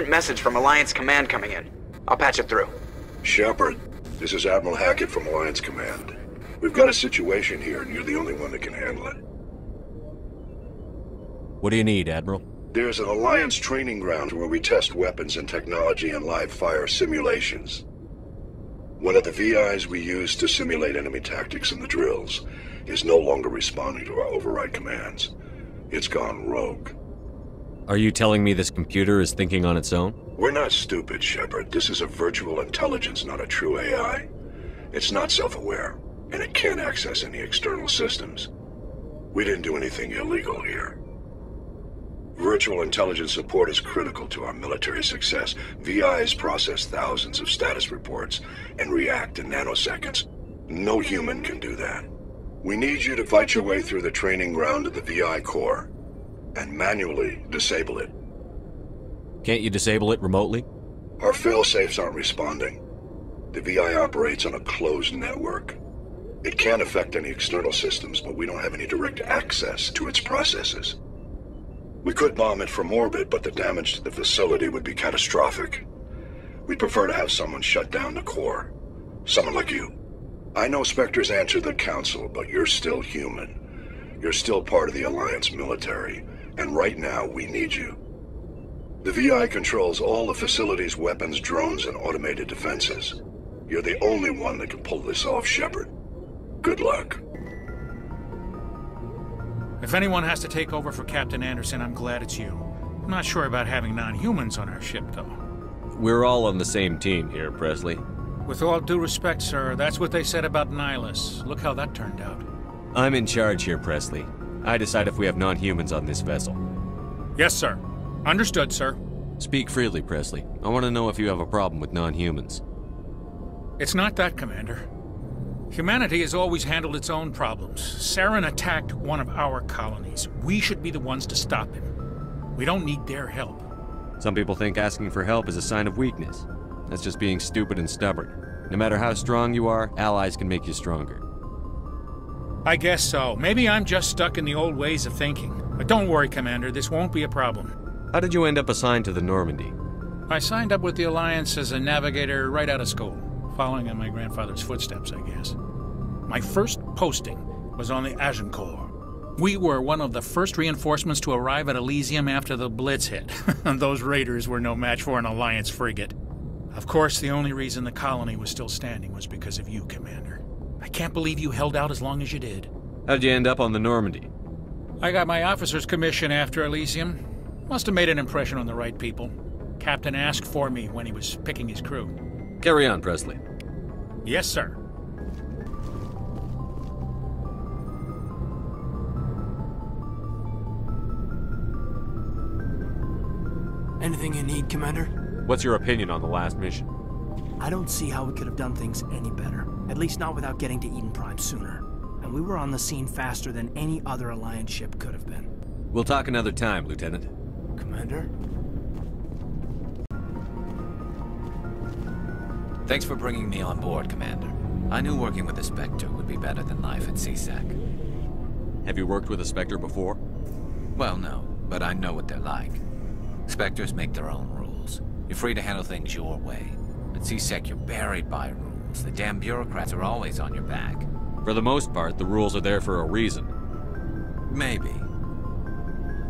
urgent message from Alliance Command coming in. I'll patch it through. Shepard, this is Admiral Hackett from Alliance Command. We've got a situation here, and you're the only one that can handle it. What do you need, Admiral? There's an Alliance training ground where we test weapons and technology in live fire simulations. One of the VIs we use to simulate enemy tactics in the drills is no longer responding to our override commands. It's gone rogue. Are you telling me this computer is thinking on its own? We're not stupid, Shepard. This is a virtual intelligence, not a true AI. It's not self-aware, and it can't access any external systems. We didn't do anything illegal here. Virtual intelligence support is critical to our military success. VIs process thousands of status reports and react in nanoseconds. No human can do that. We need you to fight your way through the training ground of the VI core and manually disable it. Can't you disable it remotely? Our failsafes aren't responding. The VI operates on a closed network. It can't affect any external systems, but we don't have any direct access to its processes. We could bomb it from orbit, but the damage to the facility would be catastrophic. We'd prefer to have someone shut down the core. Someone like you. I know Spectres answer the Council, but you're still human. You're still part of the Alliance military, and right now we need you. The VI controls all the facility's weapons, drones, and automated defenses. You're the only one that can pull this off, Shepard. Good luck. If anyone has to take over for Captain Anderson, I'm glad it's you. I'm not sure about having non-humans on our ship, though. We're all on the same team here, Pressly. With all due respect, sir, that's what they said about Nihlus. Look how that turned out. I'm in charge here, Pressly. I decide if we have non-humans on this vessel. Yes, sir. Understood, sir. Speak freely, Pressly. I want to know if you have a problem with non-humans. It's not that, Commander. Humanity has always handled its own problems. Saren attacked one of our colonies. We should be the ones to stop him. We don't need their help. Some people think asking for help is a sign of weakness. That's just being stupid and stubborn. No matter how strong you are, allies can make you stronger. I guess so. Maybe I'm just stuck in the old ways of thinking. But don't worry, Commander, this won't be a problem. How did you end up assigned to the Normandy? I signed up with the Alliance as a navigator right out of school following in my grandfather's footsteps, I guess. My first posting was on the Agincourt. We were one of the first reinforcements to arrive at Elysium after the Blitz hit. Those raiders were no match for an Alliance frigate. Of course, the only reason the colony was still standing was because of you, Commander. I can't believe you held out as long as you did. How'd you end up on the Normandy? I got my officer's commission after Elysium. Must have made an impression on the right people. Captain asked for me when he was picking his crew. Carry on, Pressly. Yes, sir. Anything you need, Commander? What's your opinion on the last mission? I don't see how we could have done things any better. At least not without getting to Eden Prime sooner. And we were on the scene faster than any other Alliance ship could have been. We'll talk another time, Lieutenant. Commander? Thanks for bringing me on board, Commander. I knew working with a Spectre would be better than life at C-Sec. Have you worked with a Spectre before? Well, no, but I know what they're like. Spectres make their own rules. You're free to handle things your way. At C-Sec, you're buried by rules. The damn bureaucrats are always on your back. For the most part, the rules are there for a reason. Maybe.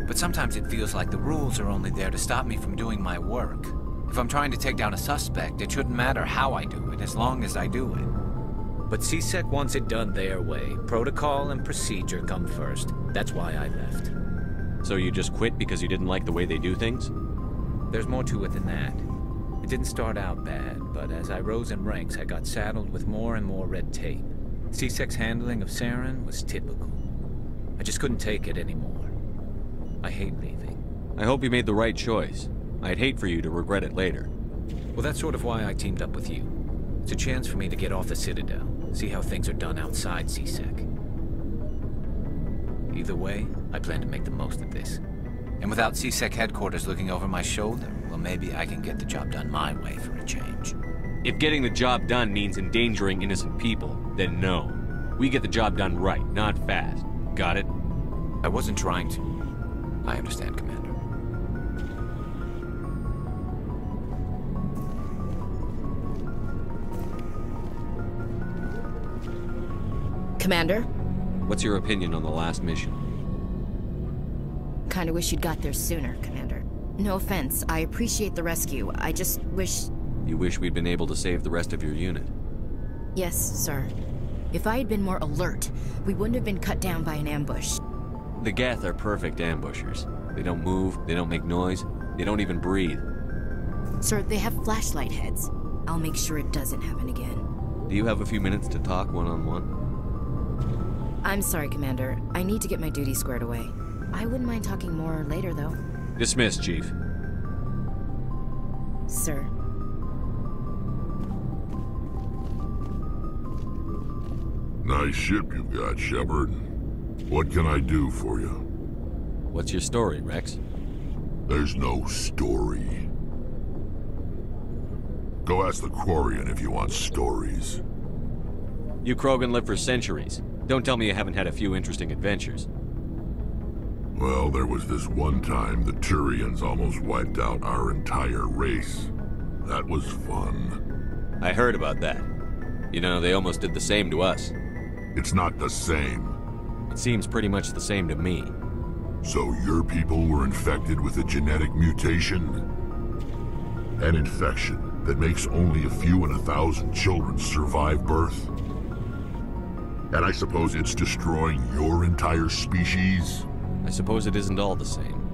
But sometimes it feels like the rules are only there to stop me from doing my work. If I'm trying to take down a suspect, it shouldn't matter how I do it, as long as I do it. But C-Sec wants it done their way. Protocol and procedure come first. That's why I left. So you just quit because you didn't like the way they do things? There's more to it than that. It didn't start out bad, but as I rose in ranks, I got saddled with more and more red tape. C-Sec's handling of Saren was typical. I just couldn't take it anymore. I hate leaving. I hope you made the right choice. I'd hate for you to regret it later. Well, that's sort of why I teamed up with you. It's a chance for me to get off the Citadel, see how things are done outside C-Sec. Either way, I plan to make the most of this. And without C-Sec headquarters looking over my shoulder, well, maybe I can get the job done my way for a change. If getting the job done means endangering innocent people, then no. We get the job done right, not fast. Got it? I wasn't trying to. I understand, Commander. Commander? What's your opinion on the last mission? Kinda wish you'd got there sooner, Commander. No offense, I appreciate the rescue. I just wish. You wish we'd been able to save the rest of your unit. Yes, sir. If I had been more alert, we wouldn't have been cut down by an ambush. The Geth are perfect ambushers. They don't move, they don't make noise, they don't even breathe. Sir, they have flashlight heads. I'll make sure it doesn't happen again. Do you have a few minutes to talk one on one? I'm sorry, Commander. I need to get my duty squared away. I wouldn't mind talking more later, though. Dismissed, Chief. Sir. Nice ship you've got, Shepard. What can I do for you? What's your story, Wrex? There's no story. Go ask the Quarian if you want stories. You Krogan live for centuries. Don't tell me you haven't had a few interesting adventures. Well, there was this one time the Turians almost wiped out our entire race. That was fun. I heard about that. You know, they almost did the same to us. It's not the same. It seems pretty much the same to me. So your people were infected with a genetic mutation? An infection that makes only a few in a thousand children survive birth? And I suppose it's destroying your entire species? I suppose it isn't all the same.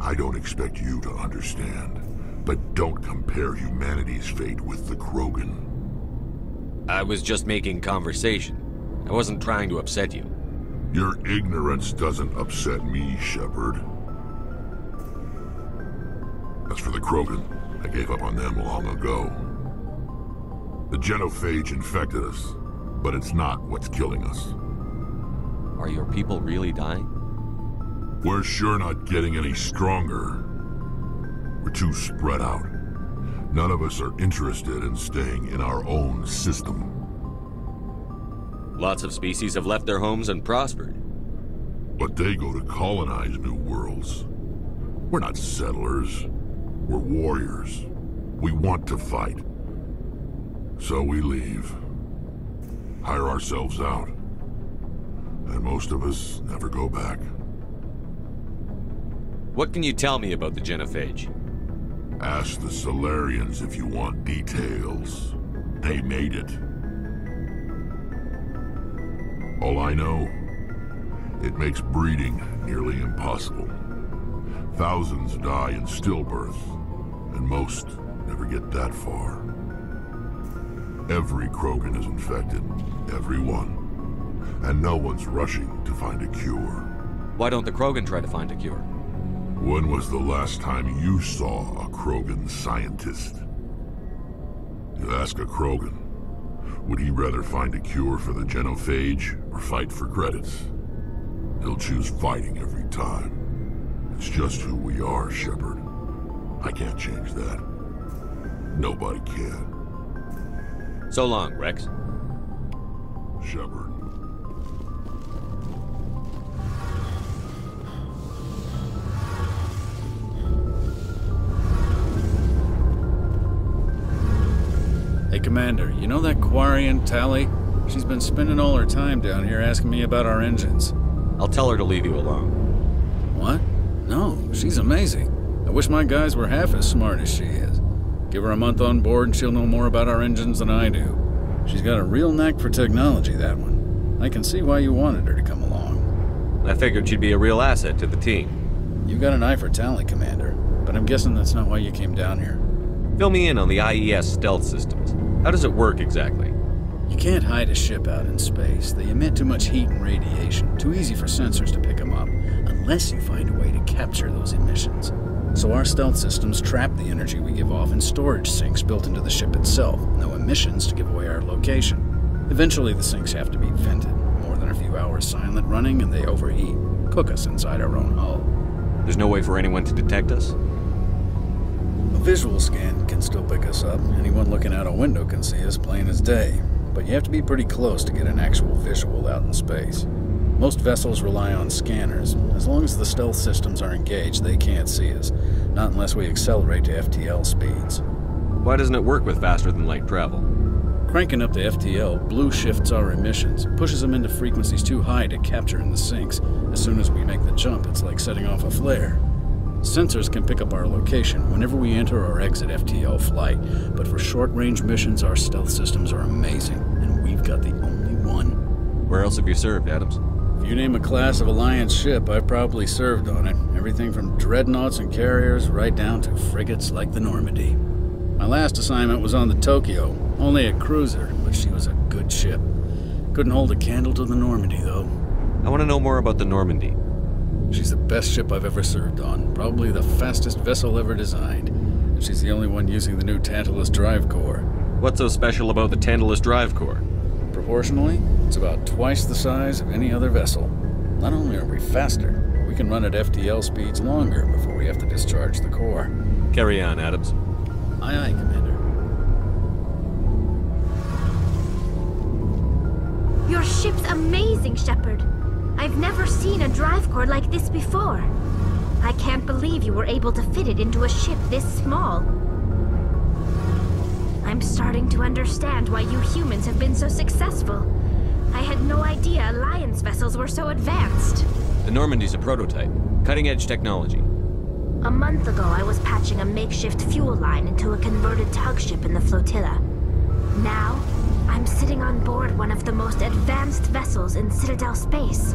I don't expect you to understand, but don't compare humanity's fate with the Krogan. I was just making conversation. I wasn't trying to upset you. Your ignorance doesn't upset me, Shepard. As for the Krogan, I gave up on them long ago. The genophage infected us, but it's not what's killing us. Are your people really dying? We're sure not getting any stronger. We're too spread out. None of us are interested in staying in our own system. Lots of species have left their homes and prospered. But they go to colonize new worlds. We're not settlers. We're warriors. We want to fight. So we leave. Hire ourselves out. And most of us never go back. What can you tell me about the genophage? Ask the Salarians if you want details. They made it. All I know, it makes breeding nearly impossible. Thousands die in stillbirth, and most never get that far. Every Krogan is infected. Every one. And no one's rushing to find a cure. Why don't the Krogan try to find a cure? When was the last time you saw a Krogan scientist? You ask a Krogan, would he rather find a cure for the genophage or fight for credits? He'll choose fighting every time. It's just who we are, Shepard. I can't change that. Nobody can. So long, Wrex. Shepard. Commander, you know that Quarian Tali? She's been spending all her time down here asking me about our engines. I'll tell her to leave you alone. What? No, she's amazing. I wish my guys were half as smart as she is. Give her a month on board and she'll know more about our engines than I do. She's got a real knack for technology, that one. I can see why you wanted her to come along. I figured she'd be a real asset to the team. You've got an eye for talent, Commander, but I'm guessing that's not why you came down here. Fill me in on the IES stealth systems. How does it work exactly? You can't hide a ship out in space. They emit too much heat and radiation, too easy for sensors to pick them up, unless you find a way to capture those emissions. So our stealth systems trap the energy we give off in storage sinks built into the ship itself, no emissions to give away our location. Eventually the sinks have to be vented. More than a few hours silent running and they overheat, cook us inside our own hull. There's no way for anyone to detect us? Visual scan can still pick us up. Anyone looking out a window can see us plain as day. But you have to be pretty close to get an actual visual out in space. Most vessels rely on scanners. As long as the stealth systems are engaged, they can't see us. Not unless we accelerate to FTL speeds. Why doesn't it work with faster than light travel? Cranking up the FTL blue shifts our emissions, pushes them into frequencies too high to capture in the sinks. As soon as we make the jump, it's like setting off a flare. Sensors can pick up our location whenever we enter or exit FTL flight, but for short range missions, our stealth systems are amazing, and we've got the only one. Where else have you served, Adams? If you name a class of Alliance ship, I've probably served on it. Everything from dreadnoughts and carriers right down to frigates like the Normandy. My last assignment was on the Tokyo, only a cruiser, but she was a good ship. Couldn't hold a candle to the Normandy, though. I want to know more about the Normandy. She's the best ship I've ever served on, probably the fastest vessel ever designed. And she's the only one using the new Tantalus drive core. What's so special about the Tantalus drive core? Proportionally, it's about twice the size of any other vessel. Not only are we faster, we can run at FTL speeds longer before we have to discharge the core. Carry on, Adams. Aye, aye, Commander. Your ship's amazing, Shepard. I've never seen a drive core like this before. I can't believe you were able to fit it into a ship this small. I'm starting to understand why you humans have been so successful. I had no idea Alliance vessels were so advanced. The Normandy's a prototype. Cutting edge technology. A month ago, I was patching a makeshift fuel line into a converted tug ship in the flotilla. Now, I'm sitting on board one of the most advanced vessels in Citadel space.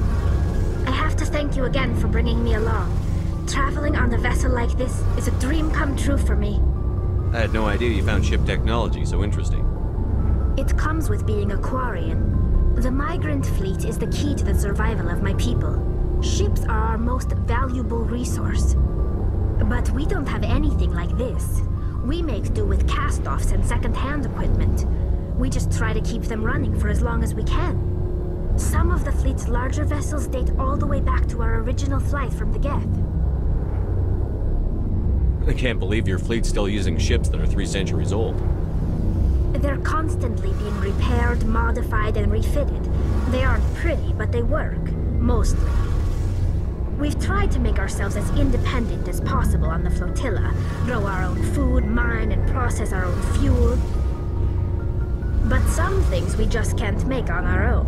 I have to thank you again for bringing me along. Traveling on a vessel like this is a dream come true for me. I had no idea you found ship technology so interesting. It comes with being a Quarian. The migrant fleet is the key to the survival of my people. Ships are our most valuable resource. But we don't have anything like this. We make do with cast-offs and second-hand equipment. We just try to keep them running for as long as we can. Some of the fleet's larger vessels date all the way back to our original flight from the Geth. I can't believe your fleet's still using ships that are three centuries old. They're constantly being repaired, modified, and refitted. They aren't pretty, but they work. Mostly. We've tried to make ourselves as independent as possible on the flotilla. Grow our own food, mine, and process our own fuel. But some things we just can't make on our own.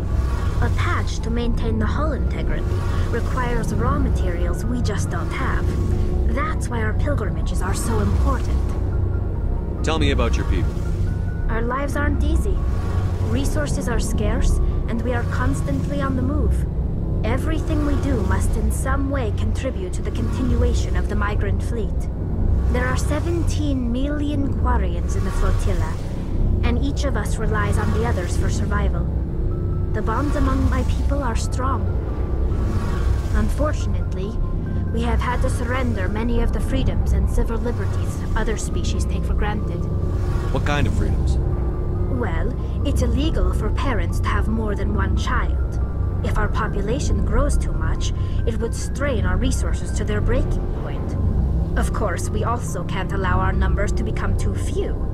A patch to maintain the hull integrity requires raw materials we just don't have. That's why our pilgrimages are so important. Tell me about your people. Our lives aren't easy. Resources are scarce, and we are constantly on the move. Everything we do must in some way contribute to the continuation of the migrant fleet. There are 17 million Quarians in the flotilla, and each of us relies on the others for survival. The bonds among my people are strong. Unfortunately, we have had to surrender many of the freedoms and civil liberties other species take for granted. What kind of freedoms? Well, it's illegal for parents to have more than one child. If our population grows too much, it would strain our resources to their breaking point. Of course, we also can't allow our numbers to become too few.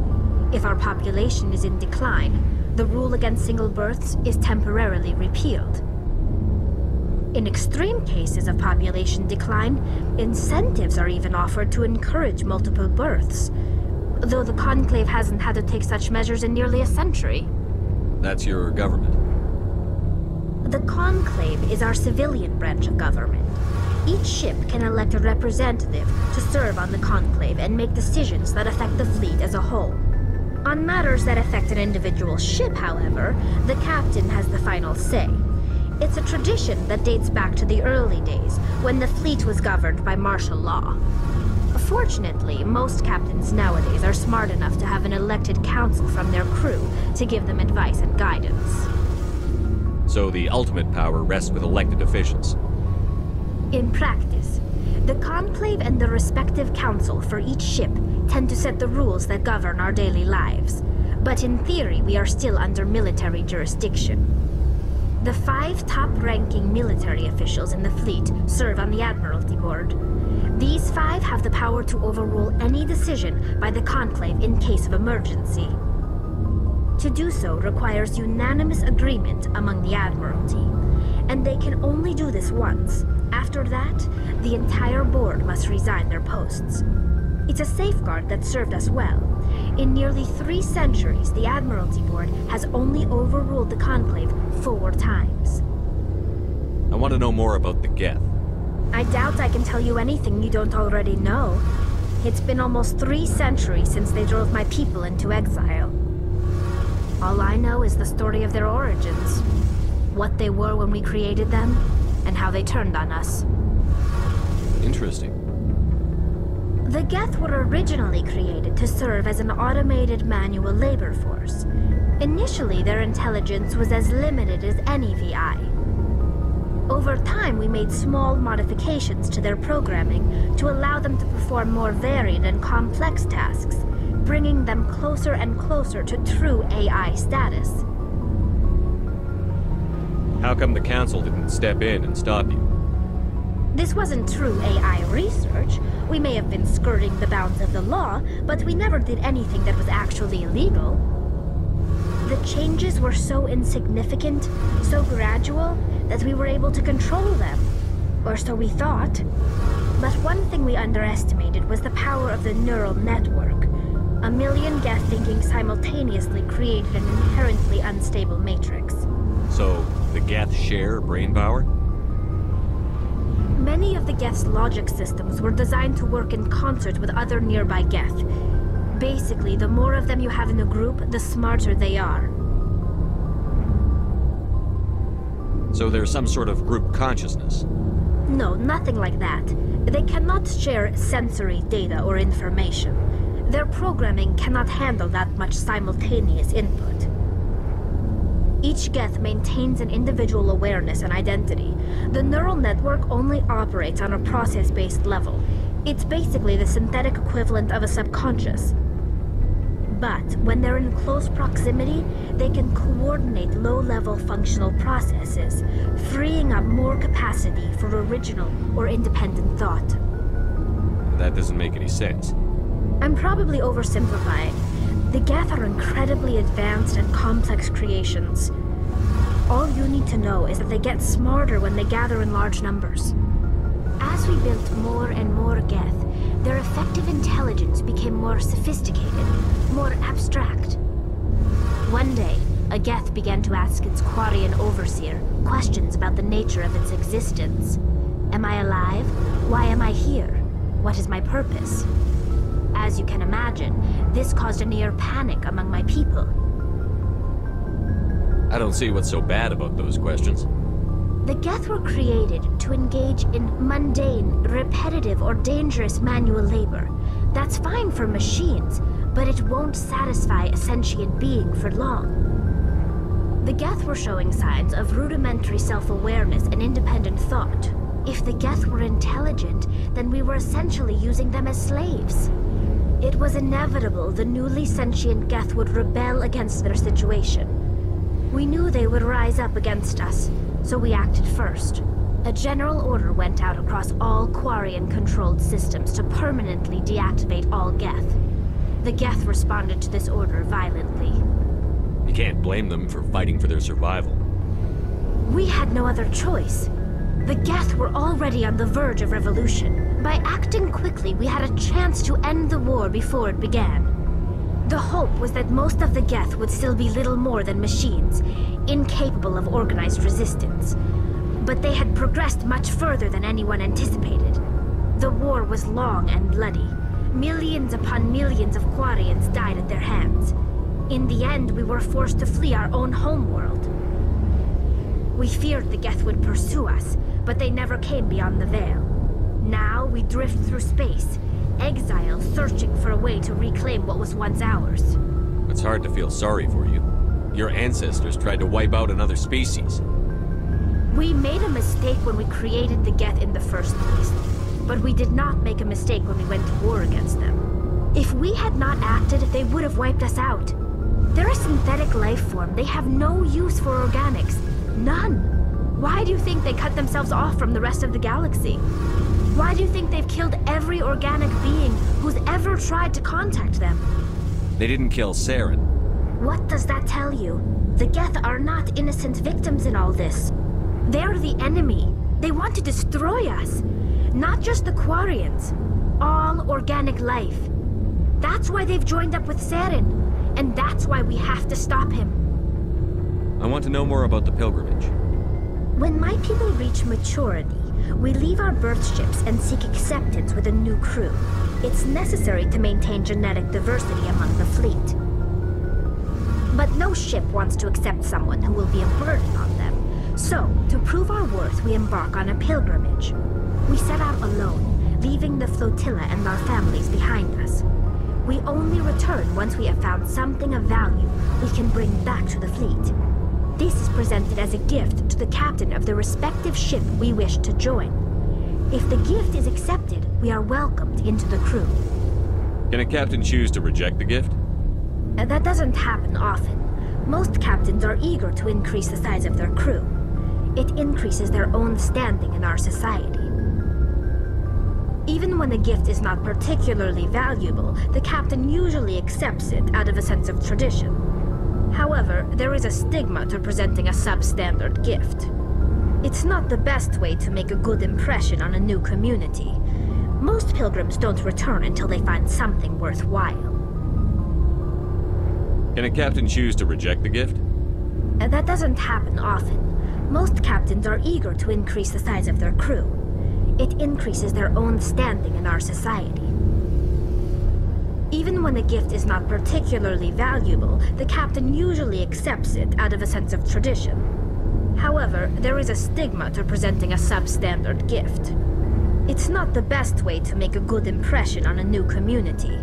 If our population is in decline, the rule against single births is temporarily repealed. In extreme cases of population decline, incentives are even offered to encourage multiple births, though the Conclave hasn't had to take such measures in nearly a century. That's your government. The Conclave is our civilian branch of government. Each ship can elect a representative to serve on the Conclave and make decisions that affect the fleet as a whole. On matters that affect an individual ship, however, the captain has the final say. It's a tradition that dates back to the early days, when the fleet was governed by martial law. Fortunately, most captains nowadays are smart enough to have an elected council from their crew to give them advice and guidance. So the ultimate power rests with elected officials. In practice, the Conclave and the respective council for each ship tend to set the rules that govern our daily lives. But in theory, we are still under military jurisdiction. The five top-ranking military officials in the fleet serve on the Admiralty Board. These five have the power to overrule any decision by the Conclave in case of emergency. To do so requires unanimous agreement among the Admiralty, and they can only do this once. After that, the entire board must resign their posts. It's a safeguard that served us well. In nearly three centuries, the Admiralty Board has only overruled the Conclave four times. I want to know more about the Geth. I doubt I can tell you anything you don't already know. It's been almost three centuries since they drove my people into exile. All I know is the story of their origins. What they were when we created them, and how they turned on us. Interesting. The Geth were originally created to serve as an automated manual labor force. Initially, their intelligence was as limited as any VI. Over time, we made small modifications to their programming to allow them to perform more varied and complex tasks, bringing them closer and closer to true AI status. How come the Council didn't step in and stop you? This wasn't true AI research. We may have been skirting the bounds of the law, but we never did anything that was actually illegal. The changes were so insignificant, so gradual, that we were able to control them. Or so we thought. But one thing we underestimated was the power of the neural network. A million Geth thinking simultaneously created an inherently unstable matrix. So, the Geth share brain power? Many of the Geth's logic systems were designed to work in concert with other nearby Geth. Basically, the more of them you have in a group, the smarter they are. So there's some sort of group consciousness? No, nothing like that. They cannot share sensory data or information. Their programming cannot handle that much simultaneous input. Each Geth maintains an individual awareness and identity. The neural network only operates on a process-based level. It's basically the synthetic equivalent of a subconscious. But when they're in close proximity, they can coordinate low-level functional processes, freeing up more capacity for original or independent thought. That doesn't make any sense. I'm probably oversimplifying. The Geth are incredibly advanced and complex creations. All you need to know is that they get smarter when they gather in large numbers. As we built more and more Geth, their effective intelligence became more sophisticated, more abstract. One day, a Geth began to ask its Quarian overseer questions about the nature of its existence. Am I alive? Why am I here? What is my purpose? As you can imagine, this caused a near panic among my people. I don't see what's so bad about those questions. The Geth were created to engage in mundane, repetitive, or dangerous manual labor. That's fine for machines, but it won't satisfy a sentient being for long. The Geth were showing signs of rudimentary self-awareness and independent thought. If the Geth were intelligent, then we were essentially using them as slaves. It was inevitable the newly sentient Geth would rebel against their situation. We knew they would rise up against us, so we acted first. A general order went out across all Quarian-controlled systems to permanently deactivate all Geth. The Geth responded to this order violently. You can't blame them for fighting for their survival. We had no other choice. The Geth were already on the verge of revolution. By acting quickly, we had a chance to end the war before it began. The hope was that most of the Geth would still be little more than machines, incapable of organized resistance. But they had progressed much further than anyone anticipated. The war was long and bloody. Millions upon millions of Quarians died at their hands. In the end, we were forced to flee our own homeworld. We feared the Geth would pursue us, but they never came beyond the Veil. Now we drift through space, exile searching for a way to reclaim what was once ours. It's hard to feel sorry for you. Your ancestors tried to wipe out another species. We made a mistake when we created the Geth in the first place, but we did not make a mistake when we went to war against them. If we had not acted, they would have wiped us out. They're a synthetic life form. They have no use for organics. None. Why do you think they cut themselves off from the rest of the galaxy? Why do you think they've killed every organic being who's ever tried to contact them? They didn't kill Saren. What does that tell you? The Geth are not innocent victims in all this. They're the enemy. They want to destroy us. Not just the Quarians. All organic life. That's why they've joined up with Saren. And that's why we have to stop him. I want to know more about the pilgrimage. When my people reach maturity, we leave our birth ships and seek acceptance with a new crew. It's necessary to maintain genetic diversity among the fleet. But no ship wants to accept someone who will be a burden on them. So, to prove our worth, we embark on a pilgrimage. We set out alone, leaving the flotilla and our families behind us. We only return once we have found something of value we can bring back to the fleet. This is presented as a gift to the captain of the respective ship we wish to join. If the gift is accepted, we are welcomed into the crew. Can a captain choose to reject the gift? Uh, That doesn't happen often. Most captains are eager to increase the size of their crew. It increases their own standing in our society. Even when a gift is not particularly valuable, the captain usually accepts it out of a sense of tradition. However, there is a stigma to presenting a substandard gift. It's not the best way to make a good impression on a new community. Most pilgrims don't return until they find something worthwhile. Can a captain choose to reject the gift? Uh, That doesn't happen often. Most captains are eager to increase the size of their crew. It increases their own standing in our society. Even when a gift is not particularly valuable, the captain usually accepts it out of a sense of tradition. However, there is a stigma to presenting a substandard gift. It's not the best way to make a good impression on a new community.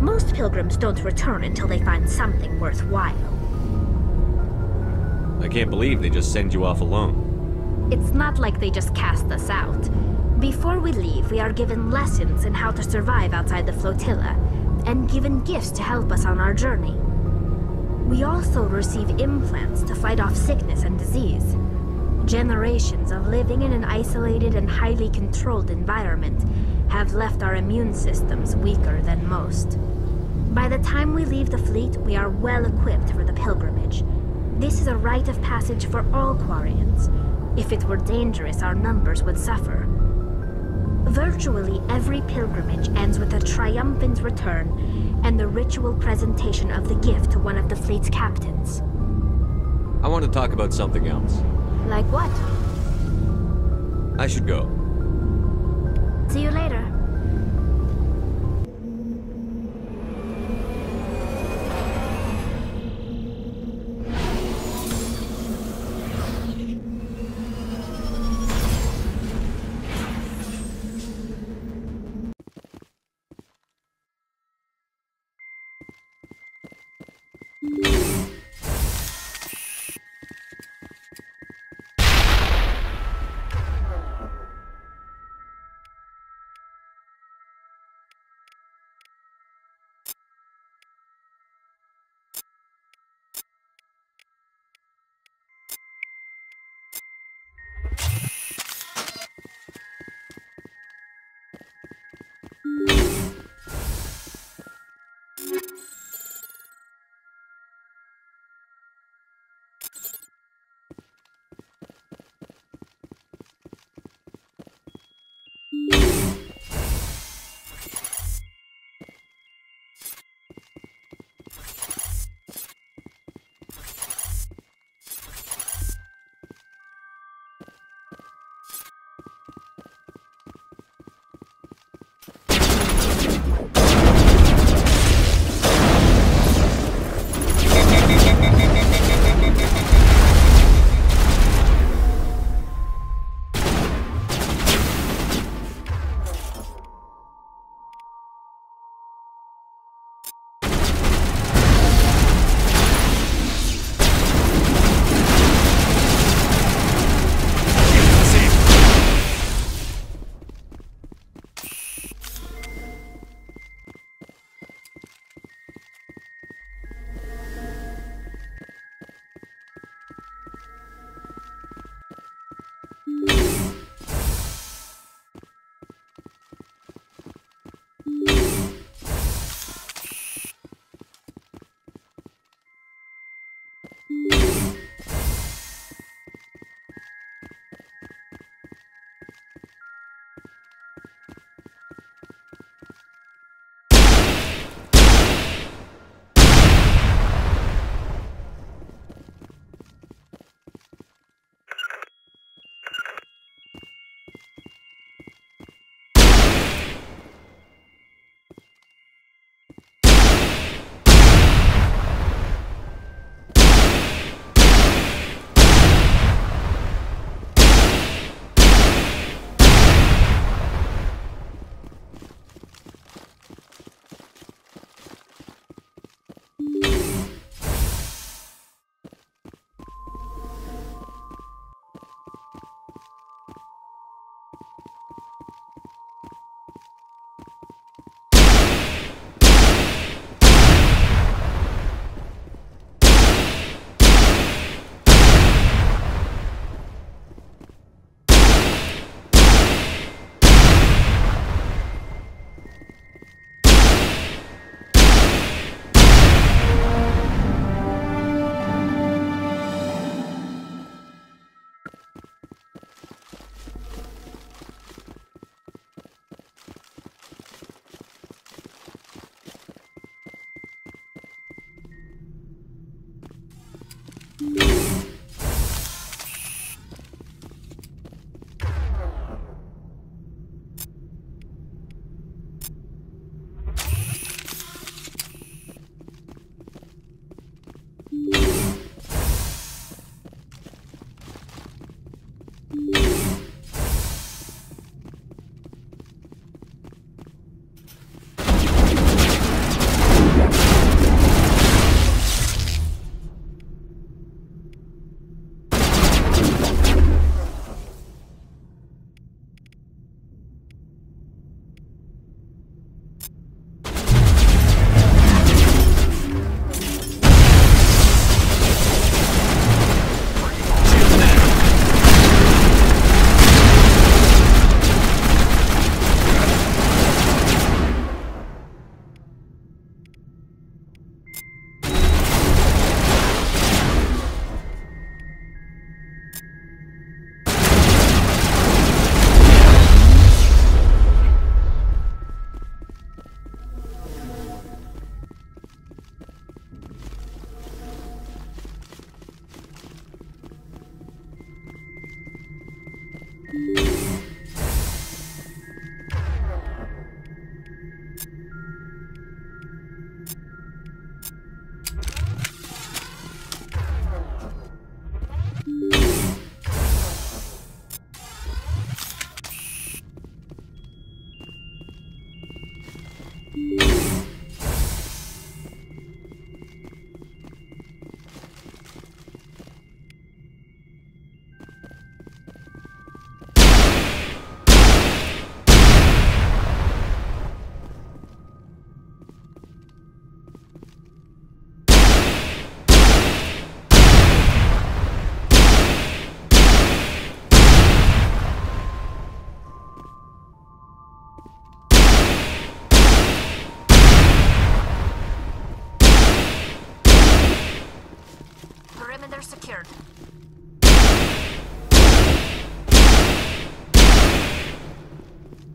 Most pilgrims don't return until they find something worthwhile. I can't believe they just send you off alone. It's not like they just cast us out. Before we leave, we are given lessons in how to survive outside the flotilla, and given gifts to help us on our journey. We also receive implants to fight off sickness and disease. Generations of living in an isolated and highly controlled environment have left our immune systems weaker than most. By the time we leave the fleet, we are well equipped for the pilgrimage. This is a rite of passage for all Quarians. If it were dangerous, our numbers would suffer. Virtually every pilgrimage ends with a triumphant return and the ritual presentation of the gift to one of the fleet's captains. I want to talk about something else. Like what? I should go. See you later.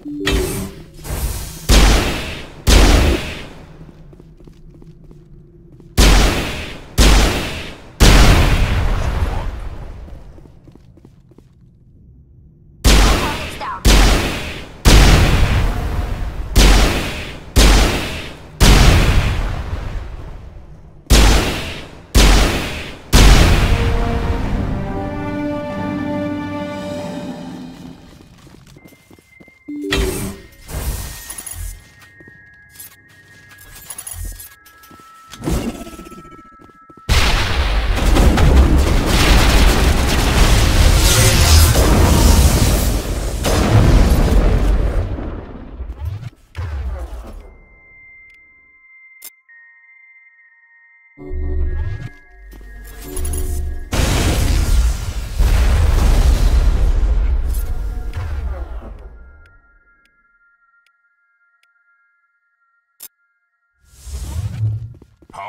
Targets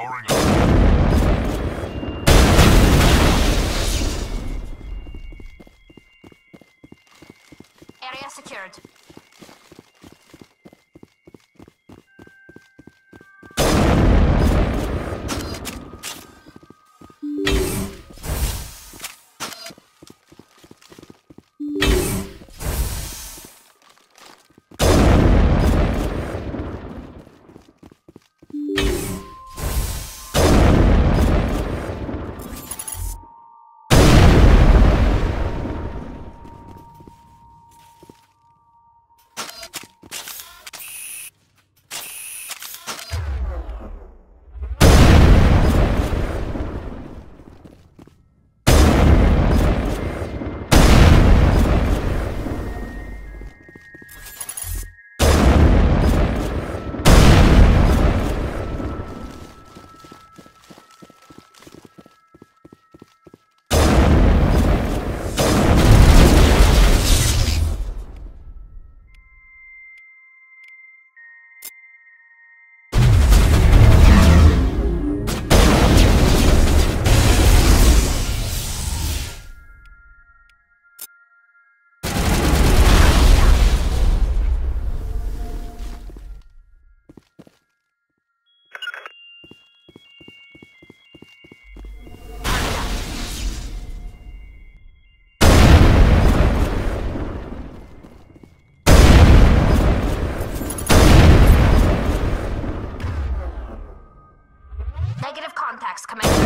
Powering up. Area secured. attacks coming.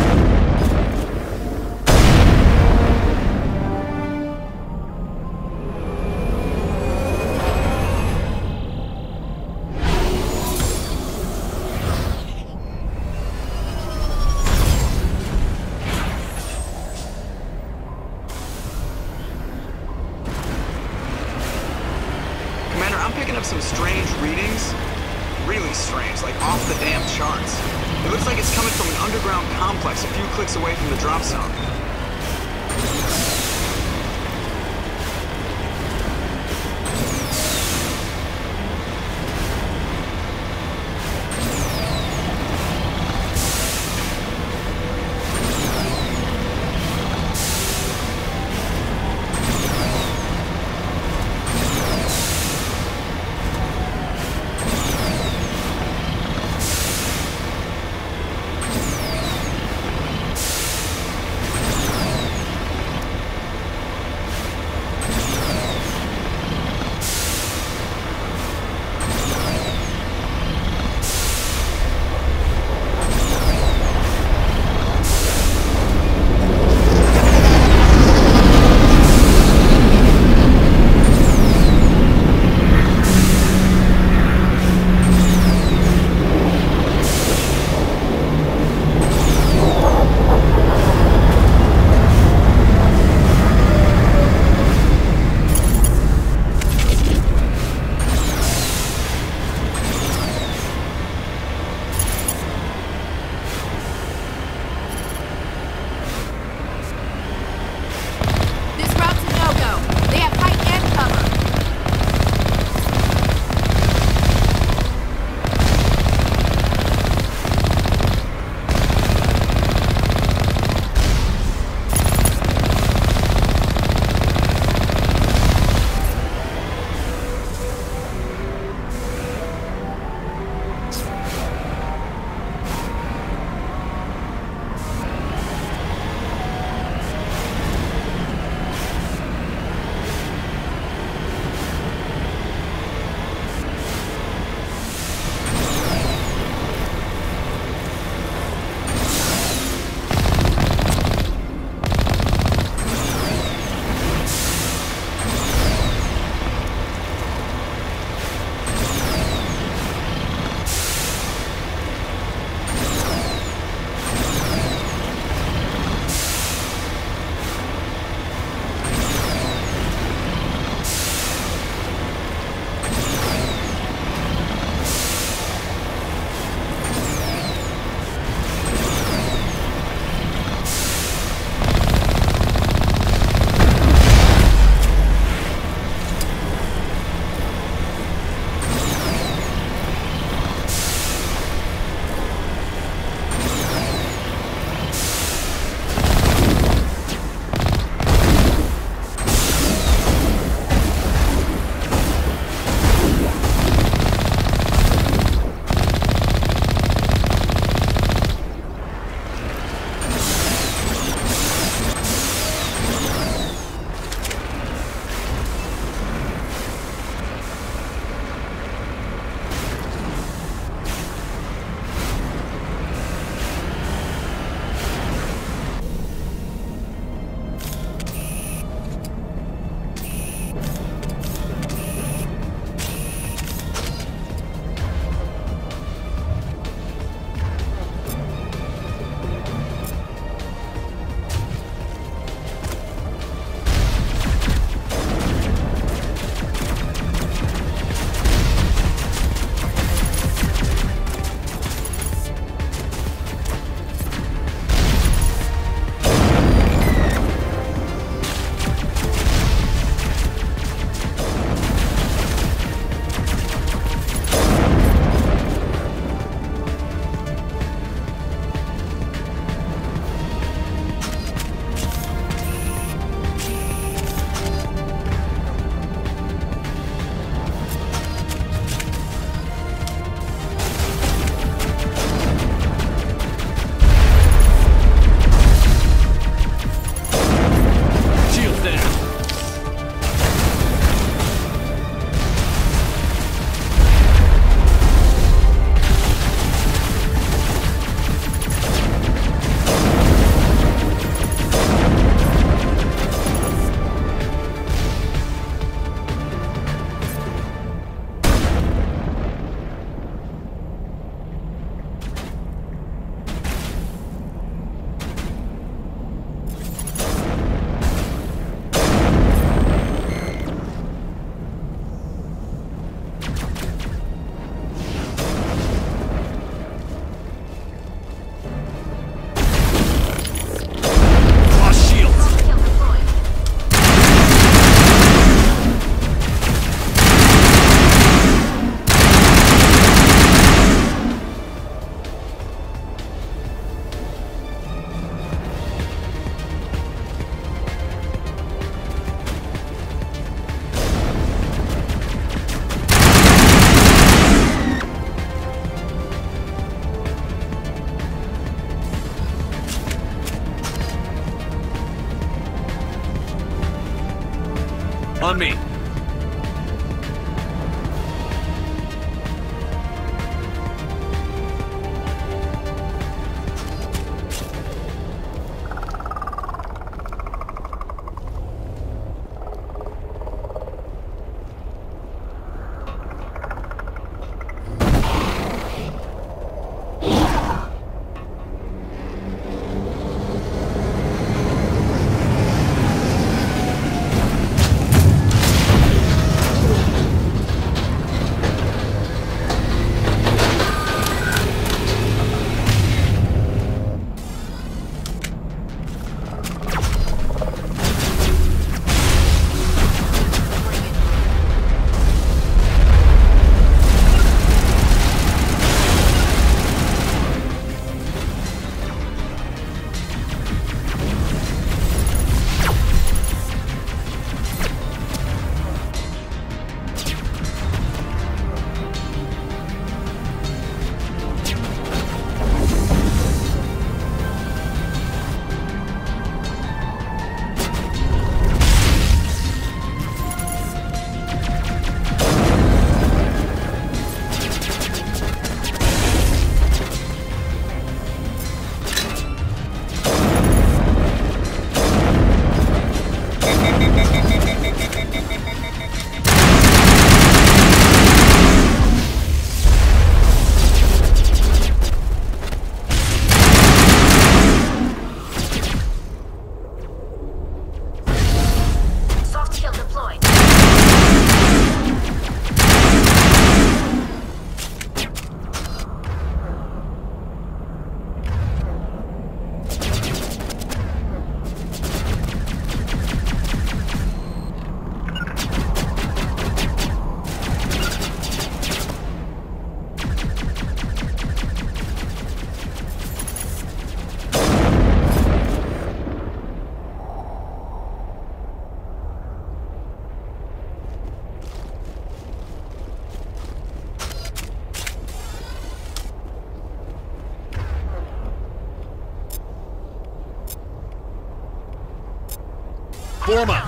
Form up.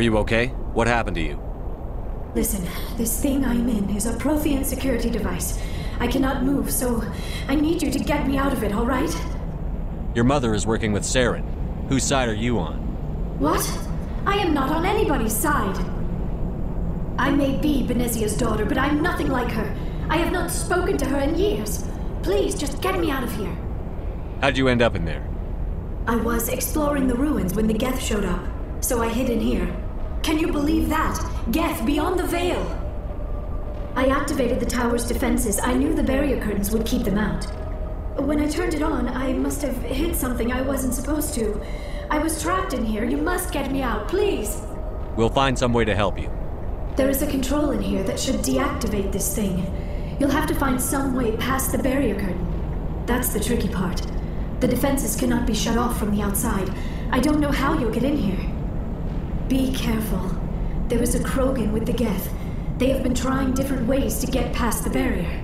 Are you okay? What happened to you? Listen, this thing I'm in is a Prothean security device. I cannot move, so I need you to get me out of it, all right? Your mother is working with Saren. Whose side are you on? What? I am not on anybody's side. I may be Benezia's daughter, but I'm nothing like her. I have not spoken to her in years. Please, just get me out of here. How'd you end up in there? I was exploring the ruins when the Geth showed up, so I hid in here. Can you believe that? Geth beyond the veil! I activated the tower's defenses. I knew the barrier curtains would keep them out. When I turned it on, I must have hit something I wasn't supposed to. I was trapped in here. You must get me out, please. We'll find some way to help you. There is a control in here that should deactivate this thing. You'll have to find some way past the barrier curtain. That's the tricky part. The defenses cannot be shut off from the outside. I don't know how you'll get in here. Be careful. There is a Krogan with the Geth. They have been trying different ways to get past the barrier.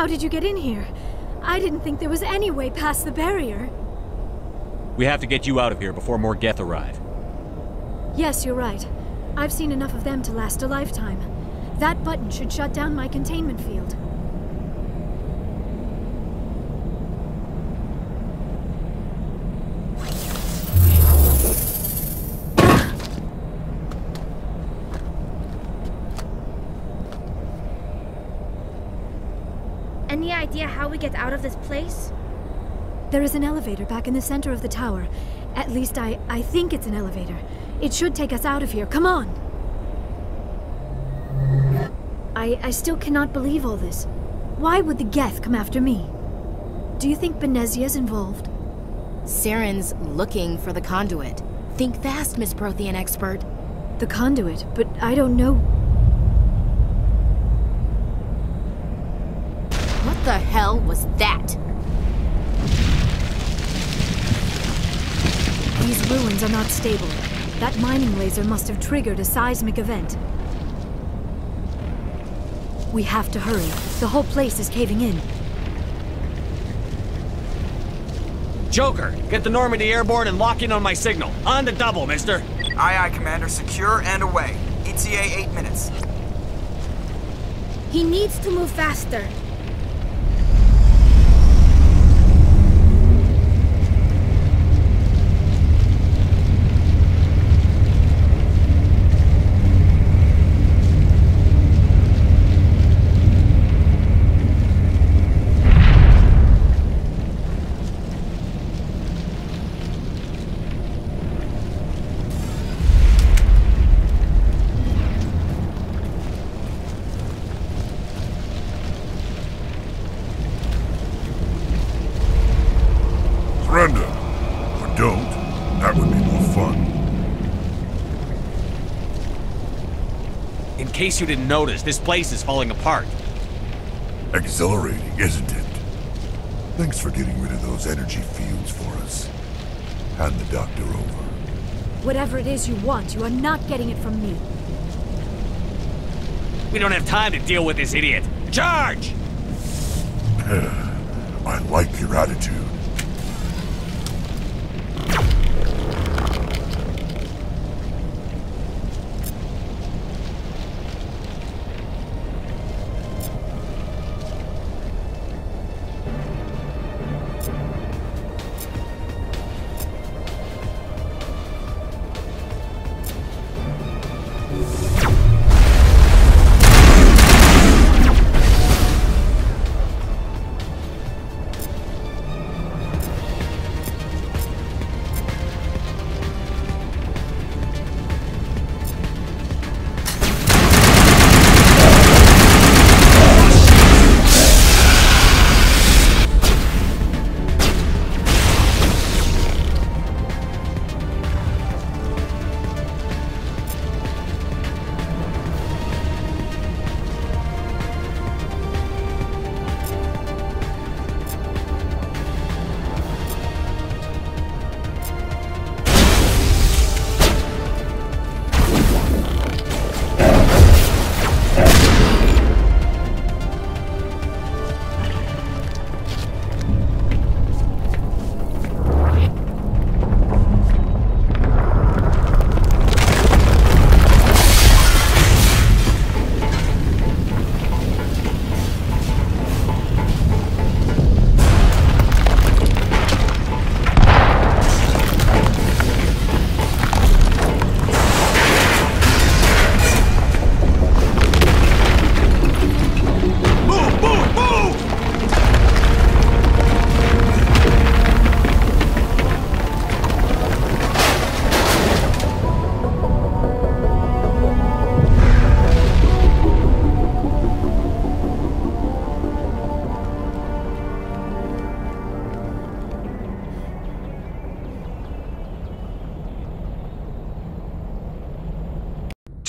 How did you get in here? I didn't think there was any way past the barrier. We have to get you out of here before more Geth arrive. Yes, you're right. I've seen enough of them to last a lifetime. That button should shut down my containment field. Idea how we get out of this place? There is an elevator back in the center of the tower. At least I, I think it's an elevator. It should take us out of here. Come on! I, I still cannot believe all this. Why would the Geth come after me? Do you think Benezia's involved? Saren's looking for the conduit. Think fast, Miss Prothean expert. The conduit, but I don't know. What the hell was that? These ruins are not stable. That mining laser must have triggered a seismic event. We have to hurry. The whole place is caving in. Joker, get the Normandy airborne and lock in on my signal. On the double, mister. Aye, aye, Commander. Secure and away. ETA eight minutes. He needs to move faster. Case you didn't notice, this place is falling apart. Exhilarating, isn't it? Thanks for getting rid of those energy fields for us. Hand the doctor over. Whatever it is you want, you are not getting it from me. We don't have time to deal with this idiot. Charge! I like your attitude.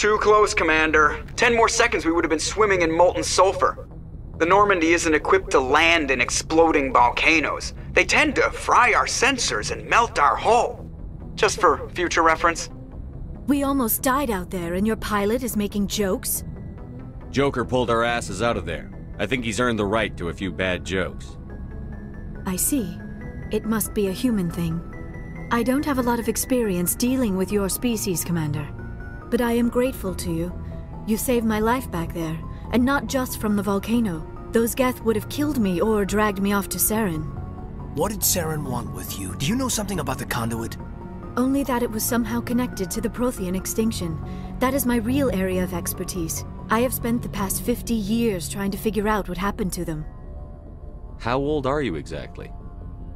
Too close, Commander. Ten more seconds we would have been swimming in molten sulfur. The Normandy isn't equipped to land in exploding volcanoes. They tend to fry our sensors and melt our hull. Just for future reference. We almost died out there, and your pilot is making jokes? Joker pulled our asses out of there. I think he's earned the right to a few bad jokes. I see. It must be a human thing. I don't have a lot of experience dealing with your species, Commander. But I am grateful to you. You saved my life back there, and not just from the volcano. Those Geth would have killed me or dragged me off to Saren. What did Saren want with you? Do you know something about the conduit? Only that it was somehow connected to the Prothean extinction. That is my real area of expertise. I have spent the past 50 years trying to figure out what happened to them. How old are you exactly?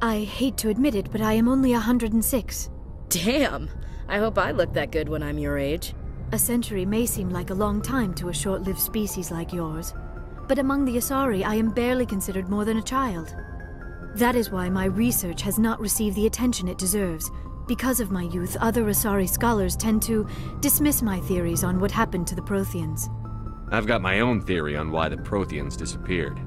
I hate to admit it, but I am only 106. Damn! I hope I look that good when I'm your age. A century may seem like a long time to a short lived species like yours, but among the Asari, I am barely considered more than a child. That is why my research has not received the attention it deserves. Because of my youth, other Asari scholars tend to dismiss my theories on what happened to the Protheans. I've got my own theory on why the Protheans disappeared.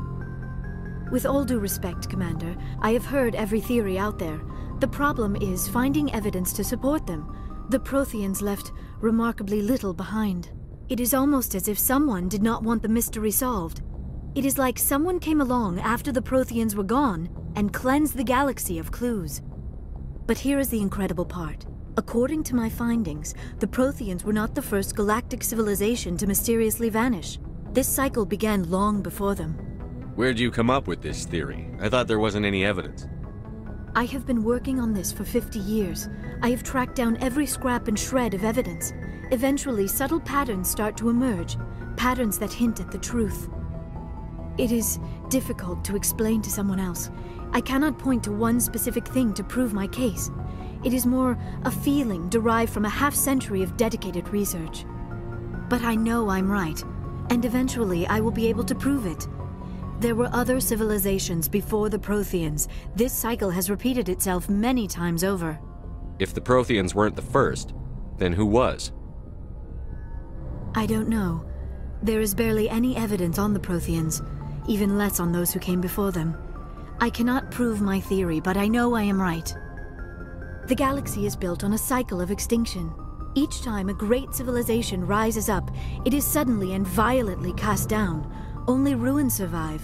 With all due respect, Commander, I have heard every theory out there. The problem is finding evidence to support them. The Protheans left remarkably little behind. It is almost as if someone did not want the mystery solved. It is like someone came along after the Protheans were gone and cleansed the galaxy of clues. But here is the incredible part. According to my findings, the Protheans were not the first galactic civilization to mysteriously vanish. This cycle began long before them. Where'd you come up with this theory? I thought there wasn't any evidence. I have been working on this for 50 years. I have tracked down every scrap and shred of evidence. Eventually, subtle patterns start to emerge, patterns that hint at the truth. It is difficult to explain to someone else. I cannot point to one specific thing to prove my case. It is more a feeling derived from a half century of dedicated research. But I know I'm right, and eventually I will be able to prove it. There were other civilizations before the Protheans. This cycle has repeated itself many times over. If the Protheans weren't the first, then who was? I don't know. There is barely any evidence on the Protheans, even less on those who came before them. I cannot prove my theory, but I know I am right. The galaxy is built on a cycle of extinction. Each time a great civilization rises up, it is suddenly and violently cast down, only ruins survive.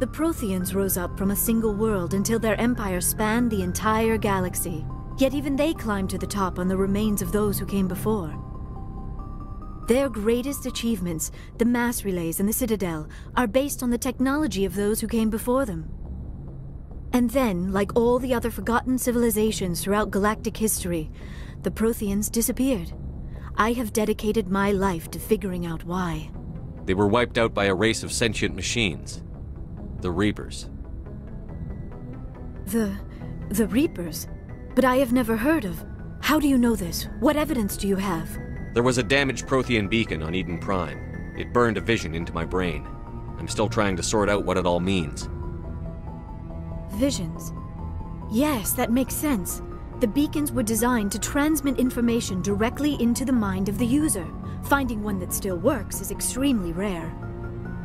The Protheans rose up from a single world until their empire spanned the entire galaxy. Yet even they climbed to the top on the remains of those who came before. Their greatest achievements, the mass relays and the Citadel, are based on the technology of those who came before them. And then, like all the other forgotten civilizations throughout galactic history, the Protheans disappeared. I have dedicated my life to figuring out why. They were wiped out by a race of sentient machines. The Reapers. The... the Reapers? But I have never heard of. How do you know this? What evidence do you have? There was a damaged Prothean beacon on Eden Prime. It burned a vision into my brain. I'm still trying to sort out what it all means. Visions. Yes, that makes sense. The beacons were designed to transmit information directly into the mind of the user. Finding one that still works is extremely rare.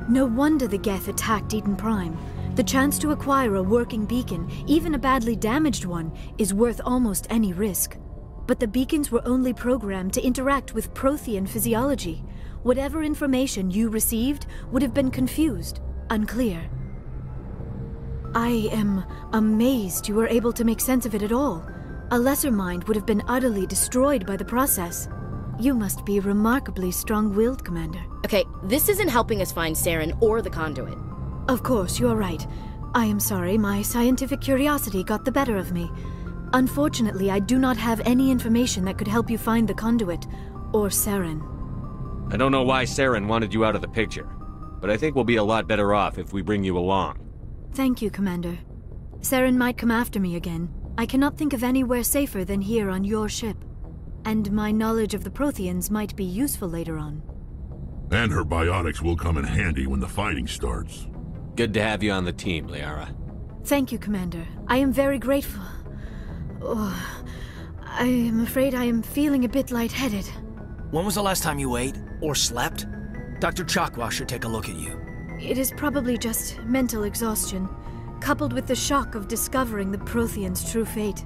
No wonder the Geth attacked Eden Prime. The chance to acquire a working beacon, even a badly damaged one, is worth almost any risk. But the beacons were only programmed to interact with Prothean physiology. Whatever information you received would have been confused, unclear. I am amazed you were able to make sense of it at all. A lesser mind would have been utterly destroyed by the process. You must be remarkably strong-willed, Commander. Okay, this isn't helping us find Saren or the conduit. Of course, you are right. I am sorry, my scientific curiosity got the better of me. Unfortunately, I do not have any information that could help you find the conduit, or Saren. I don't know why Saren wanted you out of the picture, but I think we'll be a lot better off if we bring you along. Thank you, Commander. Saren might come after me again. I cannot think of anywhere safer than here on your ship. And my knowledge of the Protheans might be useful later on. And her biotics will come in handy when the fighting starts. Good to have you on the team, Liara. Thank you, Commander. I am very grateful. Oh, I am afraid I am feeling a bit lightheaded. When was the last time you ate or slept? Dr. Chakwas should take a look at you. It is probably just mental exhaustion, coupled with the shock of discovering the Prothean's true fate.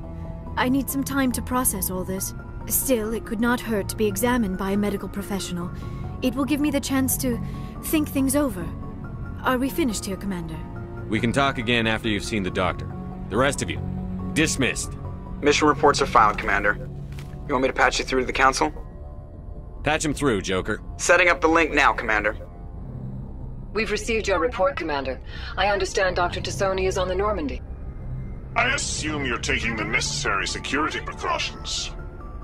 I need some time to process all this. Still, it could not hurt to be examined by a medical professional. It will give me the chance to think things over. Are we finished here, Commander? We can talk again after you've seen the doctor. The rest of you, dismissed. Mission reports are filed, Commander. You want me to patch you through to the Council? Patch him through, Joker. Setting up the link now, Commander. We've received your report, Commander. I understand Dr. T'Soni is on the Normandy. I assume you're taking the necessary security precautions.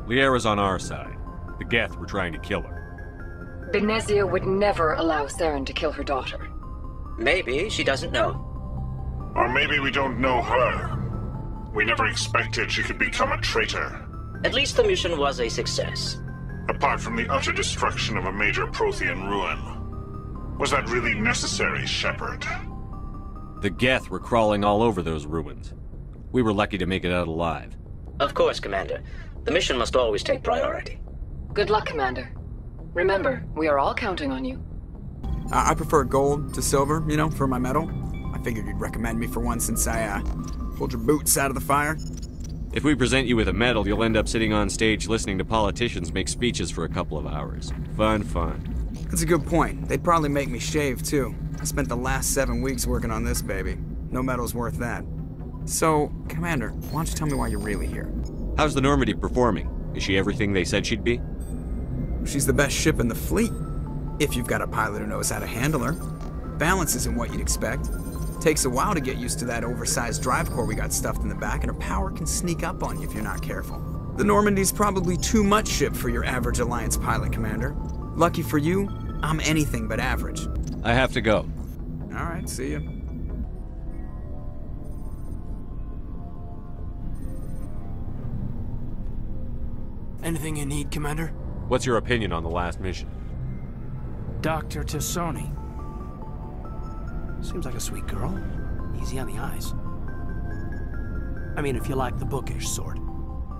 Liara's on our side. The Geth were trying to kill her. Benezia would never allow Saren to kill her daughter. Maybe she doesn't know. Or maybe we don't know her. We never expected she could become a traitor. At least the mission was a success. Apart from the utter destruction of a major Prothean ruin. Was that really necessary, Shepard? The Geth were crawling all over those ruins. We were lucky to make it out alive. Of course, Commander. The mission must always take priority. Good luck, Commander. Remember, we are all counting on you. I prefer gold to silver, you know, for my medal. I figured you'd recommend me for one since I, uh, pulled your boots out of the fire. If we present you with a medal, you'll end up sitting on stage listening to politicians make speeches for a couple of hours. Fun, fun. That's a good point. They'd probably make me shave, too. I spent the last seven weeks working on this baby. No medal's worth that. So, Commander, why don't you tell me why you're really here? How's the Normandy performing? Is she everything they said she'd be? She's the best ship in the fleet. If you've got a pilot who knows how to handle her. Balance isn't what you'd expect. Takes a while to get used to that oversized drive core we got stuffed in the back, and her power can sneak up on you if you're not careful. The Normandy's probably too much ship for your average Alliance pilot, Commander. Lucky for you, I'm anything but average. I have to go. Alright, see you. Anything you need, Commander? What's your opinion on the last mission? Dr. T'Soni. Seems like a sweet girl. Easy on the eyes. I mean, if you like the bookish sort.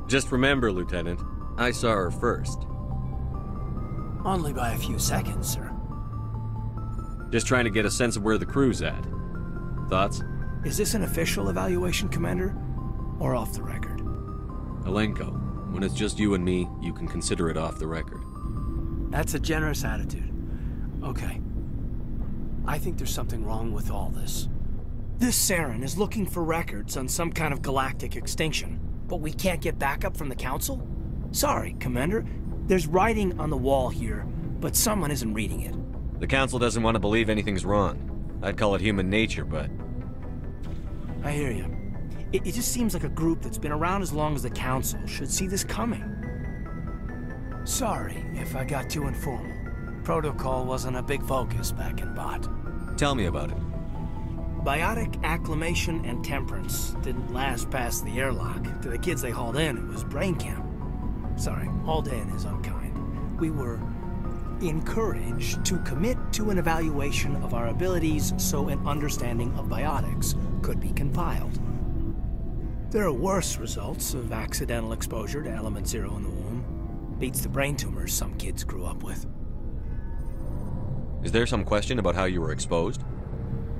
Just remember, Lieutenant, I saw her first. Only by a few seconds, sir. Just trying to get a sense of where the crew's at. Thoughts? Is this an official evaluation, Commander? Or off the record? Alenko, when it's just you and me, you can consider it off the record. That's a generous attitude. Okay. I think there's something wrong with all this. This Saren is looking for records on some kind of galactic extinction, but we can't get backup from the Council? Sorry, Commander. There's writing on the wall here, but someone isn't reading it. The Council doesn't want to believe anything's wrong. I'd call it human nature, but... I hear you. It, it just seems like a group that's been around as long as the Council should see this coming. Sorry if I got too informal. Protocol wasn't a big focus back in BAaT. Tell me about it. Biotic acclimation and temperance didn't last past the airlock. To the kids they hauled in, it was brain camp. Sorry, hauled in is unkind. We were encouraged to commit to an evaluation of our abilities so an understanding of biotics could be compiled. There are worse results of accidental exposure to element zero in the womb. Beats the brain tumors some kids grew up with. Is there some question about how you were exposed?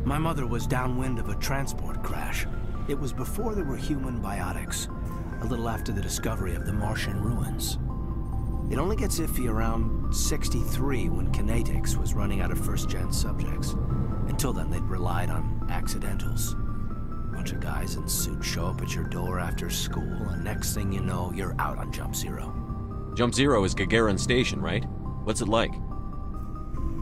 My mother was downwind of a transport crash. It was before there were human biotics, a little after the discovery of the Martian ruins. It only gets iffy around 63 when Conatix was running out of first-gen subjects. Until then, they'd relied on accidentals. Bunch of guys in suits show up at your door after school, and next thing you know, you're out on Jump Zero. Jump Zero is Gagarin Station, right? What's it like?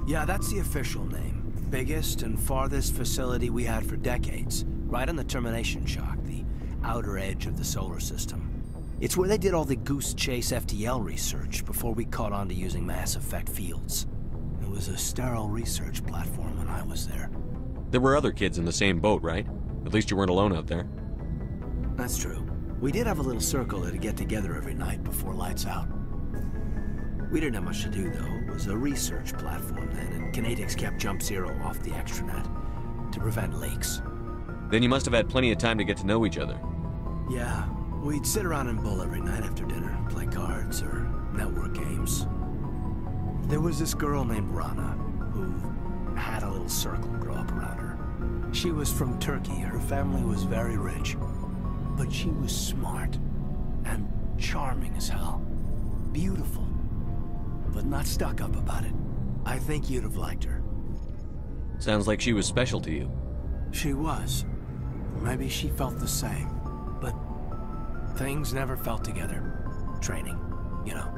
Yeah, that's the official name. Biggest and farthest facility we had for decades. Right on the termination shock, the outer edge of the solar system. It's where they did all the Goose Chase FTL research before we caught on to using mass effect fields. It was a sterile research platform when I was there. There were other kids in the same boat, right? At least you weren't alone out there. That's true. We did have a little circle that'd get together every night before lights out. We didn't have much to do, though. It was a research platform then, and Conatix kept Jump Zero off the extranet to prevent leaks. Then you must have had plenty of time to get to know each other. Yeah, we'd sit around and bull every night after dinner, play cards or network games. There was this girl named Rahna who had a little circle grow up around her. She was from Turkey. Her family was very rich. But she was smart and charming as hell. Beautiful. But not stuck up about it. I think you'd have liked her. Sounds like she was special to you. She was. Maybe she felt the same. But things never felt together. Training, you know.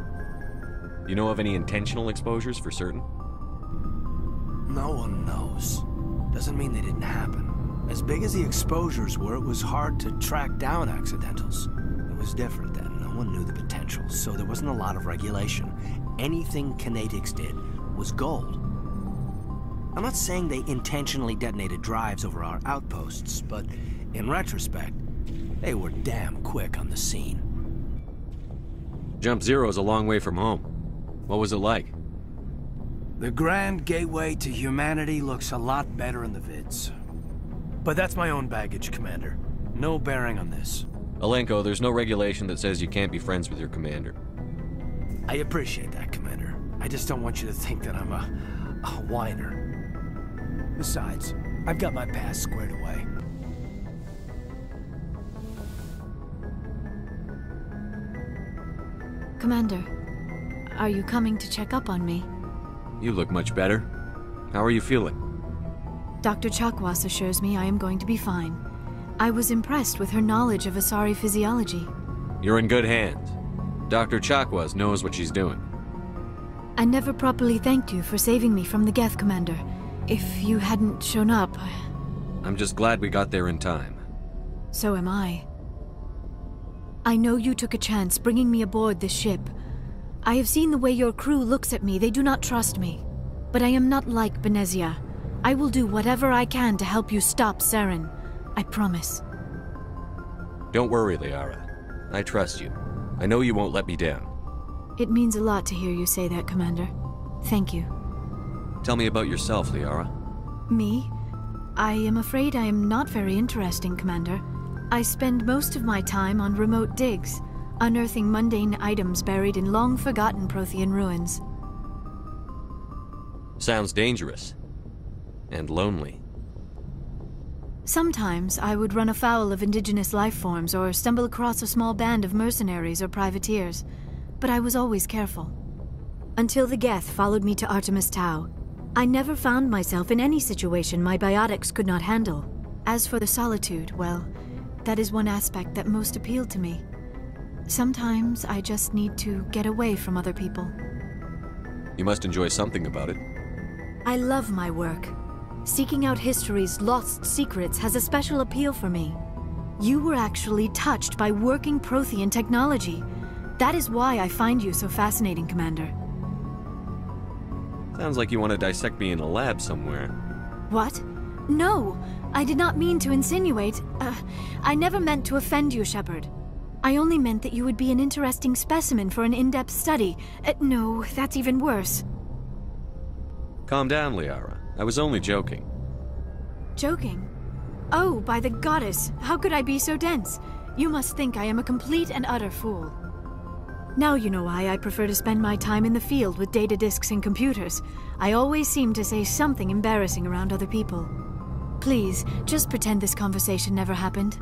You know of any intentional exposures for certain? No one knows. Doesn't mean they didn't happen. As big as the exposures were, it was hard to track down accidentals. It was different then. No one knew the potential, so there wasn't a lot of regulation. Anything Conatix did was gold. I'm not saying they intentionally detonated drives over our outposts, but in retrospect, they were damn quick on the scene. Jump Zero is a long way from home. What was it like? The Grand Gateway to Humanity looks a lot better in the vids. But that's my own baggage, Commander. No bearing on this. Alenko, there's no regulation that says you can't be friends with your commander. I appreciate that, Commander. I just don't want you to think that I'm a, a whiner. Besides, I've got my past squared away. Commander, are you coming to check up on me? You look much better. How are you feeling? Dr. Chakwas assures me I am going to be fine. I was impressed with her knowledge of Asari physiology. You're in good hands. Dr. Chakwas knows what she's doing. I never properly thanked you for saving me from the Geth, Commander. If you hadn't shown up... I'm just glad we got there in time. So am I. I know you took a chance bringing me aboard this ship. I have seen the way your crew looks at me. They do not trust me. But I am not like Benezia. I will do whatever I can to help you stop Saren. I promise. Don't worry, Liara. I trust you. I know you won't let me down. It means a lot to hear you say that, Commander. Thank you. Tell me about yourself, Liara. Me? I am afraid I am not very interesting, Commander. I spend most of my time on remote digs, unearthing mundane items buried in long-forgotten Prothean ruins. Sounds dangerous. And lonely. Sometimes I would run afoul of indigenous life forms or stumble across a small band of mercenaries or privateers, but I was always careful. Until the Geth followed me to Artemis Tau, I never found myself in any situation my biotics could not handle. As for the solitude, well, that is one aspect that most appealed to me. Sometimes I just need to get away from other people. You must enjoy something about it. I love my work. Seeking out history's lost secrets has a special appeal for me. You were actually touched by working Prothean technology. That is why I find you so fascinating, Commander. Sounds like you want to dissect me in a lab somewhere. What? No, I did not mean to insinuate. Uh, I never meant to offend you, Shepard. I only meant that you would be an interesting specimen for an in-depth study. Uh, no, that's even worse. Calm down, Liara. I was only joking. Joking? Oh, by the goddess, how could I be so dense? You must think I am a complete and utter fool. Now you know why I prefer to spend my time in the field with data disks and computers. I always seem to say something embarrassing around other people. Please, just pretend this conversation never happened.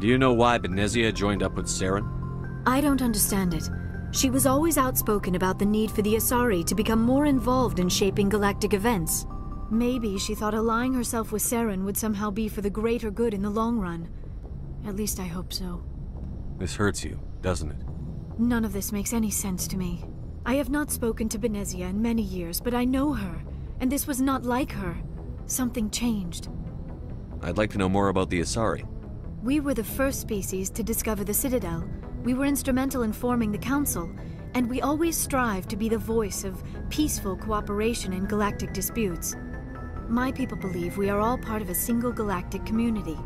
Do you know why Benezia joined up with Saren? I don't understand it. She was always outspoken about the need for the Asari to become more involved in shaping galactic events. Maybe she thought allying herself with Saren would somehow be for the greater good in the long run. At least I hope so. This hurts you, doesn't it? None of this makes any sense to me. I have not spoken to Benezia in many years, but I know her, and this was not like her. Something changed. I'd like to know more about the Asari. We were the first species to discover the Citadel. We were instrumental in forming the Council, and we always strive to be the voice of peaceful cooperation in galactic disputes. My people believe we are all part of a single galactic community.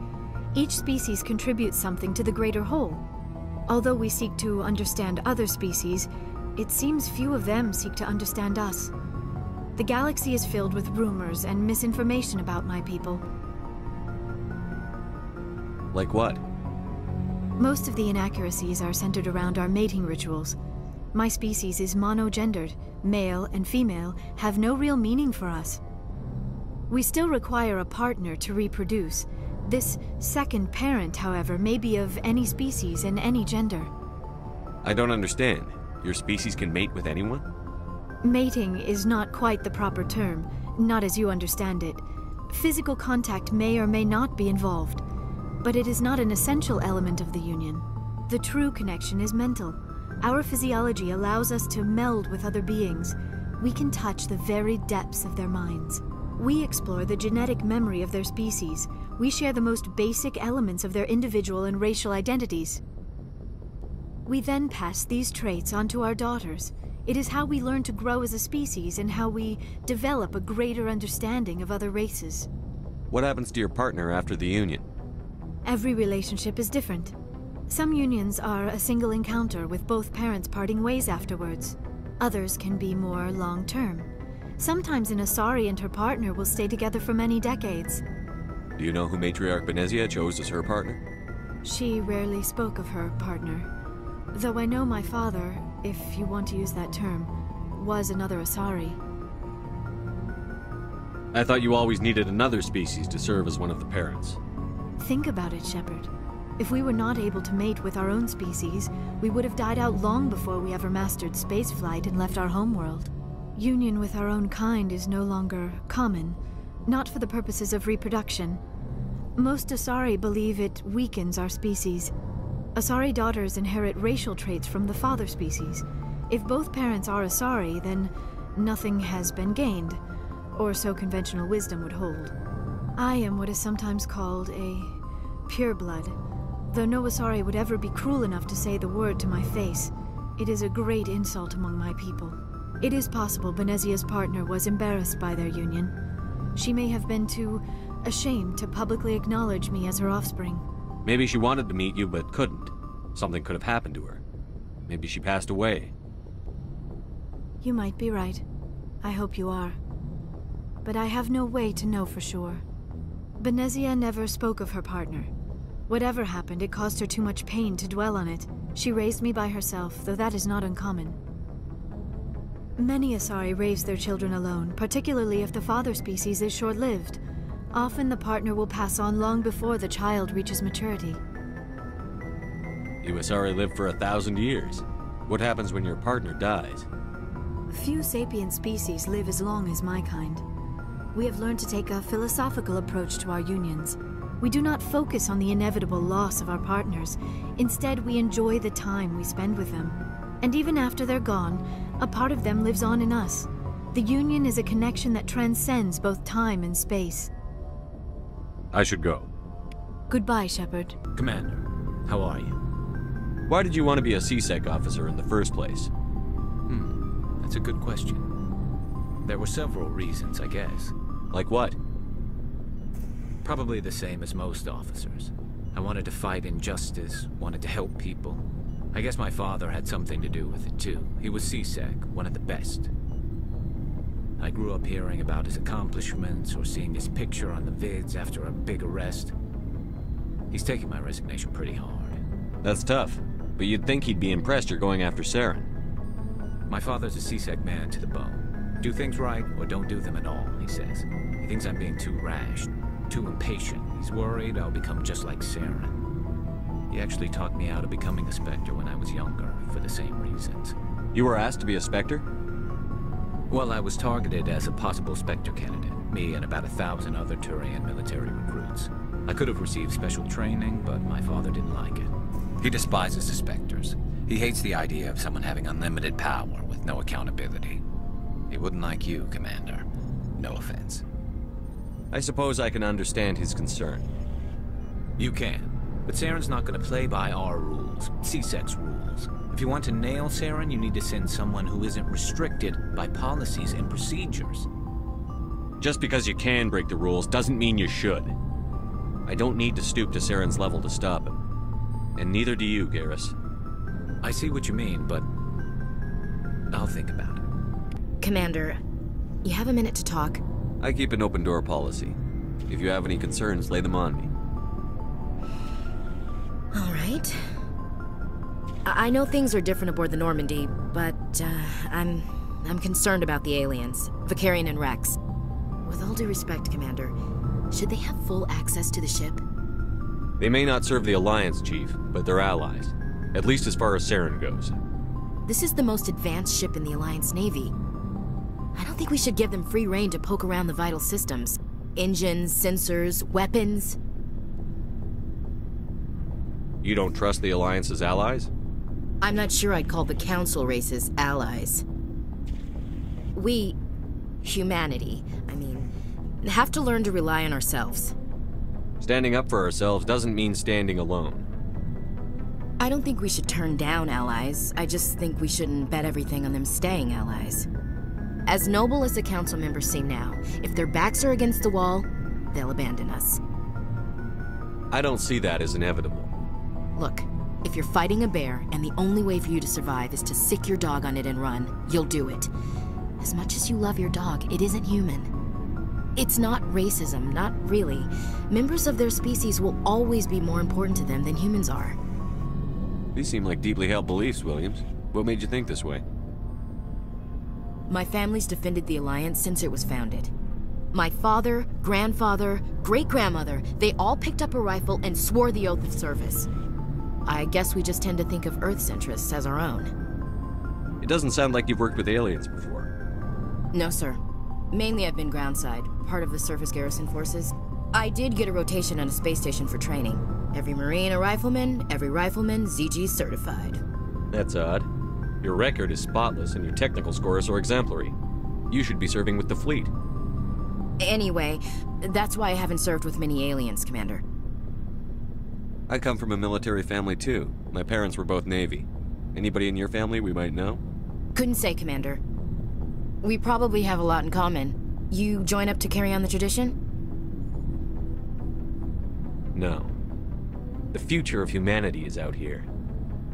Each species contributes something to the greater whole. Although we seek to understand other species, it seems few of them seek to understand us. The galaxy is filled with rumors and misinformation about my people. Like what? Most of the inaccuracies are centered around our mating rituals. My species is monogendered. Male and female have no real meaning for us. We still require a partner to reproduce. This second parent, however, may be of any species and any gender. I don't understand. Your species can mate with anyone? Mating is not quite the proper term, not as you understand it. Physical contact may or may not be involved, but it is not an essential element of the union. The true connection is mental. Our physiology allows us to meld with other beings. We can touch the very depths of their minds. We explore the genetic memory of their species. We share the most basic elements of their individual and racial identities. We then pass these traits on to our daughters. It is how we learn to grow as a species and how we develop a greater understanding of other races. What happens to your partner after the union? Every relationship is different. Some unions are a single encounter with both parents parting ways afterwards. Others can be more long-term. Sometimes an Asari and her partner will stay together for many decades. Do you know who Matriarch Benezia chose as her partner? She rarely spoke of her partner. Though I know my father, if you want to use that term, was another Asari. I thought you always needed another species to serve as one of the parents. Think about it, Shepard. If we were not able to mate with our own species, we would have died out long before we ever mastered spaceflight and left our homeworld. Union with our own kind is no longer common, not for the purposes of reproduction. Most Asari believe it weakens our species. Asari daughters inherit racial traits from the father species. If both parents are Asari, then nothing has been gained, or so conventional wisdom would hold. I am what is sometimes called a pureblood. Though no Asari would ever be cruel enough to say the word to my face, it is a great insult among my people. It is possible Benezia's partner was embarrassed by their union. She may have been too ashamed to publicly acknowledge me as her offspring. Maybe she wanted to meet you but couldn't. Something could have happened to her. Maybe she passed away. You might be right. I hope you are. But I have no way to know for sure. Benezia never spoke of her partner. Whatever happened, it caused her too much pain to dwell on it. She raised me by herself, though that is not uncommon. Many Asari raise their children alone, particularly if the father species is short-lived. Often the partner will pass on long before the child reaches maturity. You Asari live for a thousand years. What happens when your partner dies? Few sapient species live as long as my kind. We have learned to take a philosophical approach to our unions. We do not focus on the inevitable loss of our partners. Instead, we enjoy the time we spend with them. And even after they're gone, a part of them lives on in us. The Union is a connection that transcends both time and space. I should go. Goodbye, Shepard. Commander, how are you? Why did you want to be a C-Sec officer in the first place? Hmm, that's a good question. There were several reasons, I guess. Like what? Probably the same as most officers. I wanted to fight injustice, wanted to help people. I guess my father had something to do with it too. He was C-Sec, one of the best. I grew up hearing about his accomplishments or seeing his picture on the vids after a big arrest. He's taking my resignation pretty hard. That's tough, but you'd think he'd be impressed you're going after Saren. My father's a C-Sec man to the bone. Do things right or don't do them at all, he says. He thinks I'm being too rash, too impatient. He's worried I'll become just like Saren. He actually talked me out of becoming a Spectre when I was younger, for the same reasons. You were asked to be a Spectre? Well, I was targeted as a possible Spectre candidate, me and about a thousand other Turian military recruits. I could have received special training, but my father didn't like it. He despises the Spectres. He hates the idea of someone having unlimited power with no accountability. He wouldn't like you, Commander. No offense. I suppose I can understand his concern. You can. But Saren's not going to play by our rules, C-Sec's rules. If you want to nail Saren, you need to send someone who isn't restricted by policies and procedures. Just because you can break the rules doesn't mean you should. I don't need to stoop to Saren's level to stop him. And neither do you, Garrus. I see what you mean, but... I'll think about it. Commander, you have a minute to talk? I keep an open door policy. If you have any concerns, lay them on me. All right. I, I know things are different aboard the Normandy, but uh, I'm I'm concerned about the aliens, Vakarian and Wrex. With all due respect, Commander, should they have full access to the ship? They may not serve the Alliance, Chief, but they're allies. At least as far as Saren goes. This is the most advanced ship in the Alliance Navy. I don't think we should give them free rein to poke around the vital systems. Engines, sensors, weapons. You don't trust the Alliance's allies? I'm not sure I'd call the Council races allies. We, humanity, I mean, have to learn to rely on ourselves. Standing up for ourselves doesn't mean standing alone. I don't think we should turn down allies. I just think we shouldn't bet everything on them staying allies. As noble as the council members seem now, if their backs are against the wall, they'll abandon us. I don't see that as inevitable. Look, if you're fighting a bear and the only way for you to survive is to sick your dog on it and run, you'll do it. As much as you love your dog, it isn't human. It's not racism, not really. Members of their species will always be more important to them than humans are. These seem like deeply held beliefs, Williams. What made you think this way? My family's defended the Alliance since it was founded. My father, grandfather, great-grandmother, they all picked up a rifle and swore the oath of service. I guess we just tend to think of Earth's interests as our own. It doesn't sound like you've worked with aliens before. No, sir. Mainly I've been groundside, part of the surface garrison forces. I did get a rotation on a space station for training. Every Marine a rifleman, every rifleman ZG certified. That's odd. Your record is spotless and your technical scores are exemplary. You should be serving with the fleet. Anyway, that's why I haven't served with many aliens, Commander. I come from a military family too. My parents were both Navy. Anybody in your family we might know? Couldn't say, Commander. We probably have a lot in common. You join up to carry on the tradition? No. The future of humanity is out here.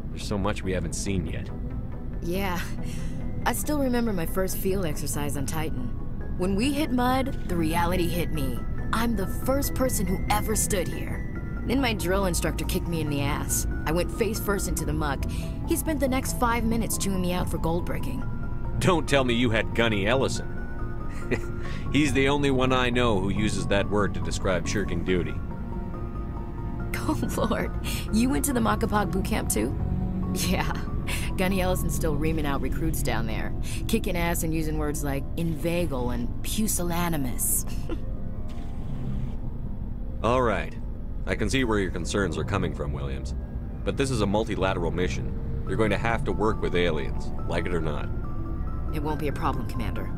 There's so much we haven't seen yet. Yeah. I still remember my first field exercise on Titan. When we hit mud, the reality hit me. I'm the first person who ever stood here. Then my drill instructor kicked me in the ass. I went face first into the muck. He spent the next five minutes chewing me out for gold bricking. Don't tell me you had Gunny Ellison. He's the only one I know who uses that word to describe shirking duty. Oh, Lord. You went to the Makapog boot camp, too? Yeah. Gunny Ellison's still reaming out recruits down there. Kicking ass and using words like inveigle and pusillanimous. All right. I can see where your concerns are coming from, Williams. But this is a multilateral mission. You're going to have to work with aliens, like it or not. It won't be a problem, Commander.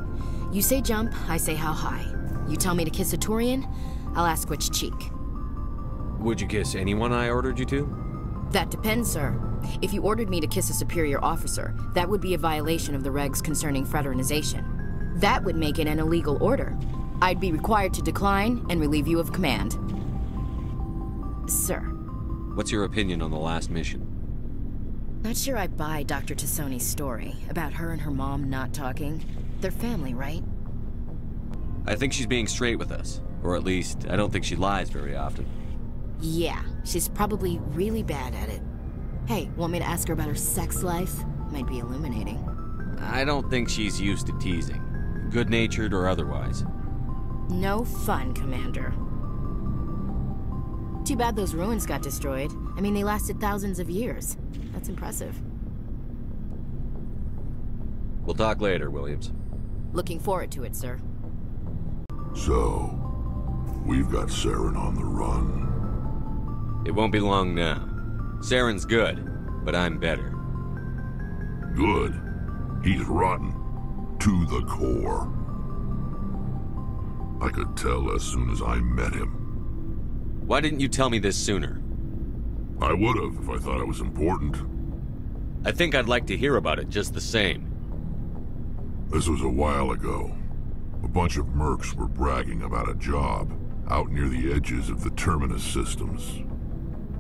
You say jump, I say how high. You tell me to kiss a Turian, I'll ask which cheek. Would you kiss anyone I ordered you to? That depends, sir. If you ordered me to kiss a superior officer, that would be a violation of the regs concerning fraternization. That would make it an illegal order. I'd be required to decline and relieve you of command. Sir. What's your opinion on the last mission? Not sure I buy Dr. T'Soni's story about her and her mom not talking. They're family, right? I think she's being straight with us. Or at least, I don't think she lies very often. Yeah, she's probably really bad at it. Hey, want me to ask her about her sex life? Might be illuminating. I don't think she's used to teasing. Good-natured or otherwise. No fun, Commander. Too bad those ruins got destroyed. I mean, they lasted thousands of years. That's impressive. We'll talk later, Williams. Looking forward to it, sir. So, we've got Saren on the run. It won't be long now. Saren's good, but I'm better. Good. He's rotten. To the core. I could tell as soon as I met him. Why didn't you tell me this sooner? I would've if I thought it was important. I think I'd like to hear about it just the same. This was a while ago. A bunch of mercs were bragging about a job out near the edges of the Terminus systems.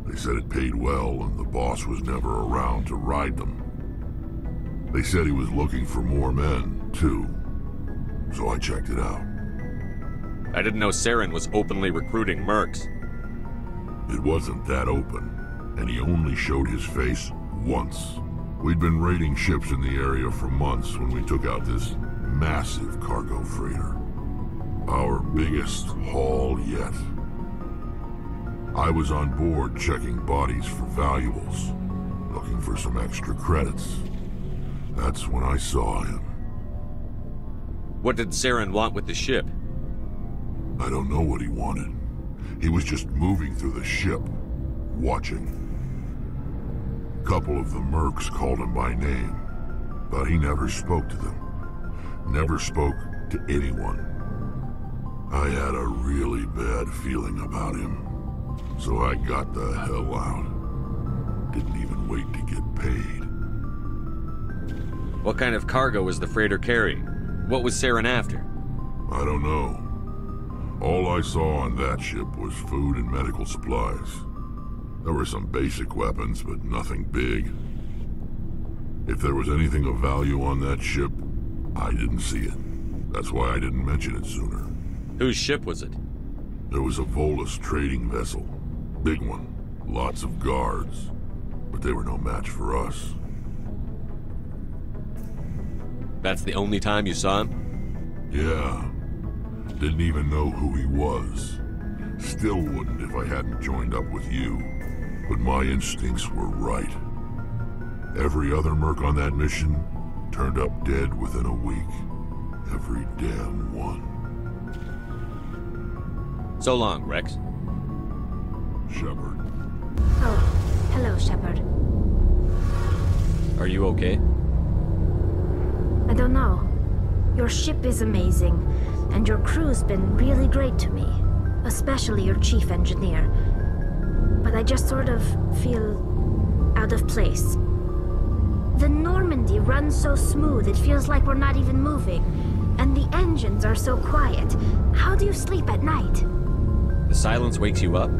They said it paid well and the boss was never around to ride them. They said he was looking for more men, too. So I checked it out. I didn't know Saren was openly recruiting mercs. It wasn't that open, and he only showed his face once. We'd been raiding ships in the area for months when we took out this massive cargo freighter. Our biggest haul yet. I was on board checking bodies for valuables, looking for some extra credits. That's when I saw him. What did Saren want with the ship? I don't know what he wanted. He was just moving through the ship, watching. A Couple of the mercs called him by name, but he never spoke to them. Never spoke to anyone. I had a really bad feeling about him. So I got the hell out. Didn't even wait to get paid. What kind of cargo was the freighter carrying? What was Saren after? I don't know. All I saw on that ship was food and medical supplies. There were some basic weapons, but nothing big. If there was anything of value on that ship, I didn't see it. That's why I didn't mention it sooner. Whose ship was it? It was a Volus trading vessel. Big one. Lots of guards. But they were no match for us. That's the only time you saw him? Yeah. Didn't even know who he was. Still wouldn't if I hadn't joined up with you. But my instincts were right. Every other merc on that mission turned up dead within a week. Every damn one. So long, Wrex. Shepard. Oh, hello, Shepard. Are you okay? I don't know. Your ship is amazing, and your crew's been really great to me. Especially your chief engineer. But I just sort of feel out of place. The Normandy runs so smooth it feels like we're not even moving. And the engines are so quiet. How do you sleep at night? The silence wakes you up?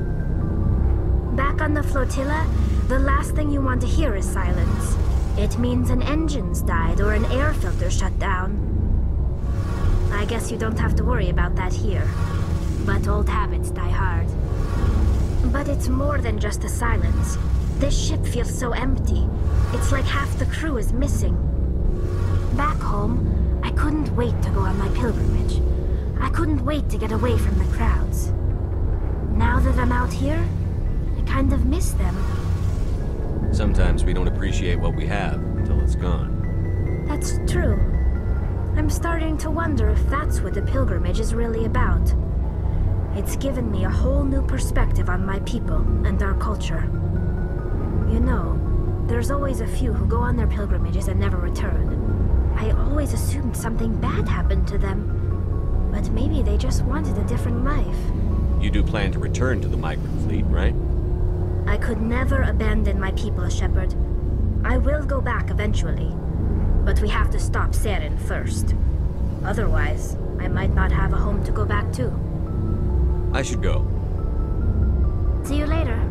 Back on the flotilla, the last thing you want to hear is silence. It means an engine's died or an air filter shut down. I guess you don't have to worry about that here. But old habits die hard. But it's more than just the silence. This ship feels so empty. It's like half the crew is missing. Back home, I couldn't wait to go on my pilgrimage. I couldn't wait to get away from the crowds. Now that I'm out here, kind of miss them. Sometimes we don't appreciate what we have until it's gone. That's true. I'm starting to wonder if that's what the pilgrimage is really about. It's given me a whole new perspective on my people and our culture. You know, there's always a few who go on their pilgrimages and never return. I always assumed something bad happened to them. But maybe they just wanted a different life. You do plan to return to the migrant fleet, right? I could never abandon my people, Shepard. I will go back eventually. But we have to stop Saren first. Otherwise, I might not have a home to go back to. I should go. See you later.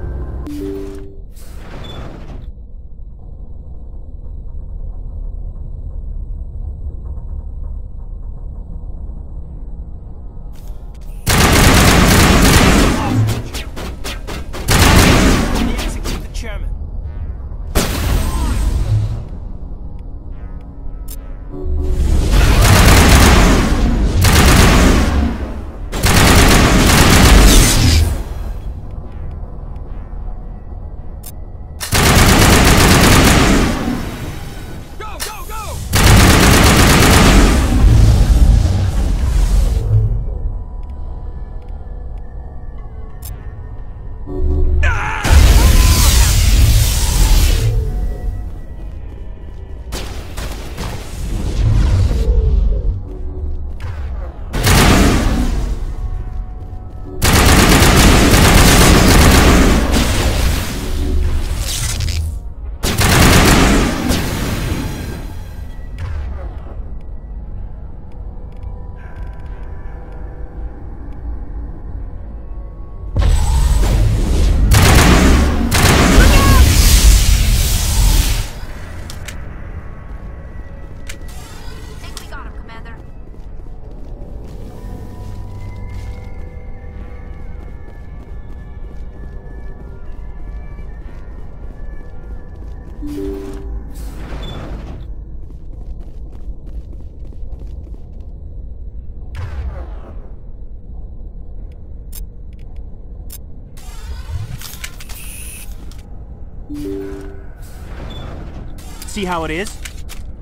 See how it is?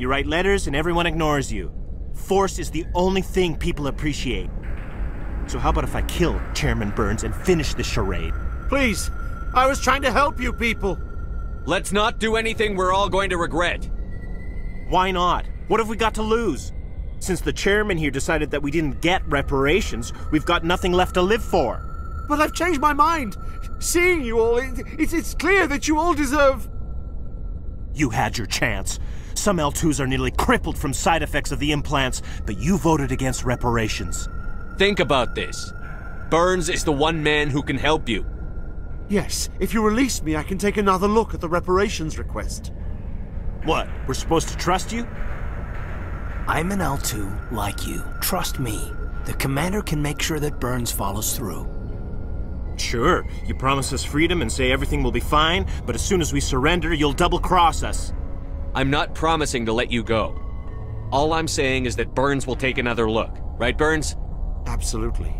You write letters and everyone ignores you. Force is the only thing people appreciate. So how about if I kill Chairman Burns and finish this charade? Please, I was trying to help you people. Let's not do anything we're all going to regret. Why not? What have we got to lose? Since the chairman here decided that we didn't get reparations, we've got nothing left to live for. But I've changed my mind. Seeing you all, it, it's, it's clear that you all deserve... You had your chance. Some L2s are nearly crippled from side effects of the implants, but you voted against reparations. Think about this. Burns is the one man who can help you. Yes, if you release me, I can take another look at the reparations request. What? We're supposed to trust you? I'm an L2, like you. Trust me. The commander can make sure that Burns follows through. Sure, you promise us freedom and say everything will be fine, but as soon as we surrender, you'll double-cross us. I'm not promising to let you go. All I'm saying is that Burns will take another look. Right, Burns? Absolutely.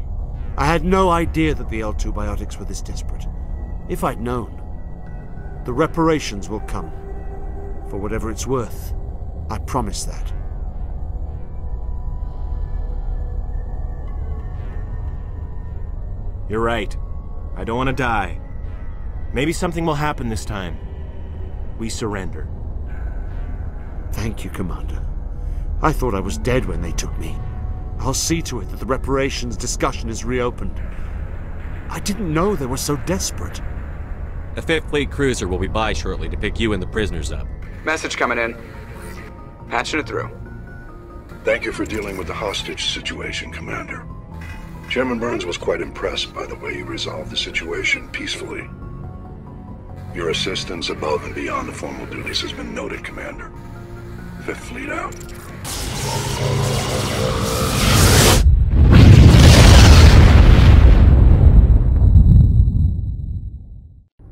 I had no idea that the L2 biotics were this desperate. If I'd known. The reparations will come. For whatever it's worth. I promise that. You're right. I don't want to die. Maybe something will happen this time. We surrender. Thank you, Commander. I thought I was dead when they took me. I'll see to it that the reparations discussion is reopened. I didn't know they were so desperate. A Fifth Fleet cruiser will be by shortly to pick you and the prisoners up. Message coming in. Patching it through. Thank you for dealing with the hostage situation, Commander. Chairman Burns was quite impressed by the way you resolved the situation peacefully. Your assistance above and beyond the formal duties has been noted, Commander. Fifth Fleet out.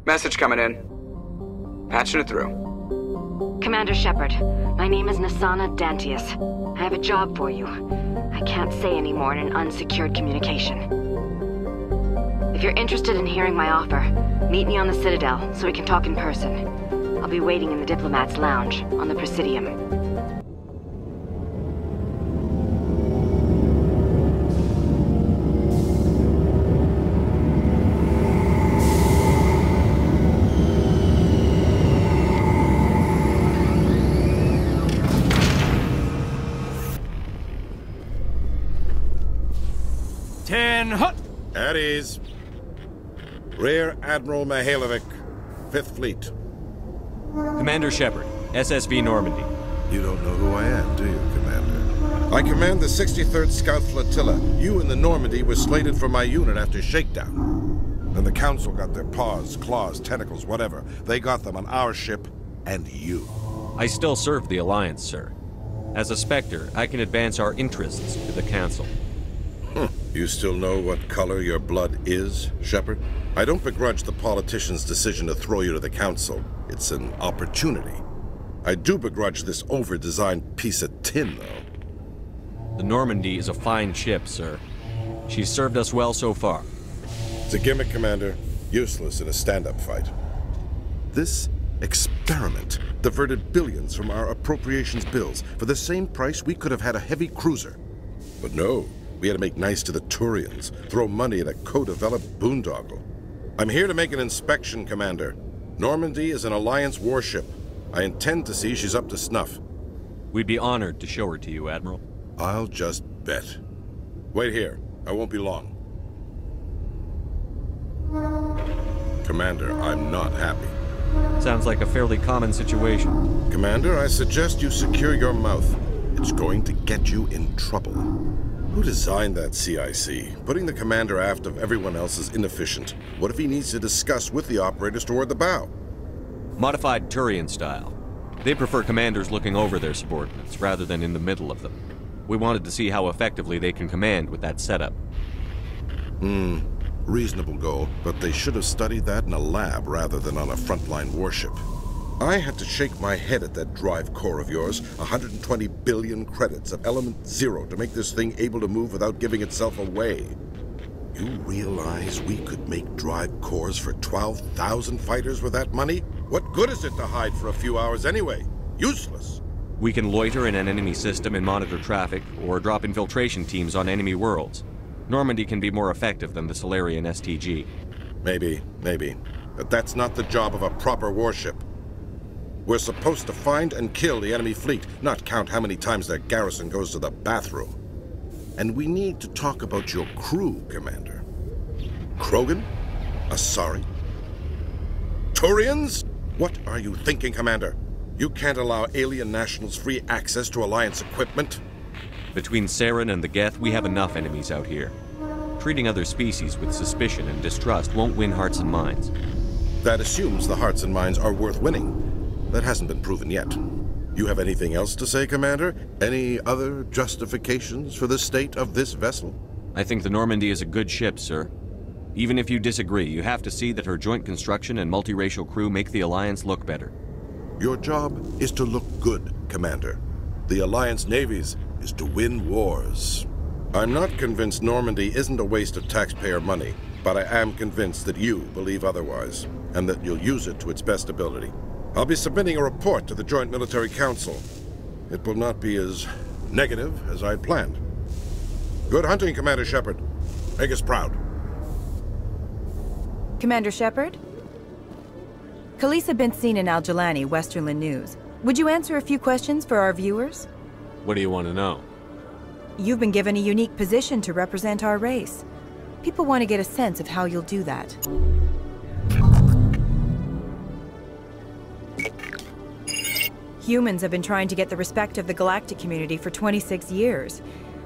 Message coming in. Patching it through. Commander Shepard, my name is Nassana Dantius. I have a job for you. Can't say anymore in an unsecured communication. If you're interested in hearing my offer, meet me on the Citadel so we can talk in person. I'll be waiting in the Diplomat's Lounge on the Presidium. At ease. Rear Admiral Mihailovic, Fifth Fleet. Commander Shepard, SSV Normandy. You don't know who I am, do you, Commander? I command the 63rd Scout Flotilla. You and the Normandy were slated for my unit after shakedown. Then the Council got their paws, claws, tentacles, whatever. They got them on our ship, and you. I still serve the Alliance, sir. As a Spectre, I can advance our interests to the Council. You still know what color your blood is, Shepard? I don't begrudge the politician's decision to throw you to the Council. It's an opportunity. I do begrudge this over-designed piece of tin, though. The Normandy is a fine ship, sir. She's served us well so far. It's a gimmick, Commander. Useless in a stand-up fight. This experiment diverted billions from our appropriations bills. For the same price, we could have had a heavy cruiser. But no, we had to make nice to the Turians, throw money at a co-developed boondoggle. I'm here to make an inspection, Commander. Normandy is an Alliance warship. I intend to see she's up to snuff. We'd be honored to show her to you, Admiral. I'll just bet. Wait here. I won't be long. Commander, I'm not happy. Sounds like a fairly common situation. Commander, I suggest you secure your mouth. It's going to get you in trouble. Who designed that CIC? Putting the commander aft of everyone else is inefficient. What if he needs to discuss with the operators toward the bow? Modified Turian style. They prefer commanders looking over their subordinates rather than in the middle of them. We wanted to see how effectively they can command with that setup. Hmm. Reasonable goal, but they should have studied that in a lab rather than on a frontline warship. I had to shake my head at that drive core of yours. 120 billion credits of element zero to make this thing able to move without giving itself away. You realize we could make drive cores for 12,000 fighters with that money? What good is it to hide for a few hours anyway? Useless. We can loiter in an enemy system and monitor traffic, or drop infiltration teams on enemy worlds. Normandy can be more effective than the Salarian STG. Maybe, maybe. But that's not the job of a proper warship. We're supposed to find and kill the enemy fleet, not count how many times their garrison goes to the bathroom. And we need to talk about your crew, Commander. Krogan? Asari? Turians? What are you thinking, Commander? You can't allow alien nationals free access to Alliance equipment? Between Saren and the Geth, we have enough enemies out here. Treating other species with suspicion and distrust won't win hearts and minds. That assumes the hearts and minds are worth winning. That hasn't been proven yet. You have anything else to say, Commander? Any other justifications for the state of this vessel? I think the Normandy is a good ship, sir. Even if you disagree, you have to see that her joint construction and multiracial crew make the Alliance look better. Your job is to look good, Commander. The Alliance navies is to win wars. I'm not convinced Normandy isn't a waste of taxpayer money, but I am convinced that you believe otherwise, and that you'll use it to its best ability. I'll be submitting a report to the Joint Military Council. It will not be as negative as I'd planned. Good hunting, Commander Shepard. Make us proud. Commander Shepard? Khalisah bint Sinan al-Jilani, Westerland News. Would you answer a few questions for our viewers? What do you want to know? You've been given a unique position to represent our race. People want to get a sense of how you'll do that. Humans have been trying to get the respect of the galactic community for 26 years.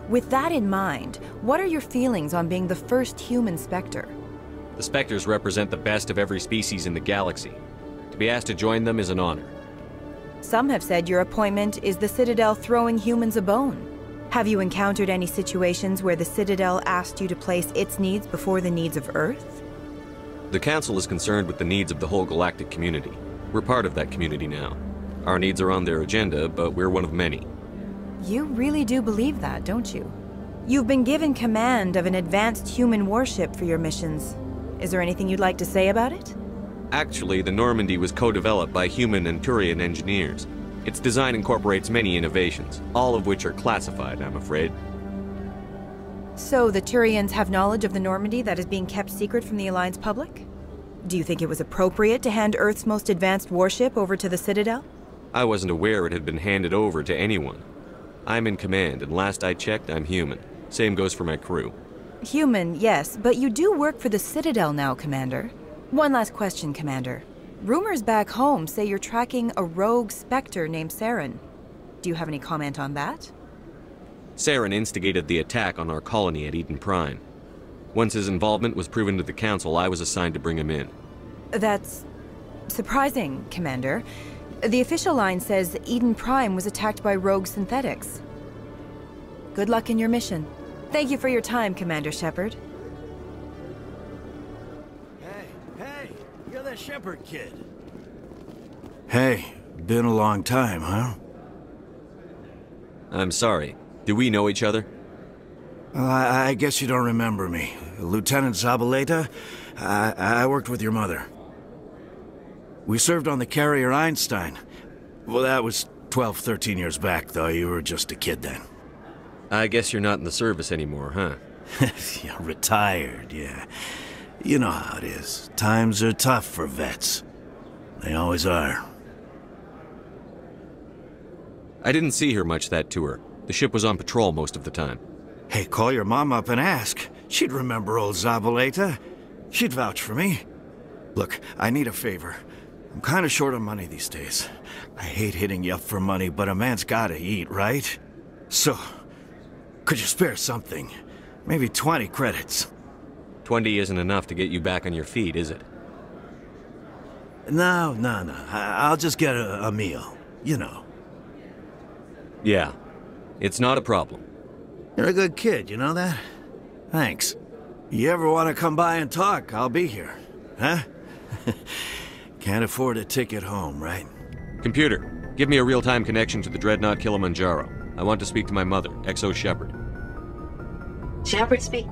With that in mind, what are your feelings on being the first human Spectre? The Spectres represent the best of every species in the galaxy. To be asked to join them is an honor. Some have said your appointment is the Citadel throwing humans a bone. Have you encountered any situations where the Citadel asked you to place its needs before the needs of Earth? The Council is concerned with the needs of the whole galactic community. We're part of that community now. Our needs are on their agenda, but we're one of many. You really do believe that, don't you? You've been given command of an advanced human warship for your missions. Is there anything you'd like to say about it? Actually, the Normandy was co-developed by human and Turian engineers. Its design incorporates many innovations, all of which are classified, I'm afraid. So the Turians have knowledge of the Normandy that is being kept secret from the Alliance public? Do you think it was appropriate to hand Earth's most advanced warship over to the Citadel? I wasn't aware it had been handed over to anyone. I'm in command, and last I checked, I'm human. Same goes for my crew. Human, yes, but you do work for the Citadel now, Commander. One last question, Commander. Rumors back home say you're tracking a rogue Spectre named Saren. Do you have any comment on that? Saren instigated the attack on our colony at Eden Prime. Once his involvement was proven to the Council, I was assigned to bring him in. That's surprising, Commander. The official line says Eden Prime was attacked by rogue synthetics. Good luck in your mission. Thank you for your time, Commander Shepard. Hey, hey, you're that Shepard kid. Hey, been a long time, huh? I'm sorry. Do we know each other? Well, I, I guess you don't remember me. Lieutenant Zabaleta? I, I worked with your mother. We served on the carrier Einstein. Well, that was 12, 13 years back, though. You were just a kid then. I guess you're not in the service anymore, huh? yeah, retired, yeah. You know how it is. Times are tough for vets. They always are. I didn't see her much that tour. The ship was on patrol most of the time. Hey, call your mom up and ask. She'd remember old Zabaleta. She'd vouch for me. Look, I need a favor. I'm kind of short on money these days. I hate hitting you up for money, but a man's gotta eat, right? So, could you spare something? Maybe 20 credits. 20 isn't enough to get you back on your feet, is it? No, no, no. I will just get a, a meal. You know. Yeah. It's not a problem. You're a good kid, you know that? Thanks. You ever want to come by and talk, I'll be here. Huh? Can't afford a ticket home, right? Computer, give me a real-time connection to the Dreadnought Kilimanjaro. I want to speak to my mother, XO Shepard. Shepard speak?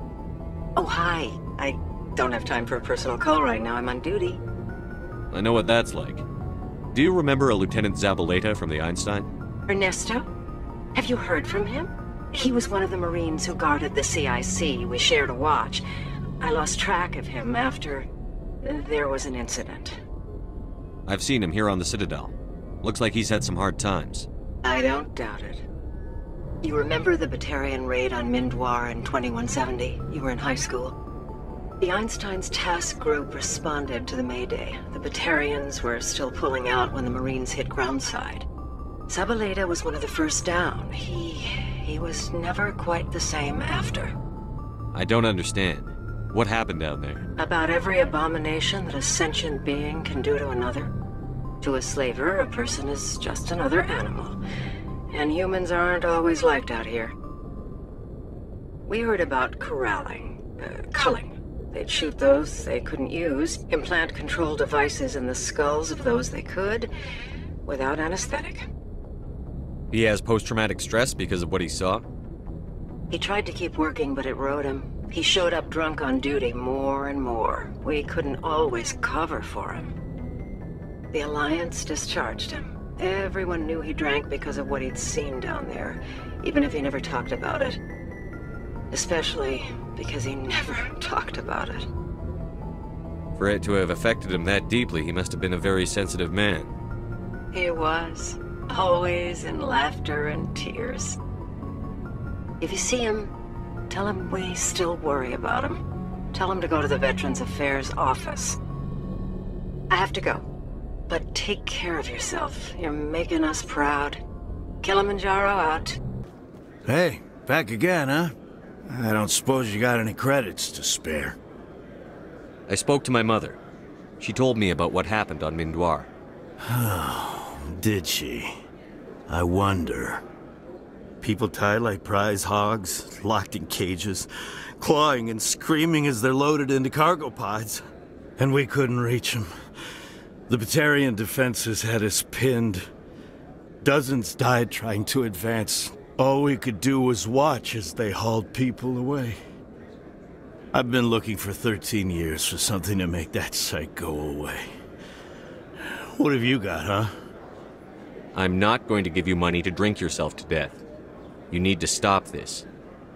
Oh, hi. I don't have time for a personal call right now. I'm on duty. I know what that's like. Do you remember a Lieutenant Zabaleta from the Einstein? Ernesto? Have you heard from him? He was one of the Marines who guarded the CIC. We shared a watch. I lost track of him after there was an incident. I've seen him here on the Citadel. Looks like he's had some hard times. I don't doubt it. You remember the Batarian raid on Mindoir in 2170? You were in high school. The Einstein's task group responded to the Mayday. The Batarians were still pulling out when the Marines hit groundside. Zabaleta was one of the first down. He... he was never quite the same after. I don't understand. What happened down there? About every abomination that a sentient being can do to another. To a slaver, a person is just another animal. And humans aren't always liked out here. We heard about corralling, uh, culling. They'd shoot those they couldn't use, implant control devices in the skulls of those they could, without anesthetic. He has post-traumatic stress because of what he saw? He tried to keep working, but it rode him. He showed up drunk on duty more and more. We couldn't always cover for him. The Alliance discharged him. Everyone knew he drank because of what he'd seen down there, even if he never talked about it. Especially because he never talked about it. For it to have affected him that deeply, he must have been a very sensitive man. He was. Always in laughter and tears. If you see him, tell him we still worry about him. Tell him to go to the Veterans Affairs office. I have to go. But take care of yourself. You're making us proud. Kilimanjaro out. Hey, back again, huh? I don't suppose you got any credits to spare. I spoke to my mother. She told me about what happened on Mindoir. Did she? I wonder. People tied like prize hogs, locked in cages, clawing and screaming as they're loaded into cargo pods. And we couldn't reach them. The Batarian defenses had us pinned. Dozens died trying to advance. All we could do was watch as they hauled people away. I've been looking for 13 years for something to make that sight go away. What have you got, huh? I'm not going to give you money to drink yourself to death. You need to stop this.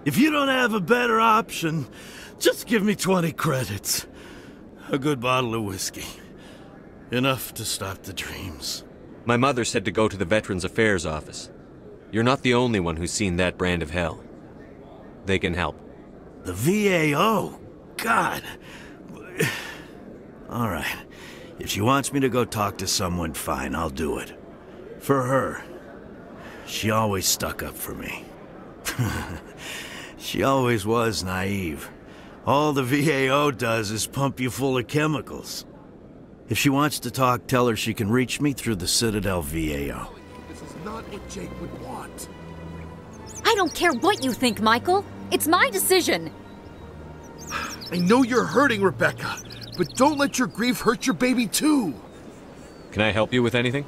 If you don't have a better option, just give me 20 credits. A good bottle of whiskey. Enough to stop the dreams. My mother said to go to the Veterans Affairs office. You're not the only one who's seen that brand of hell. They can help. The VAO? God. All right. If she wants me to go talk to someone, fine, I'll do it. For her. She always stuck up for me. she always was naive. All the VAO does is pump you full of chemicals. If she wants to talk, tell her she can reach me through the Citadel VAO. This is not what Jake would want. I don't care what you think, Michael. It's my decision. I know you're hurting, Rebecca, but don't let your grief hurt your baby too. Can I help you with anything?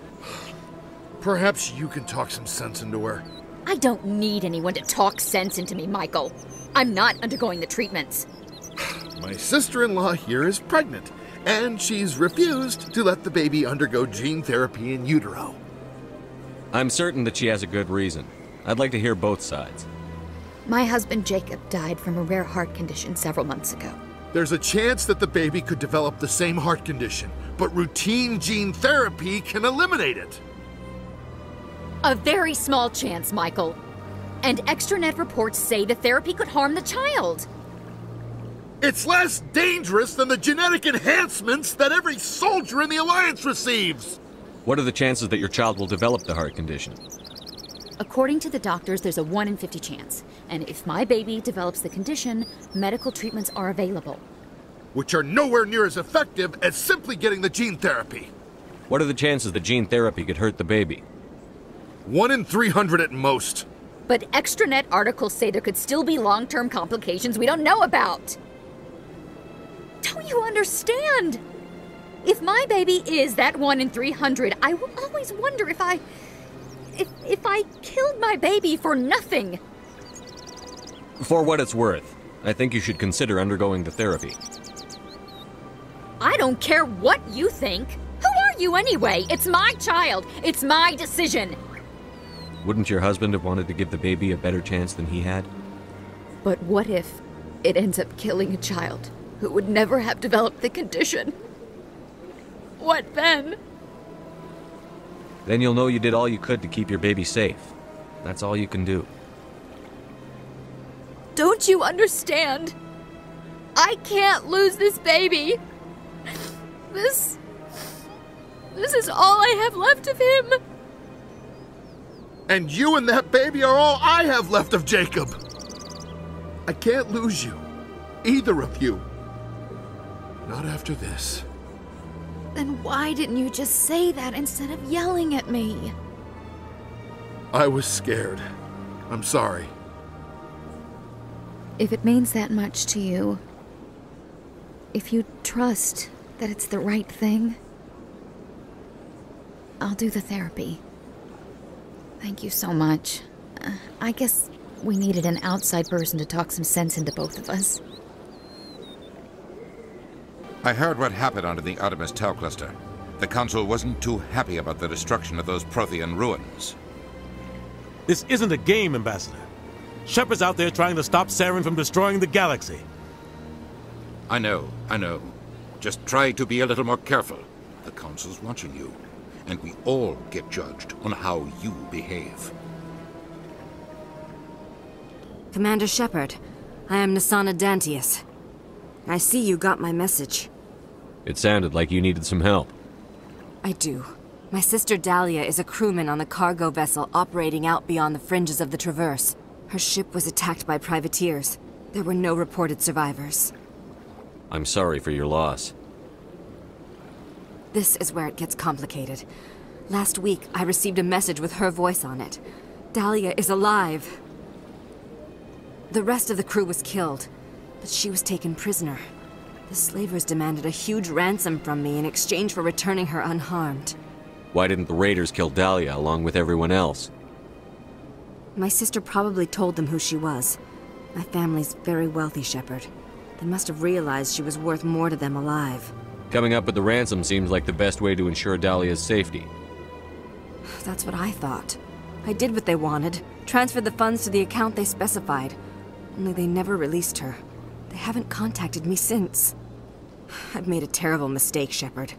Perhaps you can talk some sense into her. I don't need anyone to talk sense into me, Michael. I'm not undergoing the treatments. My sister in law here is pregnant, and she's refused to let the baby undergo gene therapy in utero. I'm certain that she has a good reason. I'd like to hear both sides. My husband Jacob died from a rare heart condition several months ago. There's a chance that the baby could develop the same heart condition, but routine gene therapy can eliminate it. A very small chance, Michael. And extranet reports say the therapy could harm the child. It's less dangerous than the genetic enhancements that every soldier in the Alliance receives. What are the chances that your child will develop the heart condition? According to the doctors, there's a 1 in 50 chance. And if my baby develops the condition, medical treatments are available. Which are nowhere near as effective as simply getting the gene therapy. What are the chances that gene therapy could hurt the baby? 1 in 300 at most. But extranet articles say there could still be long term complications we don't know about. Don't you understand? If my baby is that one in 300, I will always wonder if I. if, if I killed my baby for nothing. For what it's worth, I think you should consider undergoing the therapy. I don't care what you think. Who are you anyway? It's my child. It's my decision. Wouldn't your husband have wanted to give the baby a better chance than he had? But what if it ends up killing a child who would never have developed the condition? What then? Then you'll know you did all you could to keep your baby safe. That's all you can do. Don't you understand? I can't lose this baby. This. This is all I have left of him. And you and that baby are all I have left of Jacob. I can't lose you. Either of you. Not after this. Then why didn't you just say that instead of yelling at me? I was scared. I'm sorry. If it means that much to you, if you trust that it's the right thing, I'll do the therapy. Thank you so much. Uh, I guess we needed an outside person to talk some sense into both of us. I heard what happened under the Artemis Tau cluster. The Council wasn't too happy about the destruction of those Prothean ruins. This isn't a game, Ambassador. Shepard's out there trying to stop Saren from destroying the galaxy. I know, I know. Just try to be a little more careful. The Council's watching you, and we all get judged on how you behave. Commander Shepard, I am Nassana Dantius. I see you got my message. It sounded like you needed some help. I do. My sister Dahlia is a crewman on the cargo vessel operating out beyond the fringes of the Traverse. Her ship was attacked by privateers. There were no reported survivors. I'm sorry for your loss. This is where it gets complicated. Last week, I received a message with her voice on it. Dahlia is alive. The rest of the crew was killed, but she was taken prisoner. The slavers demanded a huge ransom from me in exchange for returning her unharmed. Why didn't the raiders kill Dahlia along with everyone else? My sister probably told them who she was. My family's very wealthy, Shepard. They must have realized she was worth more to them alive. Coming up with the ransom seems like the best way to ensure Dahlia's safety. That's what I thought. I did what they wanted, transferred the funds to the account they specified. Only they never released her. They haven't contacted me since. I've made a terrible mistake, Shepard.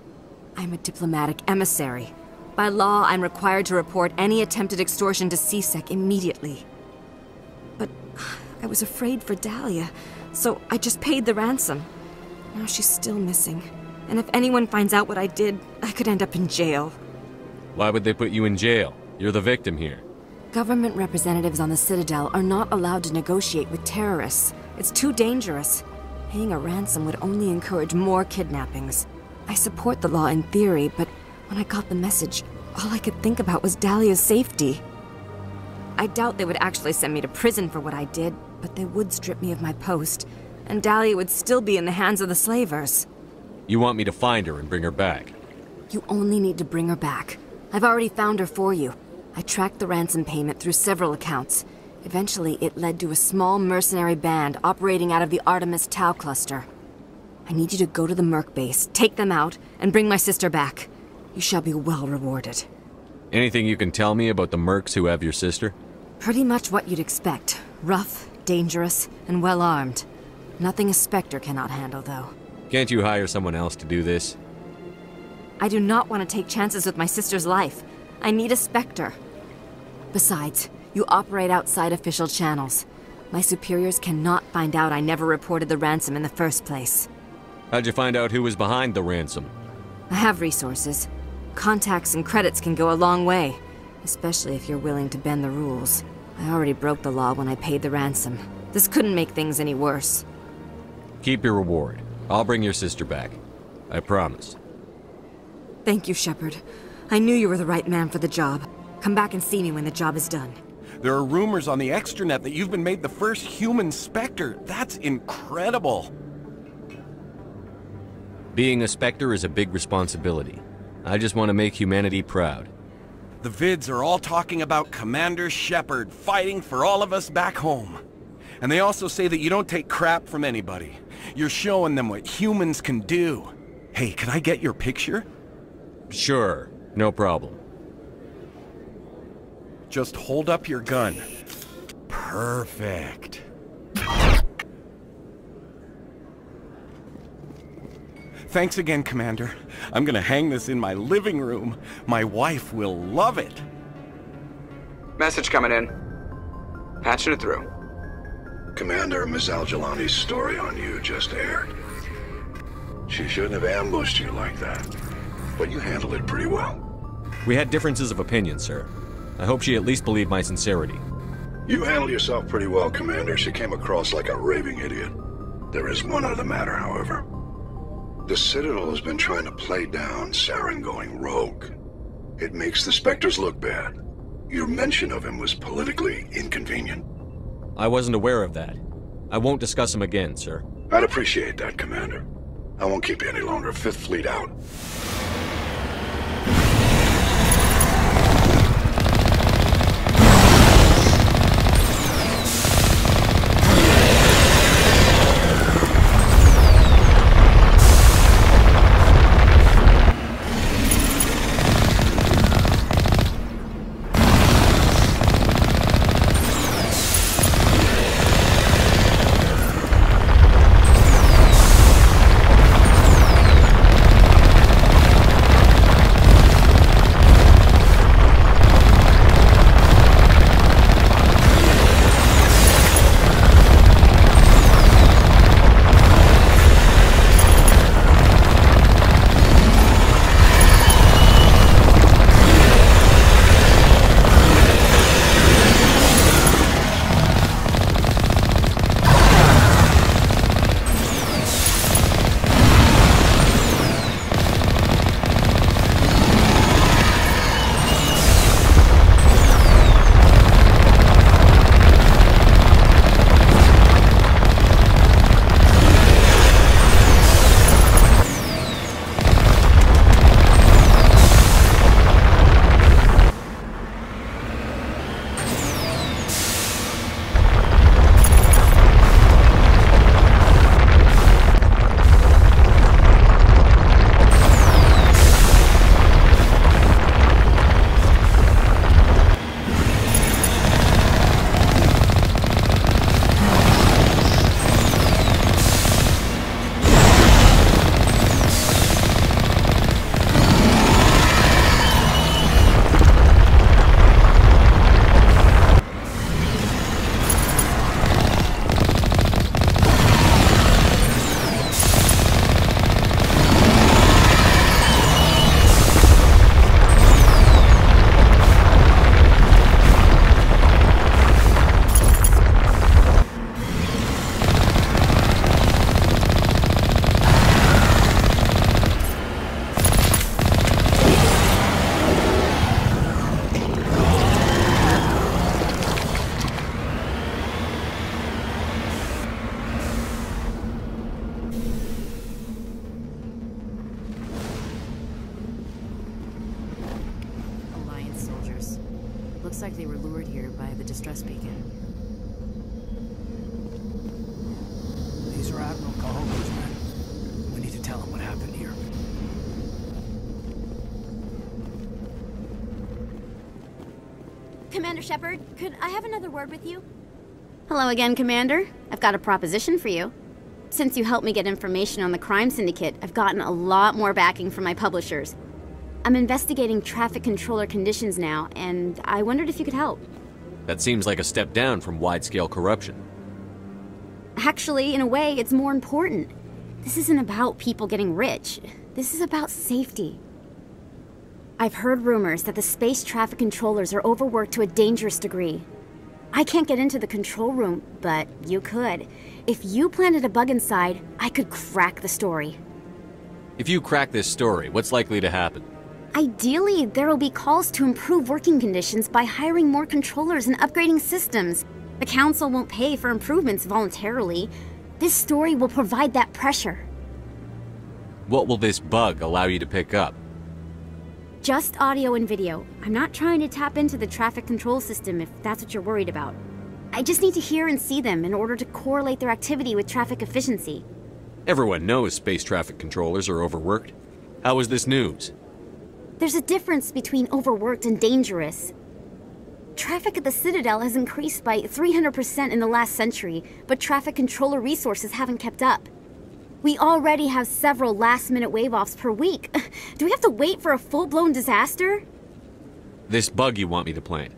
I'm a diplomatic emissary. By law, I'm required to report any attempted extortion to C-Sec immediately. But I was afraid for Dahlia, so I just paid the ransom. Now she's still missing. And if anyone finds out what I did, I could end up in jail. Why would they put you in jail? You're the victim here. Government representatives on the Citadel are not allowed to negotiate with terrorists. It's too dangerous. Paying a ransom would only encourage more kidnappings. I support the law in theory, but when I got the message, all I could think about was Dahlia's safety. I doubt they would actually send me to prison for what I did, but they would strip me of my post, and Dahlia would still be in the hands of the slavers. You want me to find her and bring her back? You only need to bring her back. I've already found her for you. I tracked the ransom payment through several accounts. Eventually, it led to a small mercenary band operating out of the Artemis Tau cluster. I need you to go to the Merc base, take them out, and bring my sister back. You shall be well rewarded. Anything you can tell me about the mercs who have your sister? Pretty much what you'd expect. Rough, dangerous, and well armed. Nothing a Spectre cannot handle, though. Can't you hire someone else to do this? I do not want to take chances with my sister's life. I need a Spectre. Besides, you operate outside official channels. My superiors cannot find out I never reported the ransom in the first place. How'd you find out who was behind the ransom? I have resources. Contacts and credits can go a long way, especially if you're willing to bend the rules. I already broke the law when I paid the ransom. This couldn't make things any worse. Keep your reward. I'll bring your sister back. I promise. Thank you, Shepard. I knew you were the right man for the job. Come back and see me when the job is done. There are rumors on the extranet that you've been made the first human Spectre. That's incredible. Being a Spectre is a big responsibility. I just want to make humanity proud. The vids are all talking about Commander Shepard fighting for all of us back home. And they also say that you don't take crap from anybody. You're showing them what humans can do. Hey, can I get your picture? Sure, no problem. Just hold up your gun. Perfect. Thanks again, Commander. I'm gonna hang this in my living room. My wife will love it. Message coming in. Patching it through. Commander, Ms. Al-Jilani's story on you just aired. She shouldn't have ambushed you like that. But you handled it pretty well. We had differences of opinion, sir. I hope she at least believed my sincerity. You handled yourself pretty well, Commander. She came across like a raving idiot. There is one other matter, however. The Citadel has been trying to play down Saren going rogue. It makes the Spectres look bad. Your mention of him was politically inconvenient. I wasn't aware of that. I won't discuss him again, sir. I'd appreciate that, Commander. I won't keep you any longer. Fifth Fleet out. Again, Commander. I've got a proposition for you. Since you helped me get information on the crime syndicate, I've gotten a lot more backing from my publishers. I'm investigating traffic controller conditions now, and I wondered if you could help. That seems like a step down from wide scale corruption. Actually, in a way, it's more important. This isn't about people getting rich. This is about safety. I've heard rumors that the space traffic controllers are overworked to a dangerous degree. I can't get into the control room, but you could. If you planted a bug inside, I could crack the story. If you crack this story, what's likely to happen? Ideally, there will be calls to improve working conditions by hiring more controllers and upgrading systems. The Council won't pay for improvements voluntarily. This story will provide that pressure. What will this bug allow you to pick up? Just audio and video. I'm not trying to tap into the traffic control system if that's what you're worried about. I just need to hear and see them in order to correlate their activity with traffic efficiency. Everyone knows space traffic controllers are overworked. How is this news? There's a difference between overworked and dangerous. Traffic at the Citadel has increased by 300% in the last century, but traffic controller resources haven't kept up. We already have several last-minute wave-offs per week. Do we have to wait for a full-blown disaster? This bug you want me to plant,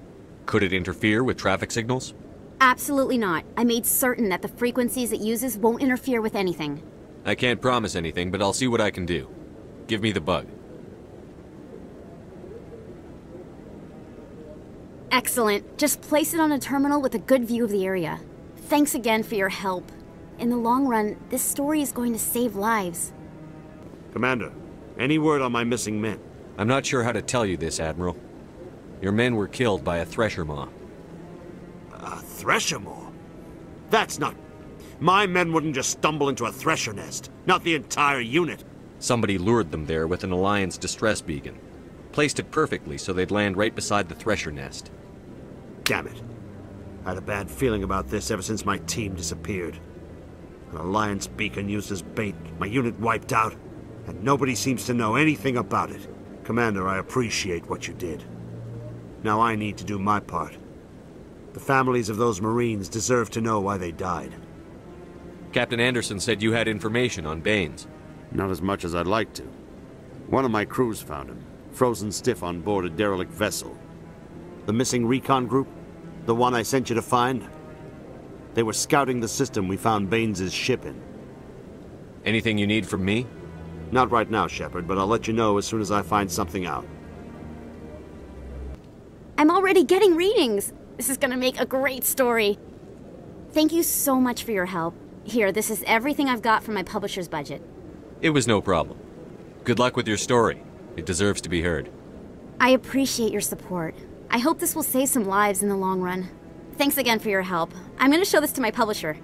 could it interfere with traffic signals? Absolutely not. I made certain that the frequencies it uses won't interfere with anything. I can't promise anything, but I'll see what I can do. Give me the bug. Excellent. Just place it on a terminal with a good view of the area. Thanks again for your help. In the long run, this story is going to save lives. Commander, any word on my missing men? I'm not sure how to tell you this, Admiral. Your men were killed by a thresher maw. A thresher maw? That's not... My men wouldn't just stumble into a thresher nest. Not the entire unit. Somebody lured them there with an Alliance distress beacon. Placed it perfectly so they'd land right beside the thresher nest. Damn it. I had a bad feeling about this ever since my team disappeared. An Alliance beacon used as bait, my unit wiped out, and nobody seems to know anything about it. Commander, I appreciate what you did. Now I need to do my part. The families of those Marines deserve to know why they died. Captain Anderson said you had information on Baines. Not as much as I'd like to. One of my crews found him, frozen stiff on board a derelict vessel. The missing recon group? The one I sent you to find? They were scouting the system we found Baines' ship in. Anything you need from me? Not right now, Shepard, but I'll let you know as soon as I find something out. I'm already getting readings. This is gonna make a great story. Thank you so much for your help. Here, this is everything I've got from my publisher's budget. It was no problem. Good luck with your story. It deserves to be heard. I appreciate your support. I hope this will save some lives in the long run. Thanks again for your help. I'm gonna show this to my publisher.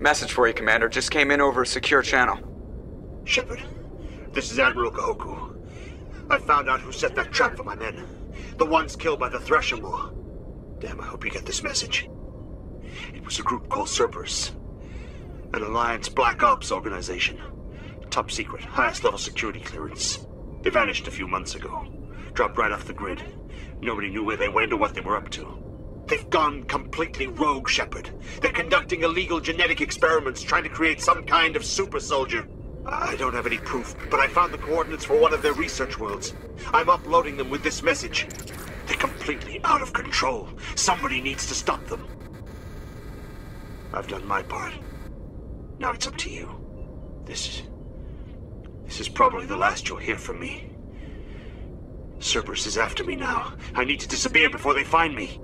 Message for you, Commander. Just came in over a secure channel. Shepard, this is Admiral Kahoku. I found out who set that trap for my men. The ones killed by the Thresher Maw. Damn, I hope you get this message. It was a group called Cerberus. An Alliance Black Ops organization. Top secret, highest level security clearance. They vanished a few months ago. Dropped right off the grid. Nobody knew where they went or what they were up to. They've gone completely rogue, Shepard. They're conducting illegal genetic experiments, trying to create some kind of super soldier. I don't have any proof, but I found the coordinates for one of their research worlds. I'm uploading them with this message. They're completely out of control. Somebody needs to stop them. I've done my part. Now it's up to you. This... This is probably the last you'll hear from me. Cerberus is after me now. I need to disappear before they find me.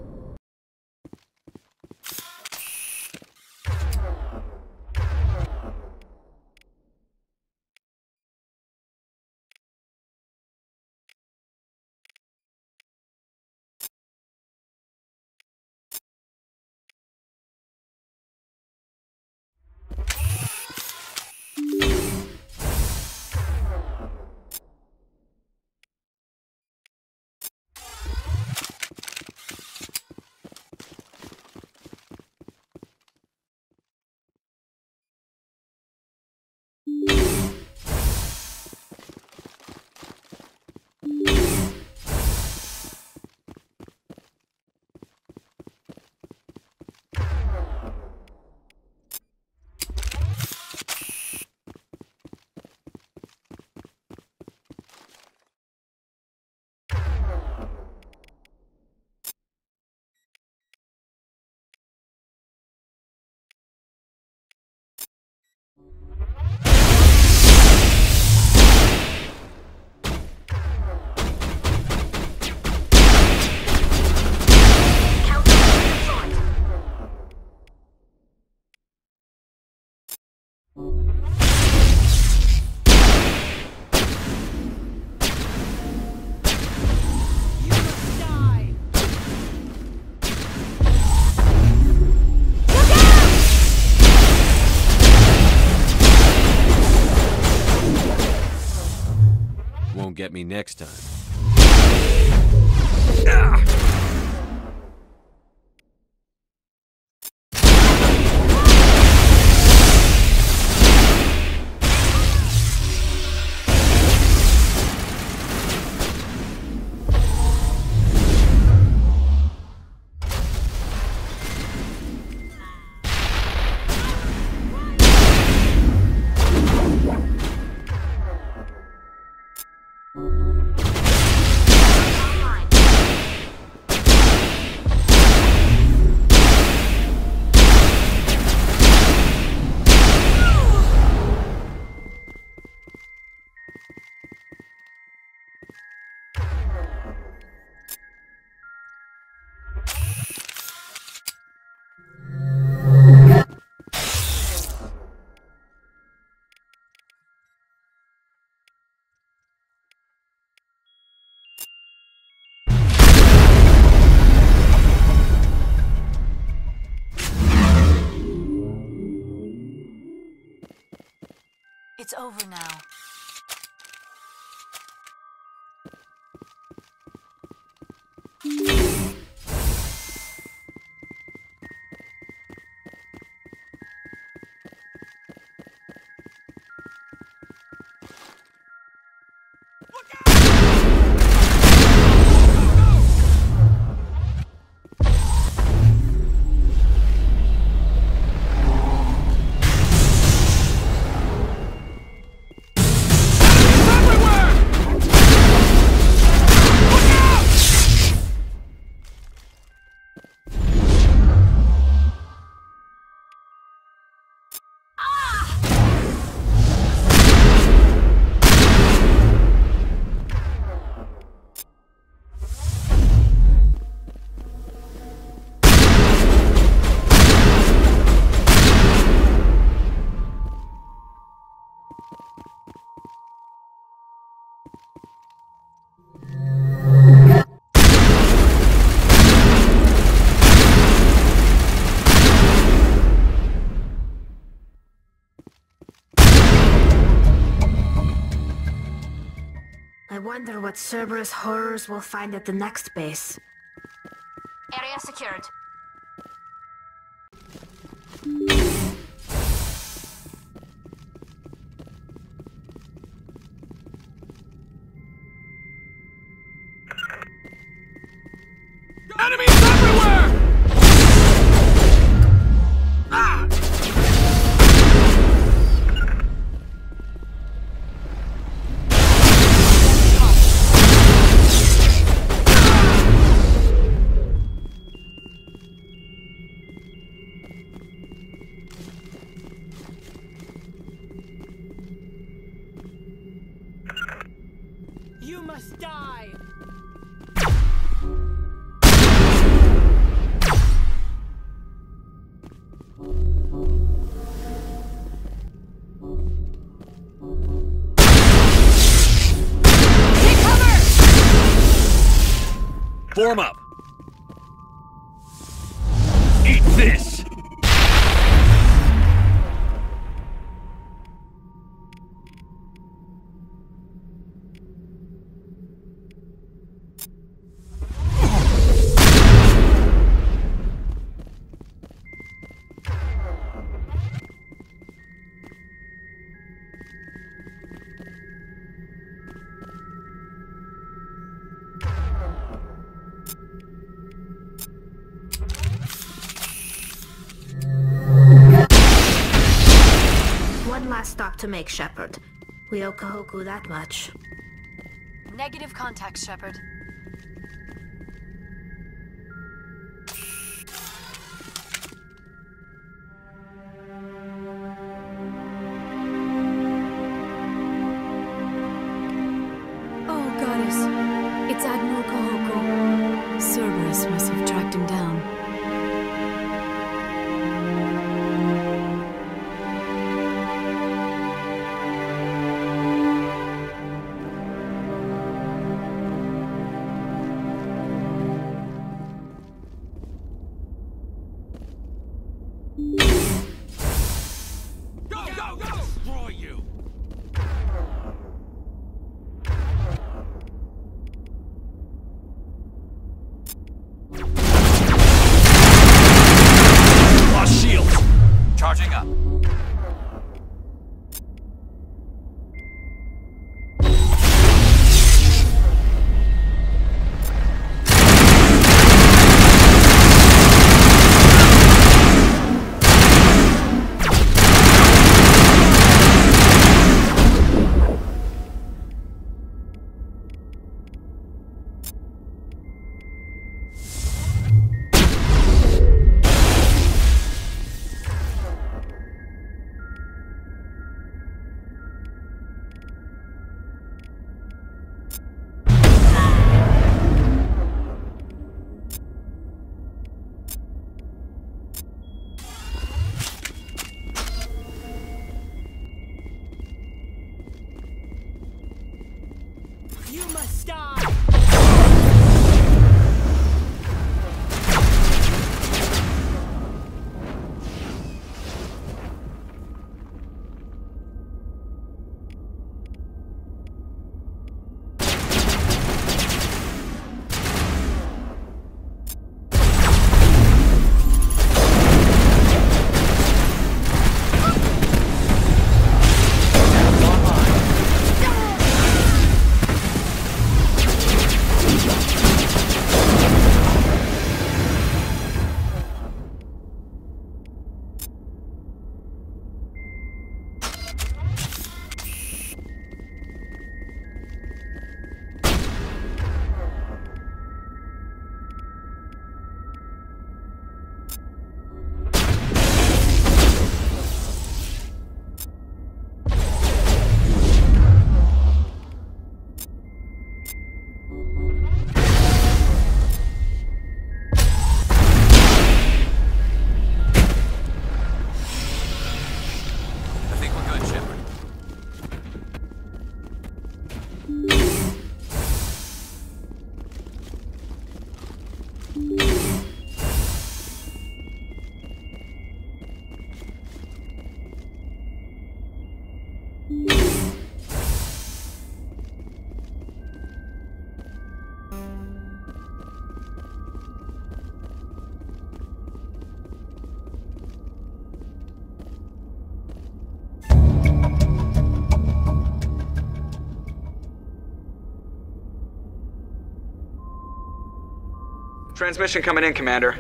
Get me next time. It's over now. Wonder what Cerberus horrors we'll find at the next base. Area secured. Form up! To make, Shepard. We owe Kahoku that much. Negative contact, Shepard. Oh, Goddess. It's Admiral Kahoku. Cerberus must have tracked him down. Transmission coming in, Commander.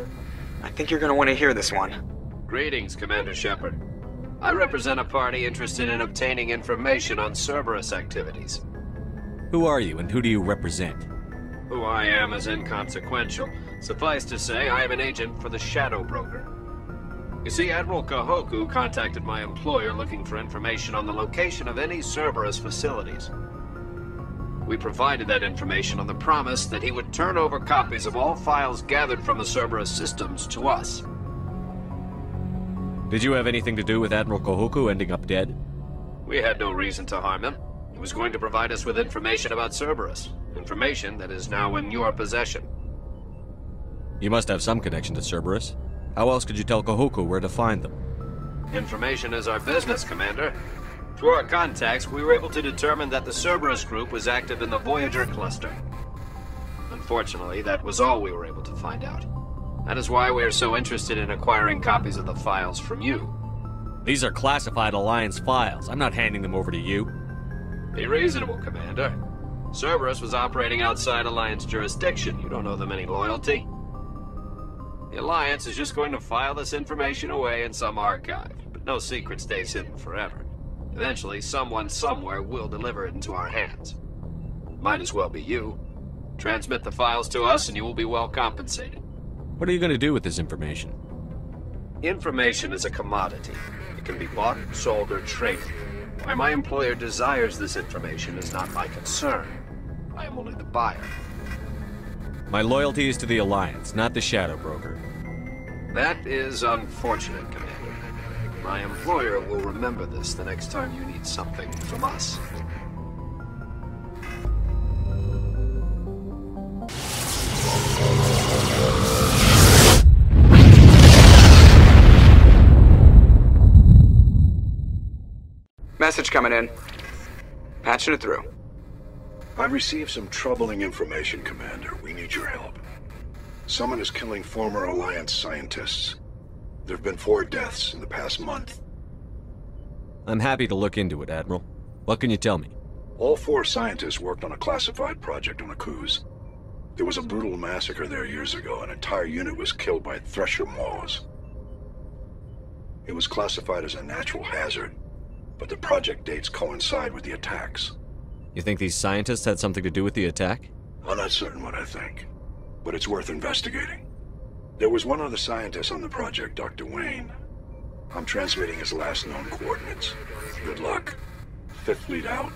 I think you're gonna want to hear this one. Greetings, Commander Shepard. I represent a party interested in obtaining information on Cerberus activities. Who are you and who do you represent? Who I am is inconsequential. Suffice to say, I am an agent for the Shadow Broker. You see, Admiral Kahoku contacted my employer looking for information on the location of any Cerberus facilities. We provided that information on the promise that he would turn over copies of all files gathered from the Cerberus systems to us. Did you have anything to do with Admiral Kahoku ending up dead? We had no reason to harm him. He was going to provide us with information about Cerberus. Information that is now in your possession. You must have some connection to Cerberus. How else could you tell Kahoku where to find them? Information is our business, Commander. Through our contacts, we were able to determine that the Cerberus group was active in the Voyager cluster. Unfortunately, that was all we were able to find out. That is why we are so interested in acquiring copies of the files from you. These are classified Alliance files. I'm not handing them over to you. Be reasonable, Commander. Cerberus was operating outside Alliance jurisdiction. You don't owe them any loyalty. The Alliance is just going to file this information away in some archive, but no secret stays hidden forever. Eventually, someone somewhere will deliver it into our hands. Might as well be you. Transmit the files to us and you will be well compensated. What are you going to do with this information? Information is a commodity. It can be bought, sold, or traded. Why my employer desires this information is not my concern. I am only the buyer. My loyalty is to the Alliance, not the Shadow Broker. That is unfortunate, Commander. My employer will remember this the next time you need something from us. Message coming in. Patching it through. I've received some troubling information, Commander. We need your help. Someone is killing former Alliance scientists. There have been four deaths in the past month. I'm happy to look into it, Admiral. What can you tell me? All four scientists worked on a classified project on a Akuze. There was a brutal massacre there years ago. An entire unit was killed by Thresher Maws. It was classified as a natural hazard, but the project dates coincide with the attacks. You think these scientists had something to do with the attack? I'm not certain what I think, but it's worth investigating. There was one other scientist on the project, Dr. Wayne. I'm transmitting his last known coordinates. Good luck. Fifth Fleet out.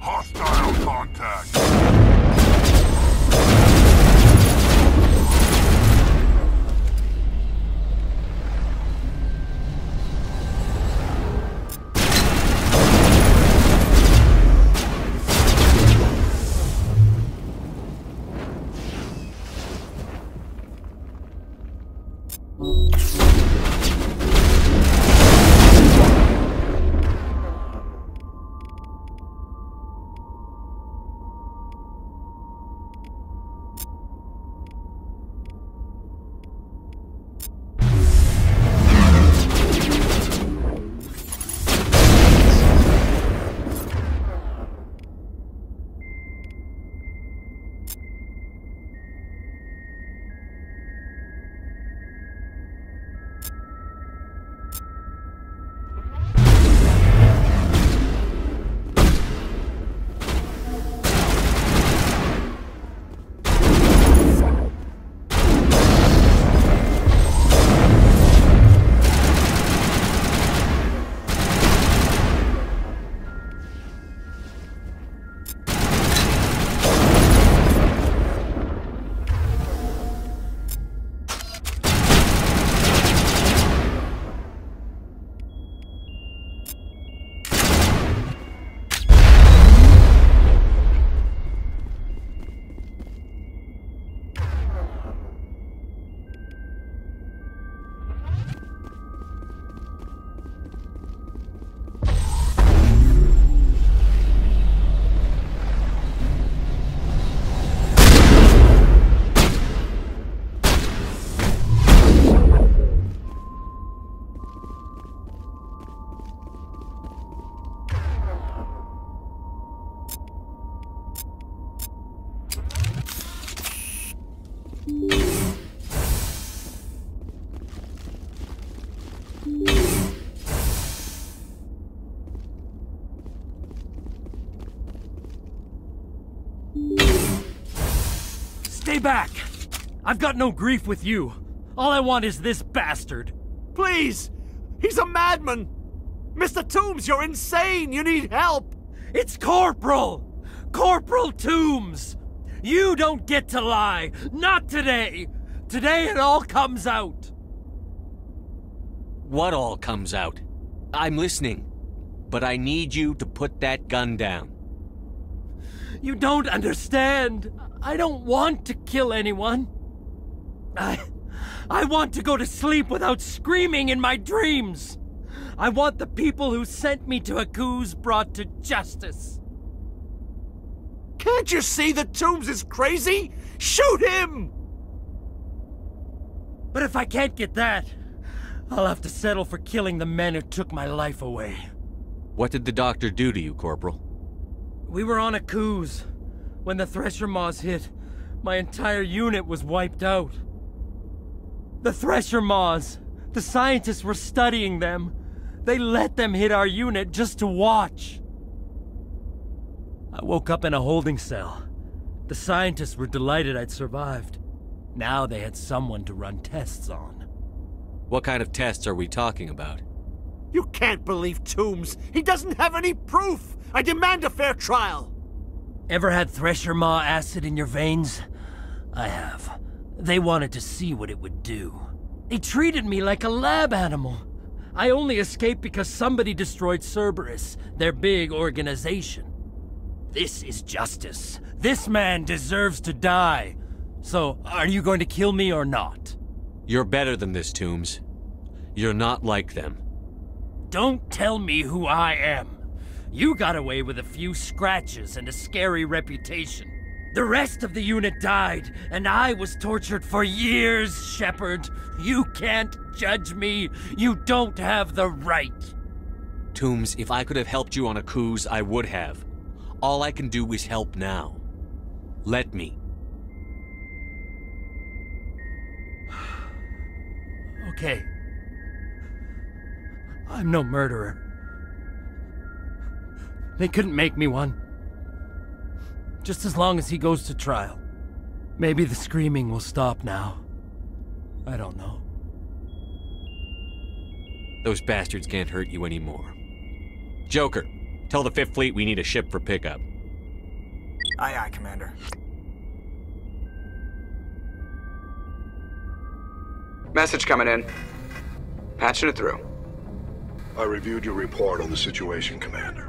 Hostile contact. Stay back! I've got no grief with you. All I want is this bastard. Please! He's a madman! Mr. Toombs, you're insane! You need help! It's Corporal! Corporal Toombs! You don't get to lie! Not today! Today it all comes out! What all comes out? I'm listening. But I need you to put that gun down. You don't understand! I don't want to kill anyone. I. I want to go to sleep without screaming in my dreams! I want the people who sent me to Akuze brought to justice. Can't you see that Toombs is crazy? Shoot him! But if I can't get that, I'll have to settle for killing the men who took my life away. What did the doctor do to you, Corporal? We were on a Akuze. When the Thresher Maws hit, my entire unit was wiped out. The Thresher Maws! The scientists were studying them. They let them hit our unit just to watch. I woke up in a holding cell. The scientists were delighted I'd survived. Now they had someone to run tests on. What kind of tests are we talking about? You can't believe Toombs! He doesn't have any proof! I demand a fair trial! Ever had Thresher Maw acid in your veins? I have. They wanted to see what it would do. They treated me like a lab animal. I only escaped because somebody destroyed Cerberus, their big organization. This is justice. This man deserves to die. So, are you going to kill me or not? You're better than this, Toombs. You're not like them. Don't tell me who I am. You got away with a few scratches and a scary reputation. The rest of the unit died, and I was tortured for years, Shepard. You can't judge me. You don't have the right. Toombs, if I could have helped you on Akuze, I would have. All I can do is help now. Let me. Okay. I'm no murderer. They couldn't make me one. Just as long as he goes to trial. Maybe the screaming will stop now. I don't know. Those bastards can't hurt you anymore. Joker, tell the Fifth Fleet we need a ship for pickup. Aye, aye, Commander. Message coming in. Patching it through. I reviewed your report on the situation, Commander.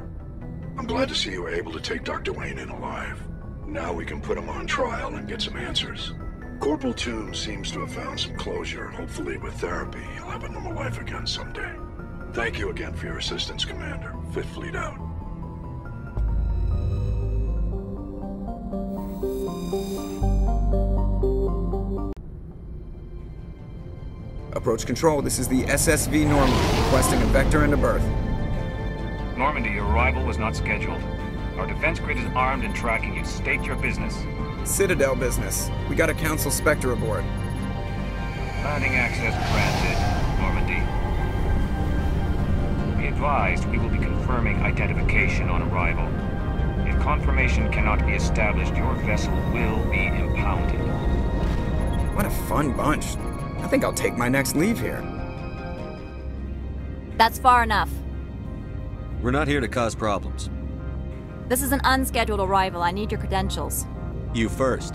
I'm glad to see you were able to take Dr. Wayne in alive. Now we can put him on trial and get some answers. Corporal Toombs seems to have found some closure. Hopefully with therapy, he'll have a normal life again someday. Thank you again for your assistance, Commander. Fifth Fleet out. Approach control, this is the SSV Normandy, requesting a vector into berth. Normandy, your arrival was not scheduled. Our defense grid is armed and tracking you. State your business. Citadel business. We got a Council Spectre aboard. Landing access granted, Normandy. Be advised, we will be confirming identification on arrival. If confirmation cannot be established, your vessel will be impounded. What a fun bunch. I think I'll take my next leave here. That's far enough. We're not here to cause problems. This is an unscheduled arrival. I need your credentials. You first.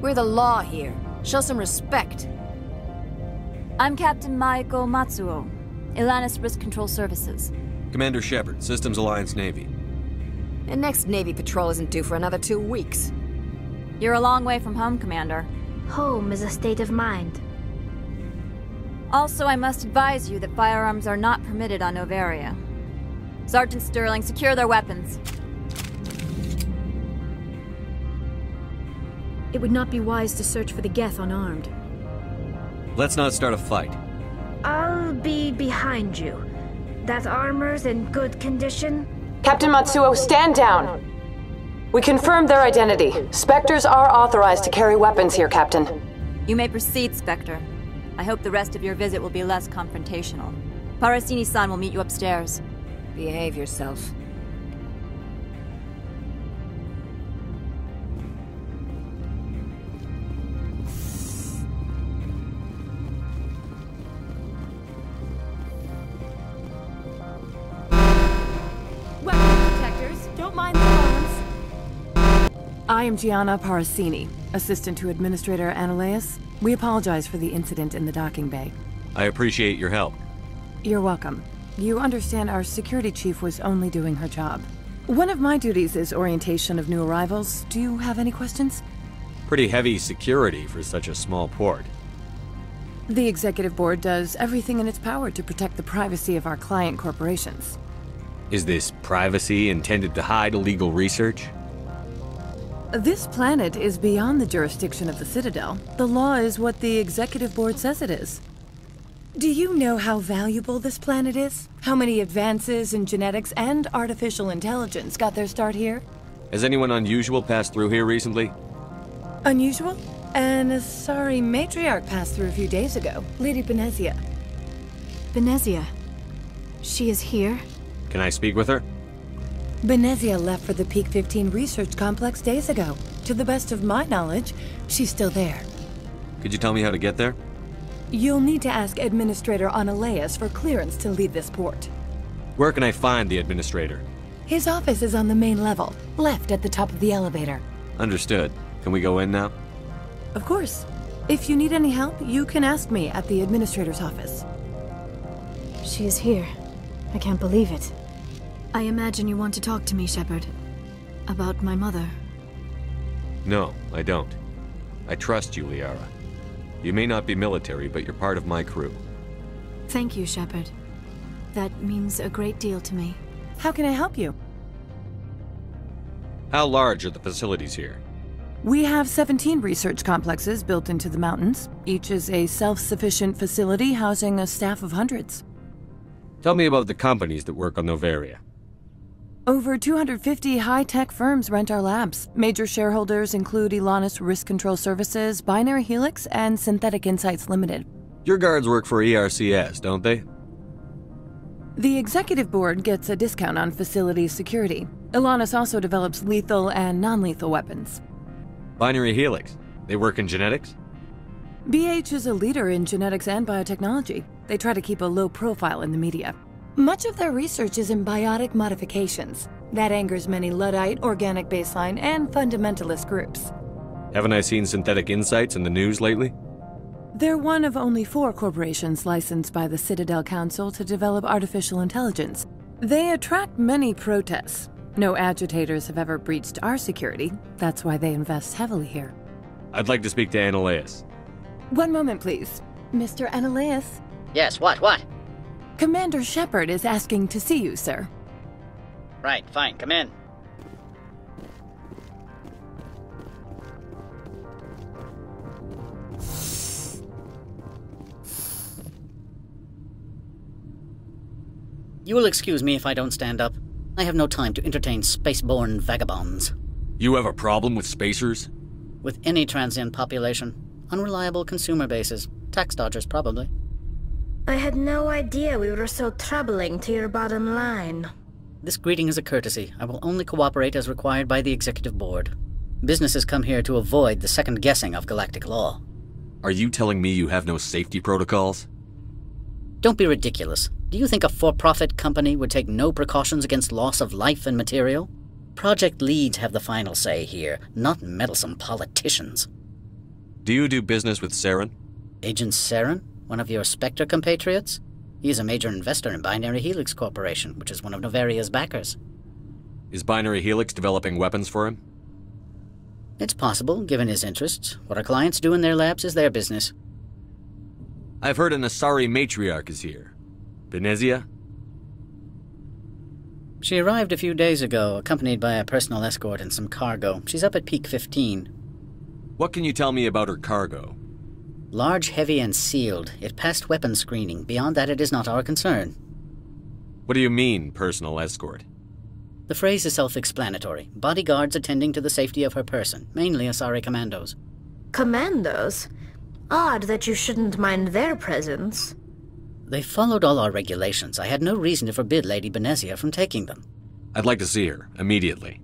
We're the law here. Show some respect. I'm Captain Maeko Matsuo, Elanus Risk Control Services. Commander Shepard, Systems Alliance Navy. The next Navy patrol isn't due for another two weeks. You're a long way from home, Commander. Home is a state of mind. Also, I must advise you that firearms are not permitted on Noveria. Sergeant Sterling, secure their weapons. It would not be wise to search for the Geth unarmed. Let's not start a fight. I'll be behind you. That armor's in good condition? Captain Matsuo, stand down! We confirmed their identity. Spectres are authorized to carry weapons here, Captain. You may proceed, Spectre. I hope the rest of your visit will be less confrontational. Parasini-san will meet you upstairs. Behave yourself. Weapon detectors, don't mind the alarms. I am Gianna Parasini, assistant to Administrator Anoleis. We apologize for the incident in the docking bay. I appreciate your help. You're welcome. You understand our security chief was only doing her job. One of my duties is orientation of new arrivals. Do you have any questions? Pretty heavy security for such a small port. The executive board does everything in its power to protect the privacy of our client corporations. Is this privacy intended to hide illegal research? This planet is beyond the jurisdiction of the Citadel. The law is what the executive board says it is. Do you know how valuable this planet is? How many advances in genetics and artificial intelligence got their start here? Has anyone unusual passed through here recently? Unusual? An Asari matriarch passed through a few days ago, Lady Benezia. Benezia? She is here? Can I speak with her? Benezia left for the Peak 15 research complex days ago. To the best of my knowledge, she's still there. Could you tell me how to get there? You'll need to ask Administrator Anoleis for clearance to leave this port. Where can I find the administrator? His office is on the main level, left at the top of the elevator. Understood. Can we go in now? Of course. If you need any help, you can ask me at the Administrator's office. She is here. I can't believe it. I imagine you want to talk to me, Shepard. About my mother. No, I don't. I trust you, Liara. You may not be military, but you're part of my crew. Thank you, Shepard. That means a great deal to me. How can I help you? How large are the facilities here? We have 17 research complexes built into the mountains. Each is a self-sufficient facility housing a staff of hundreds. Tell me about the companies that work on Noveria. Over 250 high-tech firms rent our labs. Major shareholders include Elanus Risk Control Services, Binary Helix, and Synthetic Insights Limited. Your guards work for ERCS, don't they? The executive board gets a discount on facility security. Elanus also develops lethal and non-lethal weapons. Binary Helix. They work in genetics? BH is a leader in genetics and biotechnology. They try to keep a low profile in the media. Much of their research is in biotic modifications. That angers many Luddite, organic baseline, and fundamentalist groups. Haven't I seen synthetic insights in the news lately? They're one of only four corporations licensed by the Citadel Council to develop artificial intelligence. They attract many protests. No agitators have ever breached our security. That's why they invest heavily here. I'd like to speak to Anoleis. One moment, please. Mr. Anoleis? Yes, what, what? Commander Shepard is asking to see you, sir. Right, fine, come in. You will excuse me if I don't stand up. I have no time to entertain spaceborne vagabonds. You have a problem with spacers? With any transient population. Unreliable consumer bases. Tax dodgers, probably. I had no idea we were so troubling to your bottom line. This greeting is a courtesy. I will only cooperate as required by the Executive Board. Businesses come here to avoid the second guessing of galactic law. Are you telling me you have no safety protocols? Don't be ridiculous. Do you think a for profit company would take no precautions against loss of life and material? Project leads have the final say here, not meddlesome politicians. Do you do business with Saren? Agent Saren? One of your Spectre compatriots? He's a major investor in Binary Helix Corporation, which is one of Noveria's backers. Is Binary Helix developing weapons for him? It's possible, given his interests. What our clients do in their labs is their business. I've heard an Asari matriarch is here. Benezia? She arrived a few days ago, accompanied by a personal escort and some cargo. She's up at Peak 15. What can you tell me about her cargo? Large, heavy, and sealed. It passed weapon screening. Beyond that, it is not our concern. What do you mean, personal escort? The phrase is self-explanatory. Bodyguards attending to the safety of her person, mainly Asari commandos. Commandos? Odd that you shouldn't mind their presence. They followed all our regulations. I had no reason to forbid Lady Benezia from taking them. I'd like to see her, immediately.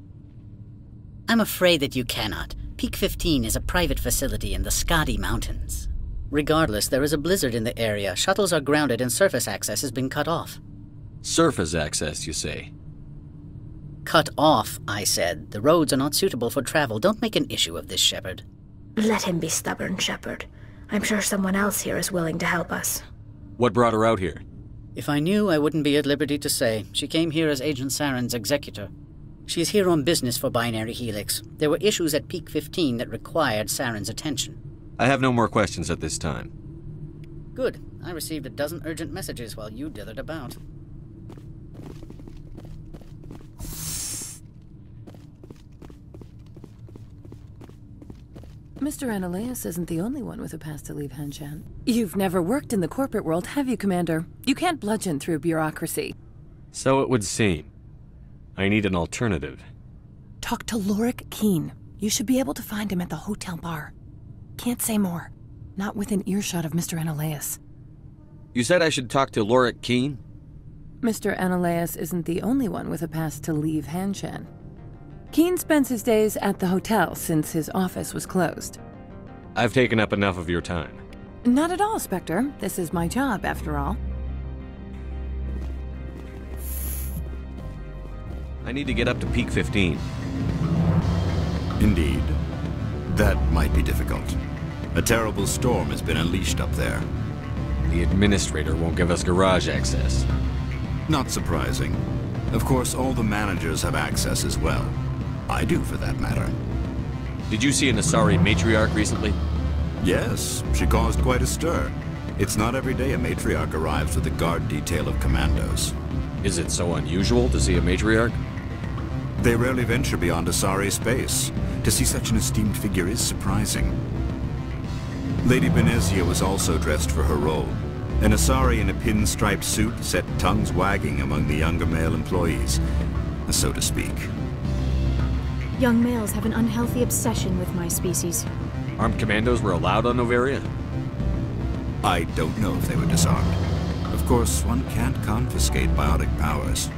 I'm afraid that you cannot. Peak 15 is a private facility in the Skadi Mountains. Regardless, there is a blizzard in the area. Shuttles are grounded and surface access has been cut off. Surface access, you say? Cut off, I said. The roads are not suitable for travel. Don't make an issue of this, Shepard. Let him be stubborn, Shepard. I'm sure someone else here is willing to help us. What brought her out here? If I knew, I wouldn't be at liberty to say. She came here as Agent Saren's executor. She is here on business for Binary Helix. There were issues at Peak 15 that required Saren's attention. I have no more questions at this time. Good. I received a dozen urgent messages while you dithered about. Mr. Anoleis isn't the only one with a past to leave Hanshan. You've never worked in the corporate world, have you, Commander? You can't bludgeon through bureaucracy. So it would seem. I need an alternative. Talk to Lorik Qui'in. You should be able to find him at the hotel bar. Can't say more. Not within earshot of Mr. Anoleis. You said I should talk to Lorik Qui'in? Mr. Anoleis isn't the only one with a past to leave Hanshan. Qui'in spends his days at the hotel since his office was closed. I've taken up enough of your time. Not at all, Spectre. This is my job, after all. I need to get up to Peak 15. Indeed. That might be difficult. A terrible storm has been unleashed up there. The Administrator won't give us garage access. Not surprising. Of course, all the managers have access as well. I do, for that matter. Did you see an Asari matriarch recently? Yes, she caused quite a stir. It's not every day a matriarch arrives with a guard detail of commandos. Is it so unusual to see a matriarch? They rarely venture beyond Asari space. To see such an esteemed figure is surprising. Lady Benezia was also dressed for her role. An Asari in a pinstriped suit set tongues wagging among the younger male employees, so to speak. Young males have an unhealthy obsession with my species. Armed commandos were allowed on Noveria? I don't know if they were disarmed. Of course, one can't confiscate biotic powers.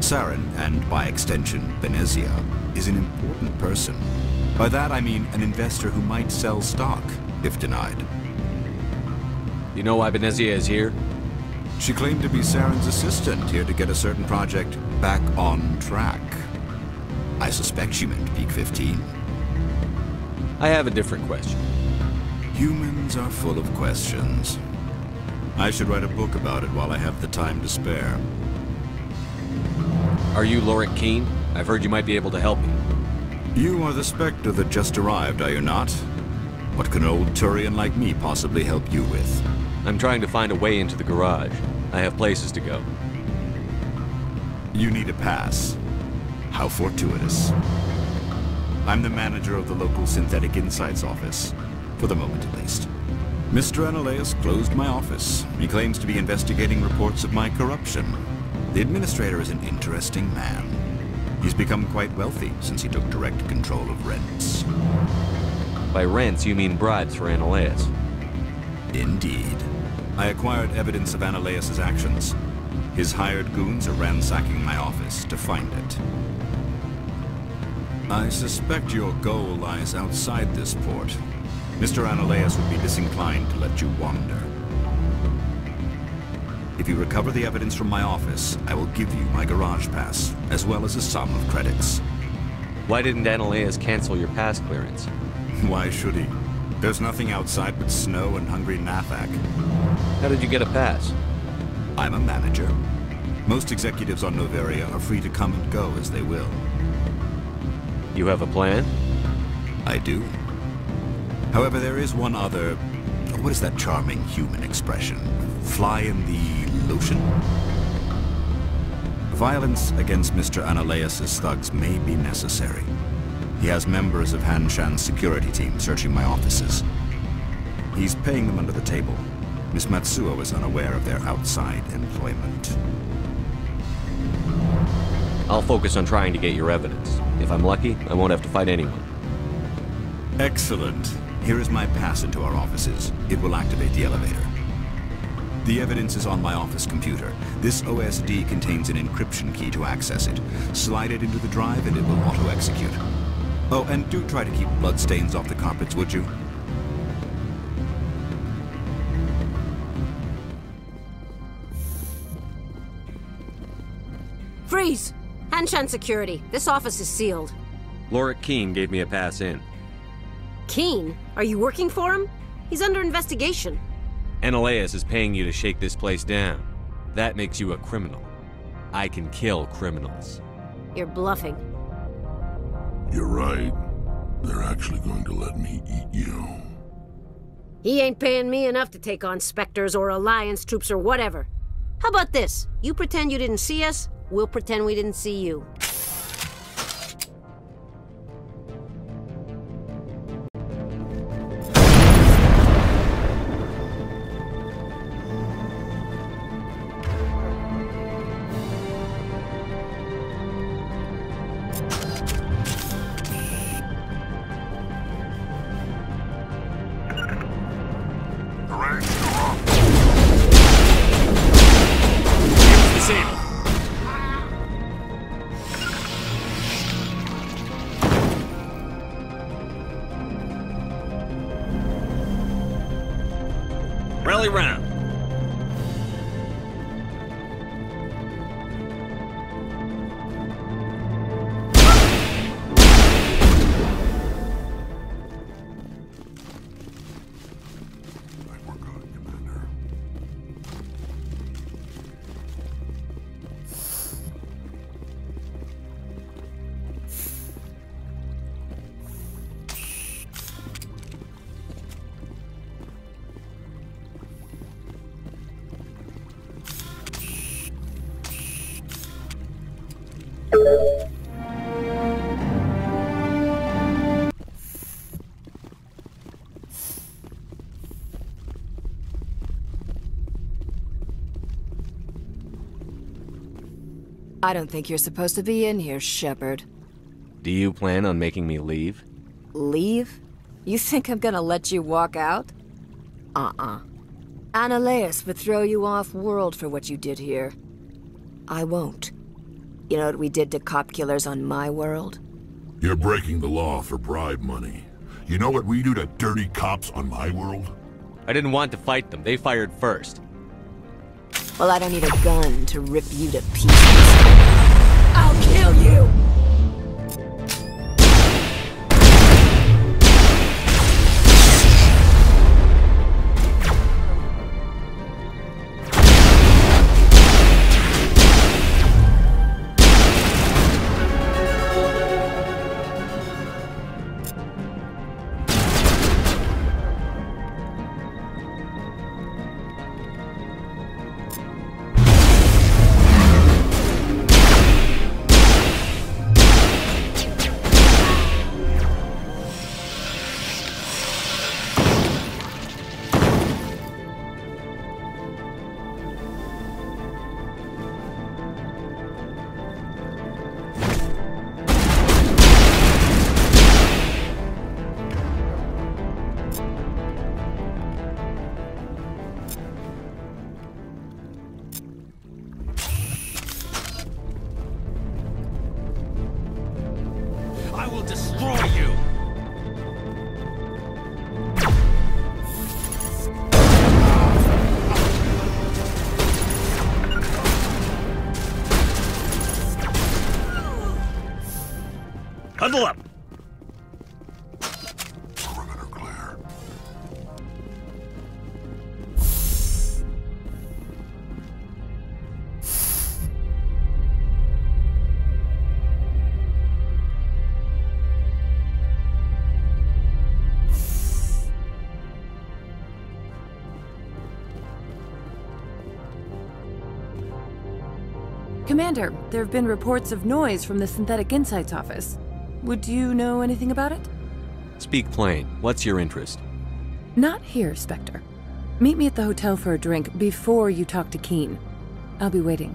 Saren, and by extension, Benezia, is an important person. By that I mean an investor who might sell stock, if denied. You know why Benezia is here? She claimed to be Saren's assistant, here to get a certain project back on track. I suspect she meant Peak 15. I have a different question. Humans are full of questions. I should write a book about it while I have the time to spare. Are you Lorik Qui'in? I've heard you might be able to help me. You are the Spectre that just arrived, are you not? What can an old Turian like me possibly help you with? I'm trying to find a way into the garage. I have places to go. You need a pass. How fortuitous. I'm the manager of the local Synthetic Insights office. For the moment, at least. Mr. Anoleis closed my office. He claims to be investigating reports of my corruption. The administrator is an interesting man. He's become quite wealthy since he took direct control of rents. By rents, you mean bribes for Anoleis? Indeed. I acquired evidence of Anoleis' actions. His hired goons are ransacking my office to find it. I suspect your goal lies outside this port. Mr. Anoleis would be disinclined to let you wander. If you recover the evidence from my office, I will give you my garage pass, as well as a sum of credits. Why didn't Anoleis cancel your pass clearance? Why should he? There's nothing outside but snow and hungry Nathak. How did you get a pass? I'm a manager. Most executives on Noveria are free to come and go as they will. You have a plan? I do. However, there is one other... What is that charming human expression? Fly in the lotion? Violence against Mr. Anoleis' thugs may be necessary. He has members of Hanshan's security team searching my offices. He's paying them under the table. Miss Matsuo is unaware of their outside employment. I'll focus on trying to get your evidence. If I'm lucky, I won't have to fight anyone. Excellent. Here is my pass into our offices. It will activate the elevator. The evidence is on my office computer. This OSD contains an encryption key to access it. Slide it into the drive and it will auto-execute. Oh, and do try to keep bloodstains off the carpets, would you? Freeze! Hanshan Security. This office is sealed. Lorik Qui'in gave me a pass in. Qui'in? Are you working for him? He's under investigation. Anoleis is paying you to shake this place down. That makes you a criminal. I can kill criminals. You're bluffing. You're right. They're actually going to let me eat you. He ain't paying me enough to take on Spectres or Alliance troops or whatever. How about this? You pretend you didn't see us, we'll pretend we didn't see you. I don't think you're supposed to be in here, Shepard. Do you plan on making me leave? Leave? You think I'm gonna let you walk out? Uh-uh. Anoleis would throw you off world for what you did here. I won't. You know what we did to cop killers on my world? You're breaking the law for bribe money. You know what we do to dirty cops on my world? I didn't want to fight them. They fired first. Well, I don't need a gun to rip you to pieces. I'll kill you! There have been reports of noise from the Synthetic Insights office. Would you know anything about it? Speak plain. What's your interest? Not here, Spectre. Meet me at the hotel for a drink before you talk to Qui'in. I'll be waiting.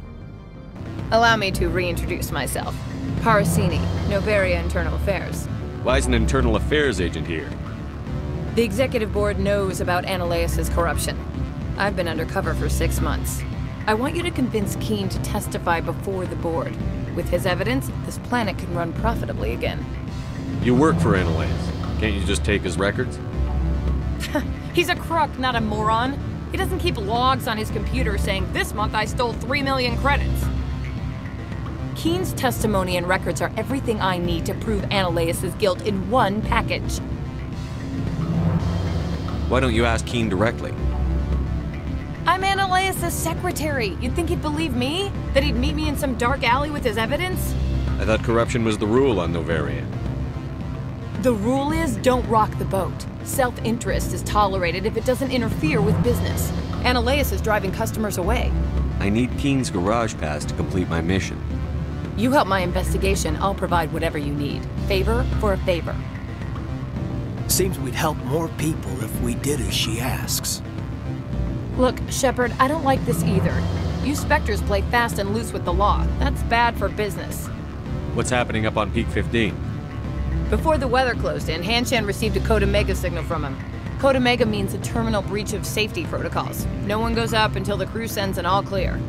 Allow me to reintroduce myself. Parasini, Noveria Internal Affairs. Why is an internal affairs agent here? The executive board knows about Anoleis' corruption. I've been undercover for six months. I want you to convince Qui'in to testify before the board. With his evidence, this planet can run profitably again. You work for Anoleis. Can't you just take his records? He's a crook, not a moron. He doesn't keep logs on his computer saying, this month I stole 3 million credits. Qui'in's testimony and records are everything I need to prove Anoleis' guilt in one package. Why don't you ask Qui'in directly? I'm Anoleis' secretary. You'd think he'd believe me? That he'd meet me in some dark alley with his evidence? I thought corruption was the rule on Novarian. The rule is don't rock the boat. Self-interest is tolerated if it doesn't interfere with business. Anoleis is driving customers away. I need Qui'in's garage pass to complete my mission. You help my investigation, I'll provide whatever you need. Favor for a favor. Seems we'd help more people if we did as she asks. Look, Shepard, I don't like this either. You Spectres play fast and loose with the law. That's bad for business. What's happening up on Peak 15? Before the weather closed in, Hanshan received a Code Omega signal from him. Code Omega means a terminal breach of safety protocols. No one goes up until the crew sends an all clear.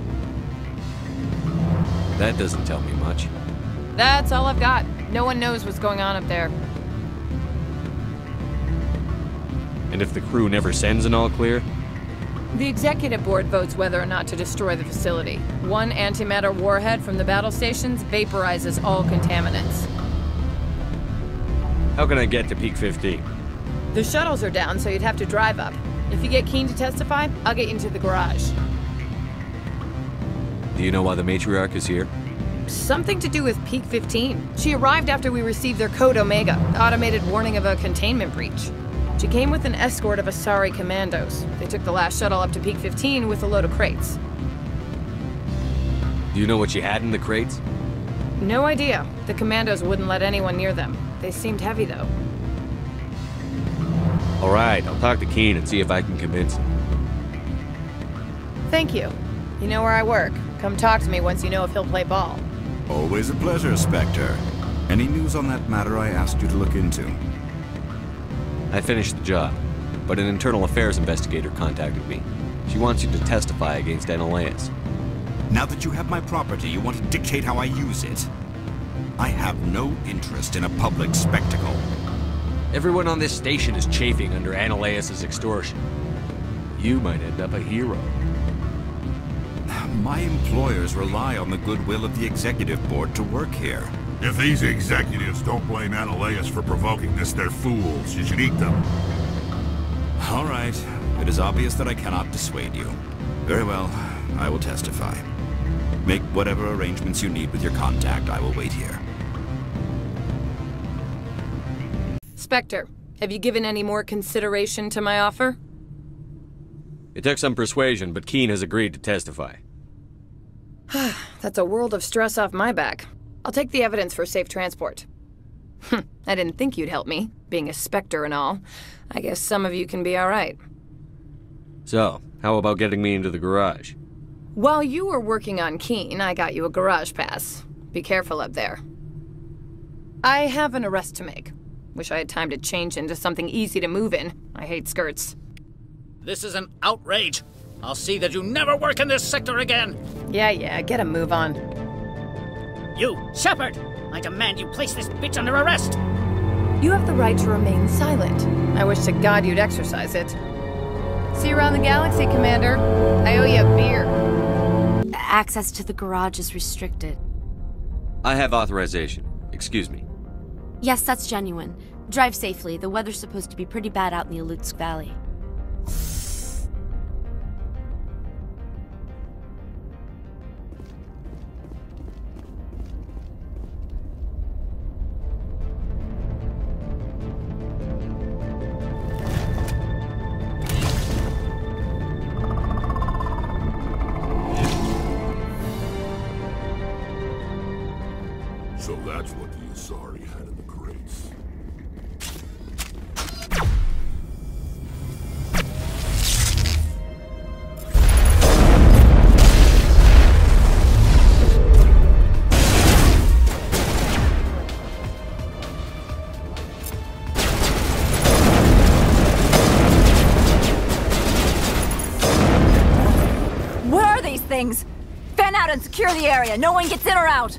That doesn't tell me much. That's all I've got. No one knows what's going on up there. And if the crew never sends an all clear? The executive board votes whether or not to destroy the facility. One antimatter warhead from the battle stations vaporizes all contaminants. How can I get to Peak 15? The shuttles are down, so you'd have to drive up. If you get Qui'in to testify, I'll get you into the garage. Do you know why the matriarch is here? Something to do with Peak 15. She arrived after we received their Code Omega, automated warning of a containment breach. She came with an escort of Asari commandos. They took the last shuttle up to Peak 15 with a load of crates. Do you know what she had in the crates? No idea. The commandos wouldn't let anyone near them. They seemed heavy, though. Alright, I'll talk to Qui'in and see if I can convince him. Thank you. You know where I work. Come talk to me once you know if he'll play ball. Always a pleasure, Spectre. Any news on that matter I asked you to look into? I finished the job, but an internal affairs investigator contacted me. She wants you to testify against Anoleis. Now that you have my property, you want to dictate how I use it. I have no interest in a public spectacle. Everyone on this station is chafing under Anoleis' extortion. You might end up a hero. My employers rely on the goodwill of the executive board to work here. If these executives don't blame Anoleis for provoking this, they're fools. You should eat them. All right. It is obvious that I cannot dissuade you. Very well. I will testify. Make whatever arrangements you need with your contact. I will wait here. Spectre, have you given any more consideration to my offer? It took some persuasion, but Qui'in has agreed to testify. That's a world of stress off my back. I'll take the evidence for safe transport. Hmm, I didn't think you'd help me, being a Spectre and all. I guess some of you can be alright. So, how about getting me into the garage? While you were working on Qui'in, I got you a garage pass. Be careful up there. I have an arrest to make. Wish I had time to change into something easy to move in. I hate skirts. This is an outrage. I'll see that you never work in this sector again. Yeah, yeah, get a move on. You, Shepard! I demand you place this bitch under arrest! You have the right to remain silent. I wish to God you'd exercise it. See you around the galaxy, Commander. I owe you a beer. Access to the garage is restricted. I have authorization. Excuse me. Yes, that's genuine. Drive safely. The weather's supposed to be pretty bad out in the Alutsk Valley. The area. No one gets in or out.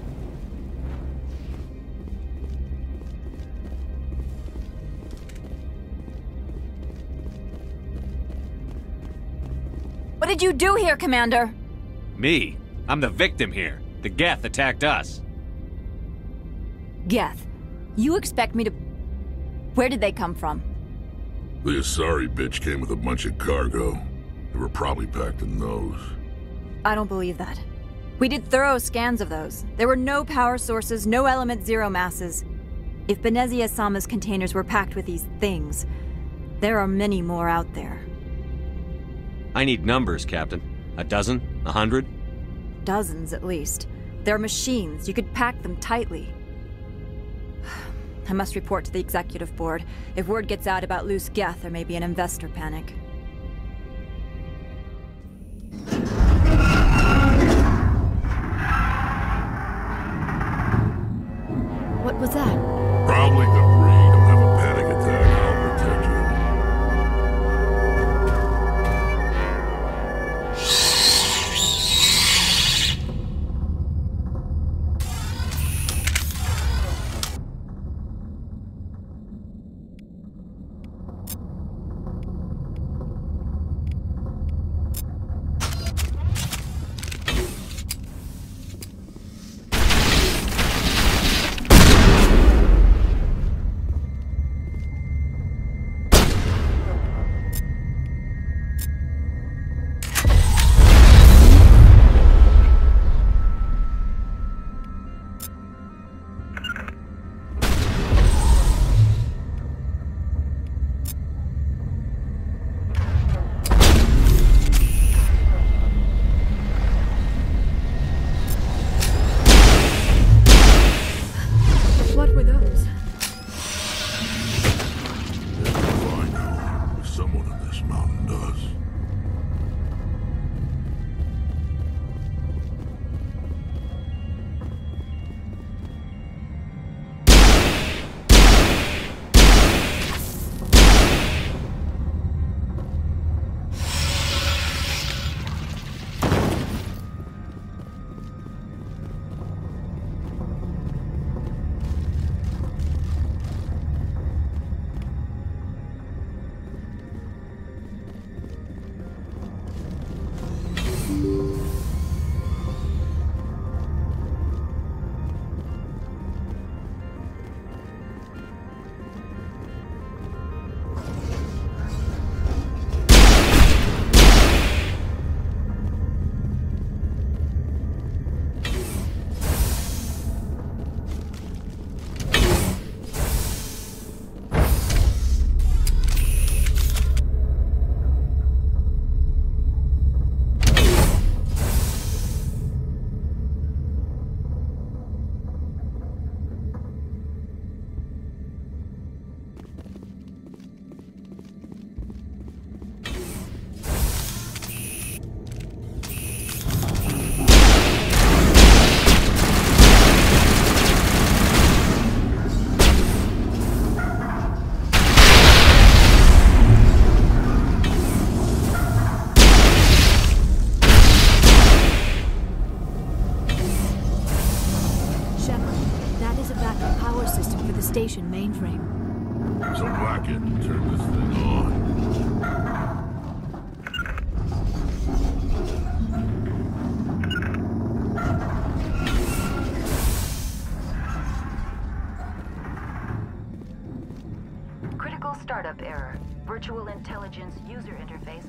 What did you do here, Commander? Me? I'm the victim here. The Geth attacked us. Geth, you expect me to... Where did they come from? The Asari bitch came with a bunch of cargo. They were probably packed in those. I don't believe that. We did thorough scans of those. There were no power sources, no element zero masses. If Benezia Sama's containers were packed with these things, there are many more out there. I need numbers, Captain. A dozen? A hundred? Dozens, at least. They're machines. You could pack them tightly. I must report to the executive board. If word gets out about loose Geth, there may be an investor panic. What was that? Probably the Virtual intelligence user interface.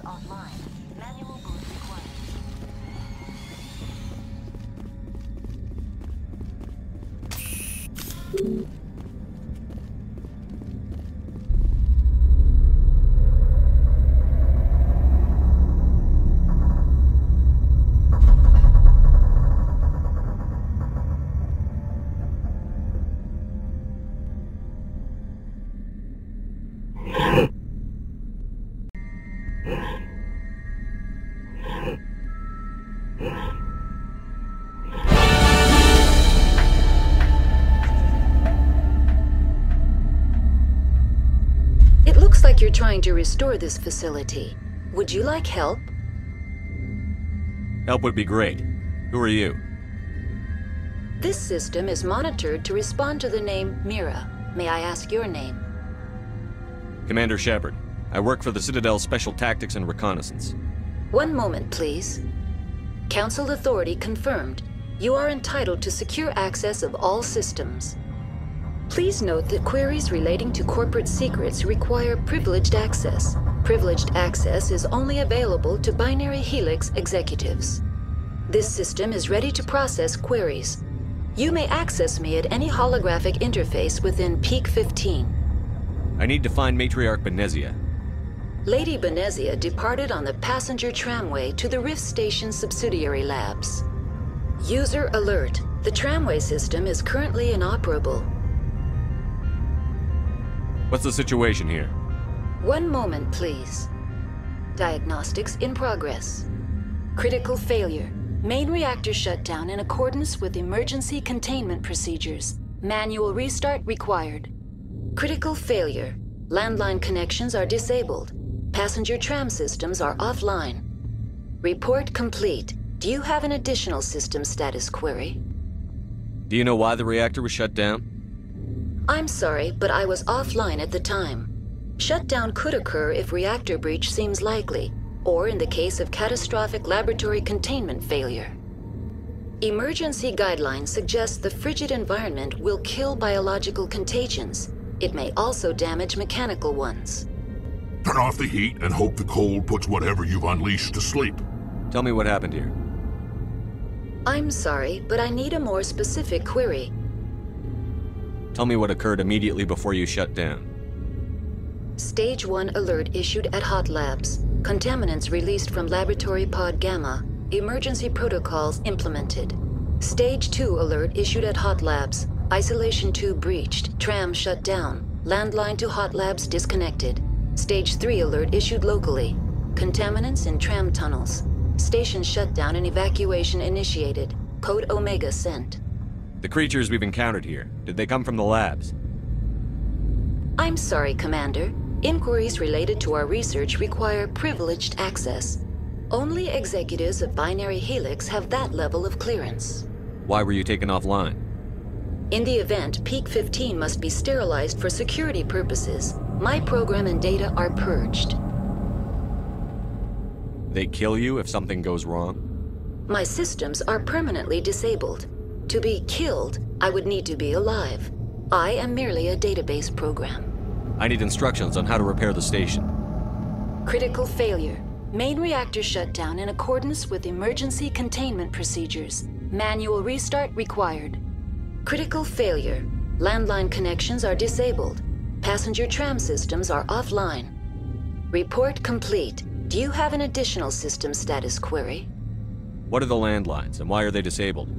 Like you're trying to restore this facility. Would you like help? Help would be great. Who are you? This system is monitored to respond to the name Mira. May I ask your name? Commander Shepard. I work for the Citadel Special Tactics and Reconnaissance. One moment, please. Council authority confirmed. You are entitled to secure access of all systems. Please note that queries relating to corporate secrets require privileged access. Privileged access is only available to Binary Helix executives. This system is ready to process queries. You may access me at any holographic interface within Peak 15. I need to find Matriarch Benezia. Lady Benezia departed on the passenger tramway to the Rift Station subsidiary labs. User alert. The tramway system is currently inoperable. What's the situation here? One moment, please. Diagnostics in progress. Critical failure. Main reactor shut down in accordance with emergency containment procedures. Manual restart required. Critical failure. Landline connections are disabled. Passenger tram systems are offline. Report complete. Do you have an additional system status query? Do you know why the reactor was shut down? I'm sorry, but I was offline at the time. Shutdown could occur if reactor breach seems likely, or in the case of catastrophic laboratory containment failure. Emergency guidelines suggest the frigid environment will kill biological contagions. It may also damage mechanical ones. Turn off the heat and hope the cold puts whatever you've unleashed to sleep. Tell me what happened here. I'm sorry, but I need a more specific query. Tell me what occurred immediately before you shut down. Stage 1 alert issued at Hot Labs. Contaminants released from Laboratory Pod Gamma. Emergency protocols implemented. Stage 2 alert issued at Hot Labs. Isolation 2 breached. Tram shut down. Landline to Hot Labs disconnected. Stage 3 alert issued locally. Contaminants in tram tunnels. Station shutdown and evacuation initiated. Code Omega sent. The creatures we've encountered here, did they come from the labs? I'm sorry, Commander. Inquiries related to our research require privileged access. Only executives of Binary Helix have that level of clearance. Why were you taken offline? In the event, Peak 15 must be sterilized for security purposes. My program and data are purged. They kill you if something goes wrong? My systems are permanently disabled. To be killed, I would need to be alive. I am merely a database program. I need instructions on how to repair the station. Critical failure. Main reactor shut down in accordance with emergency containment procedures. Manual restart required. Critical failure. Landline connections are disabled. Passenger tram systems are offline. Report complete. Do you have an additional system status query? What are the landlines and why are they disabled?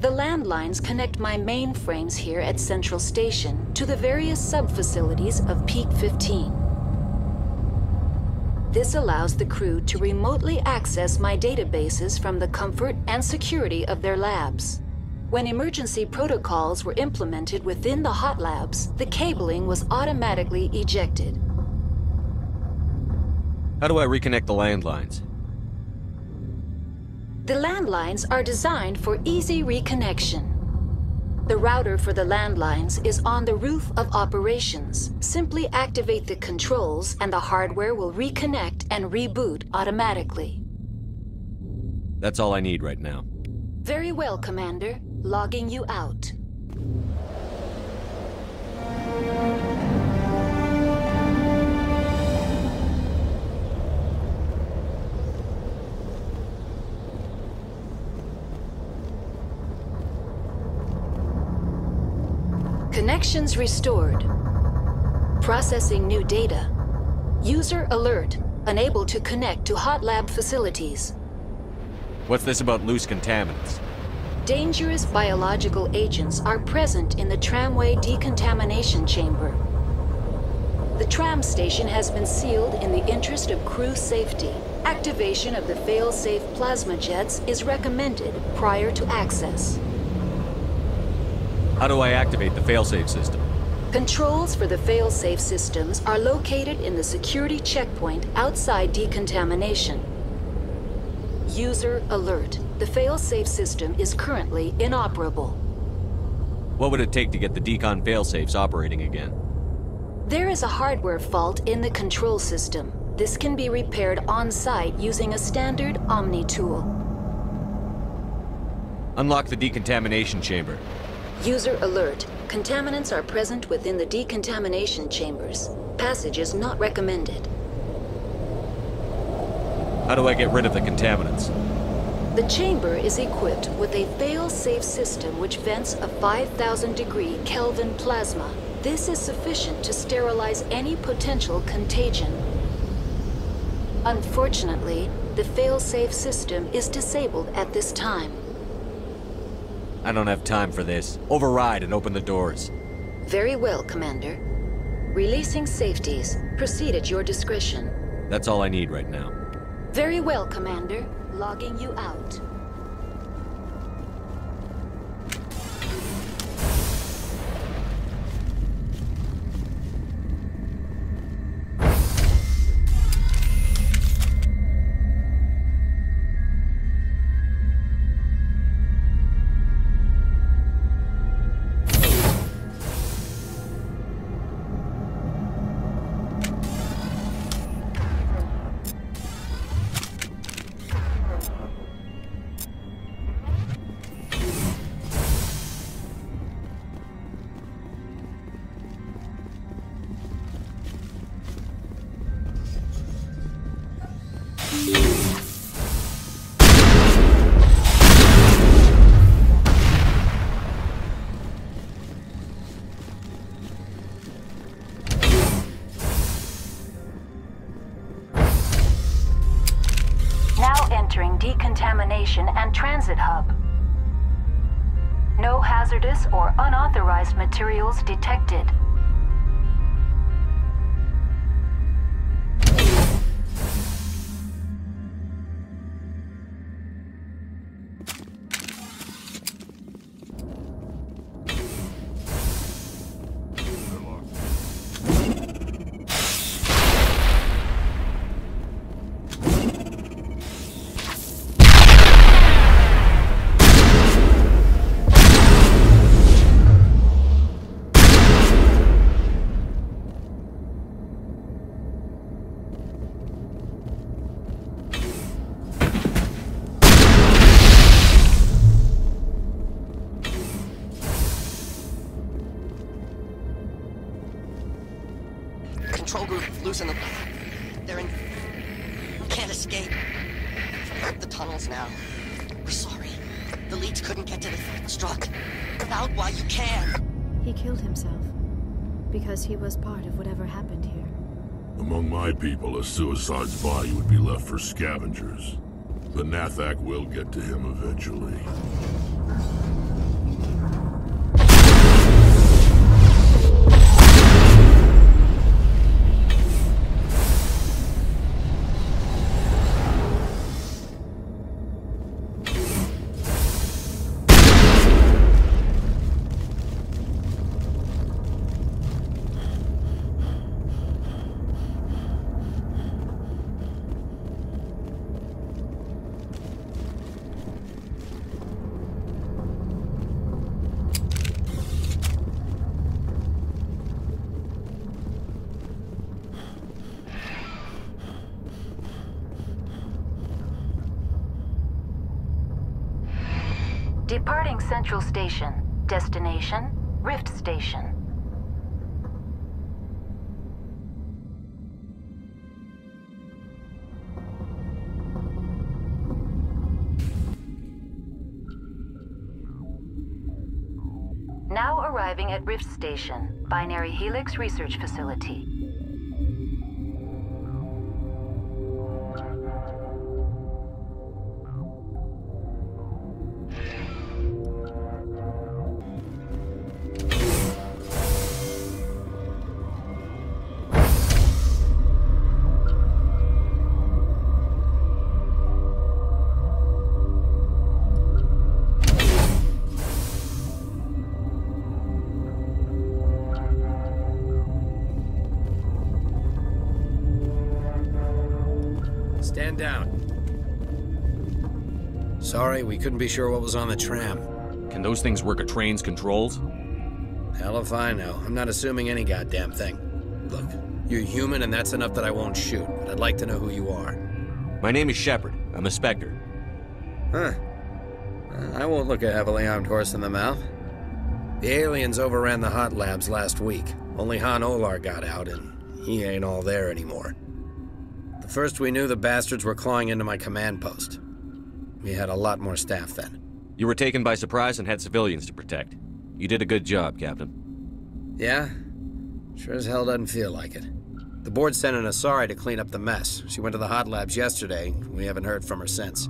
The landlines connect my mainframes here at Central Station to the various sub-facilities of Peak 15. This allows the crew to remotely access my databases from the comfort and security of their labs. When emergency protocols were implemented within the hot labs, the cabling was automatically ejected. How do I reconnect the landlines? The landlines are designed for easy reconnection. The router for the landlines is on the roof of operations. Simply activate the controls and the hardware will reconnect and reboot automatically. That's all I need right now. Very well, Commander. Logging you out. Connections restored. Processing new data. User alert. Unable to connect to hot lab facilities. What's this about loose contaminants? Dangerous biological agents are present in the tramway decontamination chamber. The tram station has been sealed in the interest of crew safety. Activation of the fail-safe plasma jets is recommended prior to access. How do I activate the failsafe system? Controls for the fail-safe systems are located in the security checkpoint outside decontamination. User alert. The fail-safe system is currently inoperable. What would it take to get the decon failsafes operating again? There is a hardware fault in the control system. This can be repaired on-site using a standard Omni tool. Unlock the decontamination chamber. User alert. Contaminants are present within the decontamination chambers. Passage is not recommended. How do I get rid of the contaminants? The chamber is equipped with a fail-safe system which vents a 5,000 degree Kelvin plasma. This is sufficient to sterilize any potential contagion. Unfortunately, the fail-safe system is disabled at this time. I don't have time for this. Override and open the doors. Very well, Commander. Releasing safeties. Proceed at your discretion. That's all I need right now. Very well, Commander. Logging you out. Materials detected. Suicide's body would be left for scavengers. The Nathak will get to him eventually. Central Station. Destination, Rift Station. Now arriving at Rift Station, Binary Helix Research Facility. Sorry, we couldn't be sure what was on the tram. Can those things work a train's controls? Hell if I know. I'm not assuming any goddamn thing. Look, you're human and that's enough that I won't shoot, but I'd like to know who you are. My name is Shepard. I'm a Spectre. Huh. Uh, I won't look a heavily armed horse in the mouth. The aliens overran the hot labs last week. Only Han Olar got out, and he ain't all there anymore. The first we knew, the bastards were clawing into my command post. We had a lot more staff then. You were taken by surprise and had civilians to protect. You did a good job, Captain. Yeah? Sure as hell doesn't feel like it. The board sent an Asari to clean up the mess. She went to the hot labs yesterday. We haven't heard from her since.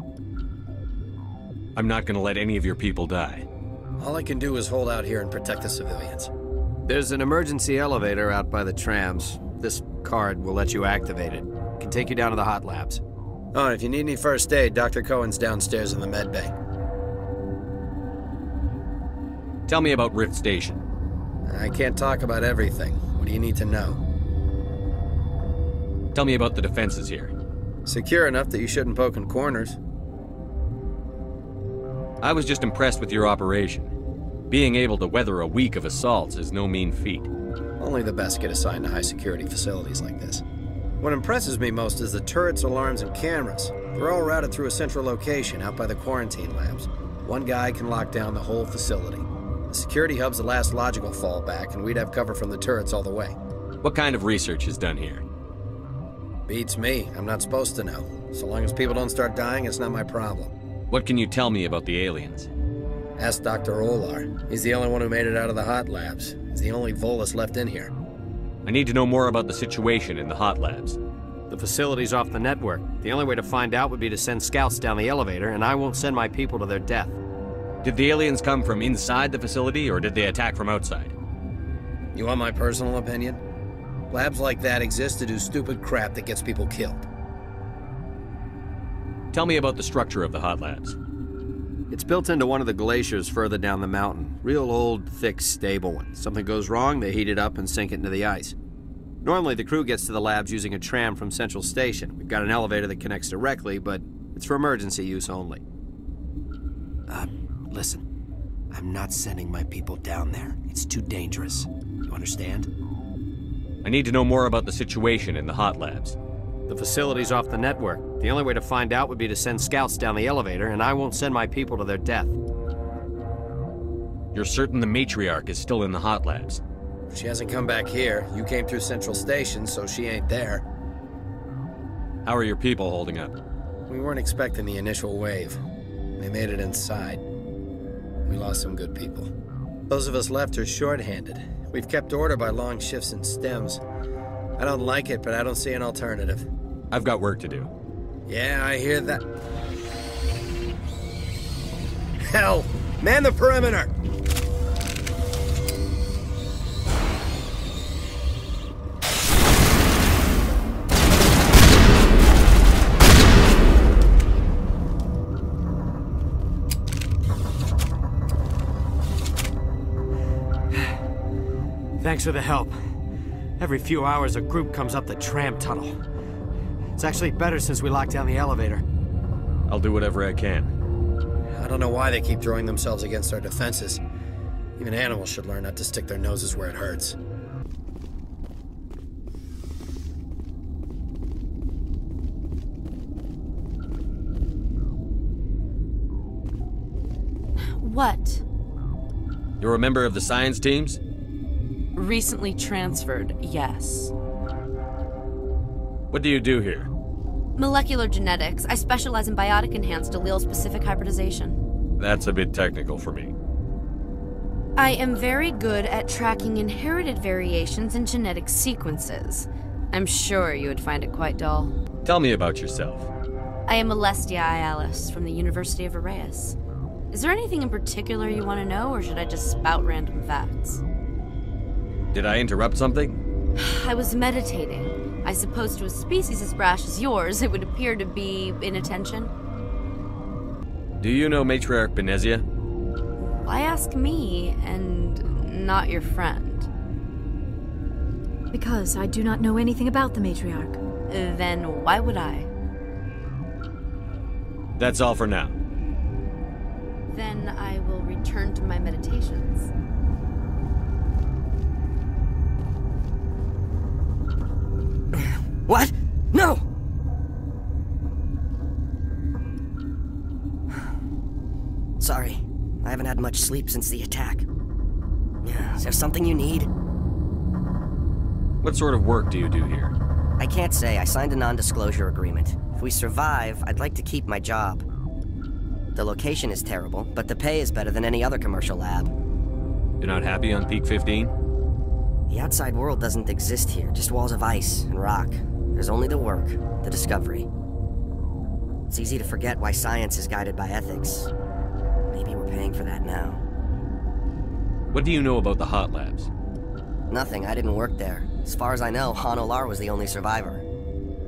I'm not gonna let any of your people die. All I can do is hold out here and protect the civilians. There's an emergency elevator out by the trams. This card will let you activate it. Can take you down to the hot labs. Oh, and if you need any first aid, Dr. Cohen's downstairs in the med bay. Tell me about Rift Station. I can't talk about everything. What do you need to know? Tell me about the defenses here. Secure enough that you shouldn't poke in corners. I was just impressed with your operation. Being able to weather a week of assaults is no mean feat. Only the best get assigned to high security facilities like this. What impresses me most is the turrets, alarms, and cameras. They're all routed through a central location out by the quarantine labs. One guy can lock down the whole facility. The security hub's the last logical fallback, and we'd have cover from the turrets all the way. What kind of research is done here? Beats me. I'm not supposed to know. So long as people don't start dying, it's not my problem. What can you tell me about the aliens? Ask Dr. Olar. He's the only one who made it out of the hot labs. He's the only Volus left in here. I need to know more about the situation in the hot labs. The facility's off the network. The only way to find out would be to send scouts down the elevator, and I won't send my people to their death. Did the aliens come from inside the facility, or did they attack from outside? You want my personal opinion? Labs like that exist to do stupid crap that gets people killed. Tell me about the structure of the hot labs. It's built into one of the glaciers further down the mountain. Real old, thick, stable one. Something goes wrong, they heat it up and sink it into the ice. Normally, the crew gets to the labs using a tram from Central Station. We've got an elevator that connects directly, but it's for emergency use only. Uh, listen. I'm not sending my people down there. It's too dangerous. You understand? I need to know more about the situation in the hot labs. The facility's off the network. The only way to find out would be to send scouts down the elevator, and I won't send my people to their death. You're certain the matriarch is still in the hot labs? She hasn't come back here. You came through Central Station, so she ain't there. How are your people holding up? We weren't expecting the initial wave. They made it inside. We lost some good people. Those of us left are short-handed. We've kept order by long shifts and stims. I don't like it, but I don't see an alternative. I've got work to do. Yeah, I hear that. Hell! Man the perimeter! Thanks for the help. Every few hours, a group comes up the tram tunnel. It's actually better since we locked down the elevator. I'll do whatever I can. I don't know why they keep throwing themselves against our defenses. Even animals should learn not to stick their noses where it hurts. What? You're a member of the science teams? Recently transferred, yes. What do you do here? Molecular genetics. I specialize in biotic enhanced allele specific hybridization. That's a bit technical for me. I am very good at tracking inherited variations in genetic sequences. I'm sure you would find it quite dull. Tell me about yourself. I am Alestia Ialis from the University of Arraeus. Is there anything in particular you want to know, or should I just spout random facts? Did I interrupt something? I was meditating. I suppose to a species as brash as yours, it would appear to be inattention. Do you know Matriarch Benezia? Why ask me and not your friend? Because I do not know anything about the matriarch. Then why would I? That's all for now. Then I will return to my meditations. What? No! Sorry. I haven't had much sleep since the attack. Is there something you need? What sort of work do you do here? I can't say. I signed a non-disclosure agreement. If we survive, I'd like to keep my job. The location is terrible, but the pay is better than any other commercial lab. You're not happy on Peak 15? The outside world doesn't exist here, just walls of ice and rock. There's only the work, the discovery. It's easy to forget why science is guided by ethics. Maybe we're paying for that now. What do you know about the hot labs? Nothing, I didn't work there. As far as I know, Han Olar was the only survivor.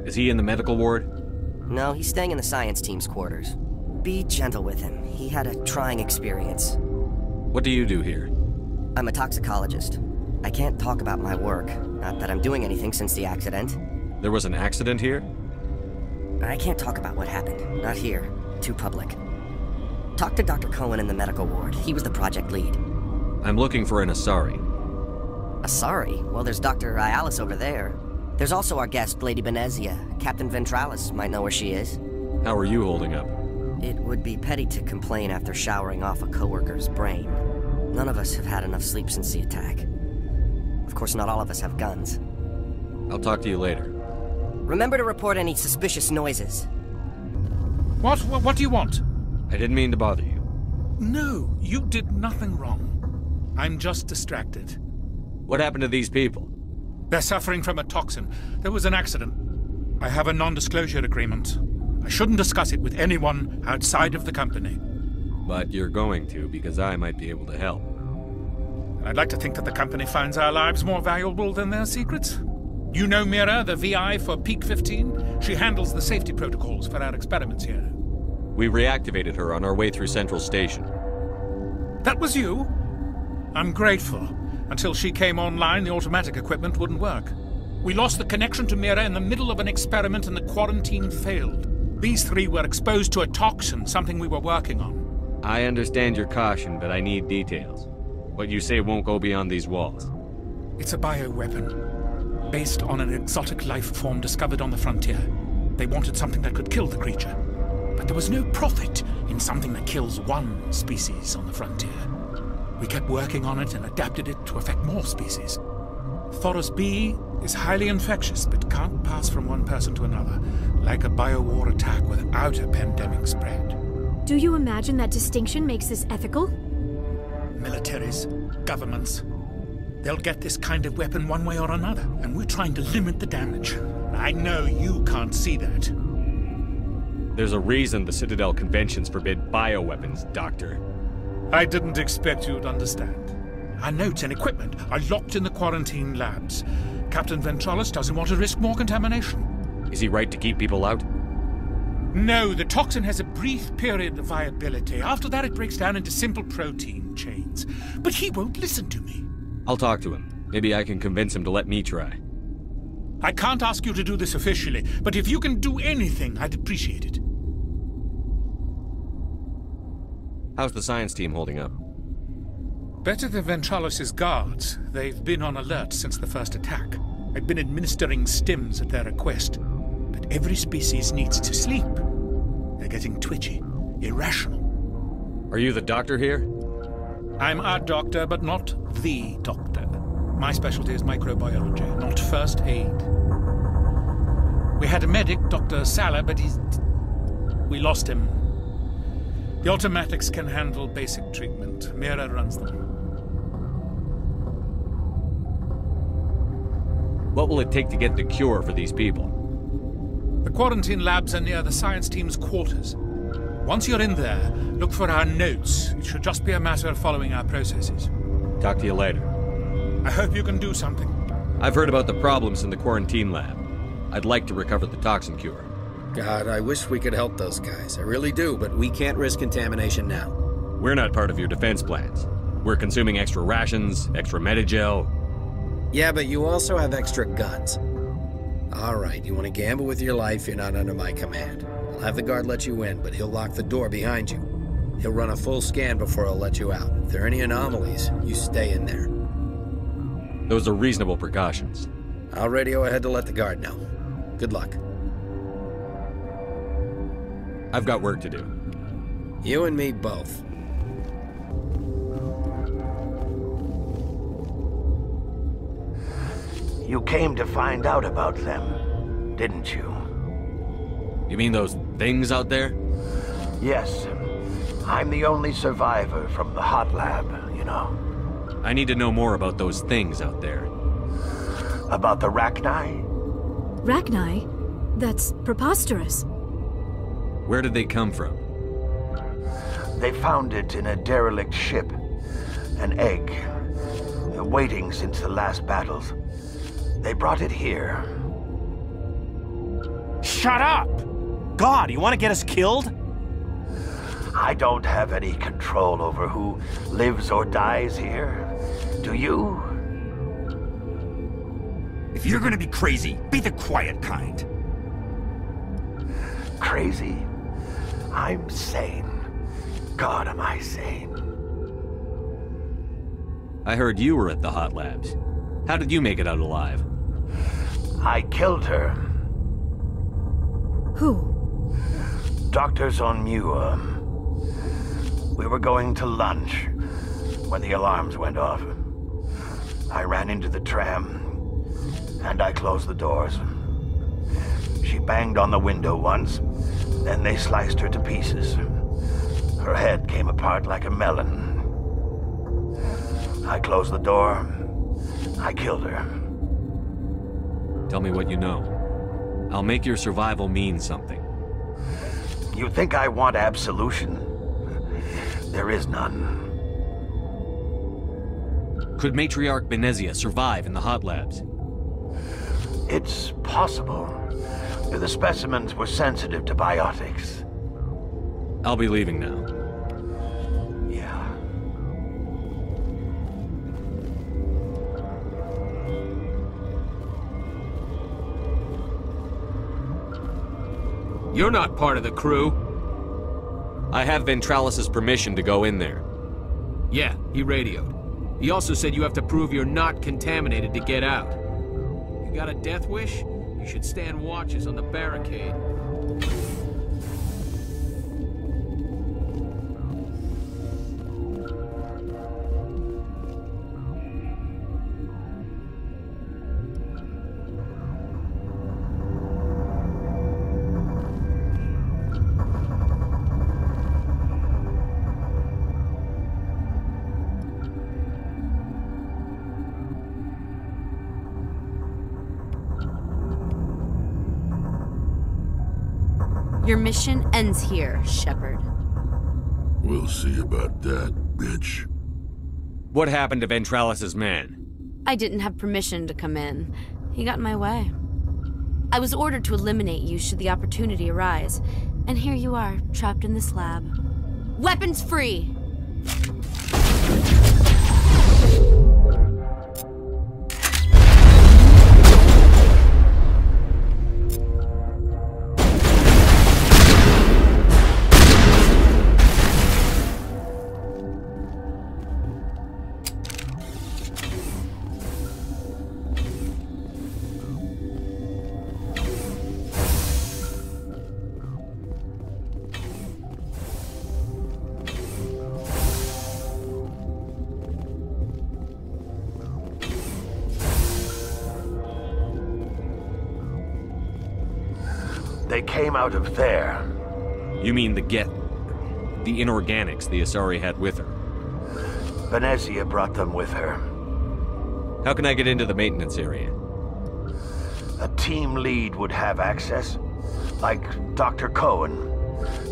Is he in the medical ward? No, he's staying in the science team's quarters. Be gentle with him. He had a trying experience. What do you do here? I'm a toxicologist. I can't talk about my work. Not that I'm doing anything since the accident. There was an accident here? I can't talk about what happened. Not here. Too public. Talk to Dr. Cohen in the medical ward. He was the project lead. I'm looking for an Asari. Asari? Well, there's Dr. Ialis over there. There's also our guest, Lady Benezia. Captain Ventralis might know where she is. How are you holding up? It would be petty to complain after showering off a coworker's brain. None of us have had enough sleep since the attack. Of course, not all of us have guns. I'll talk to you later. Remember to report any suspicious noises. What? What, what do you want? I didn't mean to bother you. No, you did nothing wrong. I'm just distracted. What happened to these people? They're suffering from a toxin. There was an accident. I have a non-disclosure agreement. I shouldn't discuss it with anyone outside of the company. But you're going to, because I might be able to help. I'd like to think that the company finds our lives more valuable than their secrets. You know Mira, the VI for Peak 15? She handles the safety protocols for our experiments here. We reactivated her on our way through Central Station. That was you? I'm grateful. Until she came online, the automatic equipment wouldn't work. We lost the connection to Mira in the middle of an experiment and the quarantine failed. These three were exposed to a toxin, something we were working on. I understand your caution, but I need details. What you say won't go beyond these walls. It's a bioweapon, based on an exotic life form discovered on the frontier. They wanted something that could kill the creature. But there was no profit in something that kills one species on the frontier. We kept working on it and adapted it to affect more species. Thoros B is highly infectious, but can't pass from one person to another, like a biowar attack without a pandemic spread. Do you imagine that distinction makes this ethical? Militaries, governments, they'll get this kind of weapon one way or another, and we're trying to limit the damage. I know you can't see that. There's a reason the Citadel conventions forbid bioweapons, Doctor. I didn't expect you'd understand. Our notes and equipment are locked in the quarantine labs. Captain Ventralis doesn't want to risk more contamination. Is he right to keep people out? No, the toxin has a brief period of viability. After that, it breaks down into simple protein chains. But he won't listen to me. I'll talk to him. Maybe I can convince him to let me try. I can't ask you to do this officially, but if you can do anything, I'd appreciate it. How's the science team holding up? Better than Ventralis' guards. They've been on alert since the first attack. I've been administering stims at their request. But every species needs to sleep. They're getting twitchy, irrational. Are you the doctor here? I'm a doctor, but not the doctor. My specialty is microbiology, not first aid. We had a medic, Dr. Salah, but he's. We lost him. The automatics can handle basic treatment. Mira runs them. What will it take to get the cure for these people? The quarantine labs are near the science team's quarters. Once you're in there, look for our notes. It should just be a matter of following our processes. Talk to you later. I hope you can do something. I've heard about the problems in the quarantine lab. I'd like to recover the toxin cure. God, I wish we could help those guys. I really do, but we can't risk contamination now. We're not part of your defense plans. We're consuming extra rations, extra Medigel. Yeah, but you also have extra guns. All right, you want to gamble with your life, you're not under my command. I'll have the guard let you in, but he'll lock the door behind you. He'll run a full scan before he'll let you out. If there are any anomalies, you stay in there. Those are reasonable precautions. I'll radio ahead to let the guard know. Good luck. I've got work to do. You and me both. You came to find out about them, didn't you? You mean those things out there? Yes. I'm the only survivor from the hot lab, you know. I need to know more about those things out there. About the Rachni? Rachni? That's preposterous. Where did they come from? They found it in a derelict ship. An egg. Waiting since the last battles. They brought it here. Shut up! God, you want to get us killed? I don't have any control over who lives or dies here. Do you? If you're gonna be crazy, be the quiet kind. Crazy? I'm sane. God, am I sane. I heard you were at the hot labs. How did you make it out alive? I killed her. Who? Doctors on Muir. We were going to lunch when the alarms went off. I ran into the tram, and I closed the doors. She banged on the window once, then they sliced her to pieces. Her head came apart like a melon. I closed the door. I killed her. Tell me what you know. I'll make your survival mean something. You think I want absolution? There is none. Could Matriarch Benezia survive in the hot labs? It's possible. The specimens were sensitive to biotics. I'll be leaving now. You're not part of the crew. I have Ventralis's permission to go in there. Yeah, he radioed. He also said you have to prove you're not contaminated to get out. You got a death wish? You should stand watches on the barricade. Ends here, Shepard. We'll see about that, bitch. What happened to Ventralis's man? I didn't have permission to come in. He got in my way. I was ordered to eliminate you should the opportunity arise. And here you are, trapped in this lab. Weapons free! Out of there. You mean the get... the inorganics the Asari had with her? Benezia brought them with her. How can I get into the maintenance area? A team lead would have access. Like Dr. Cohen.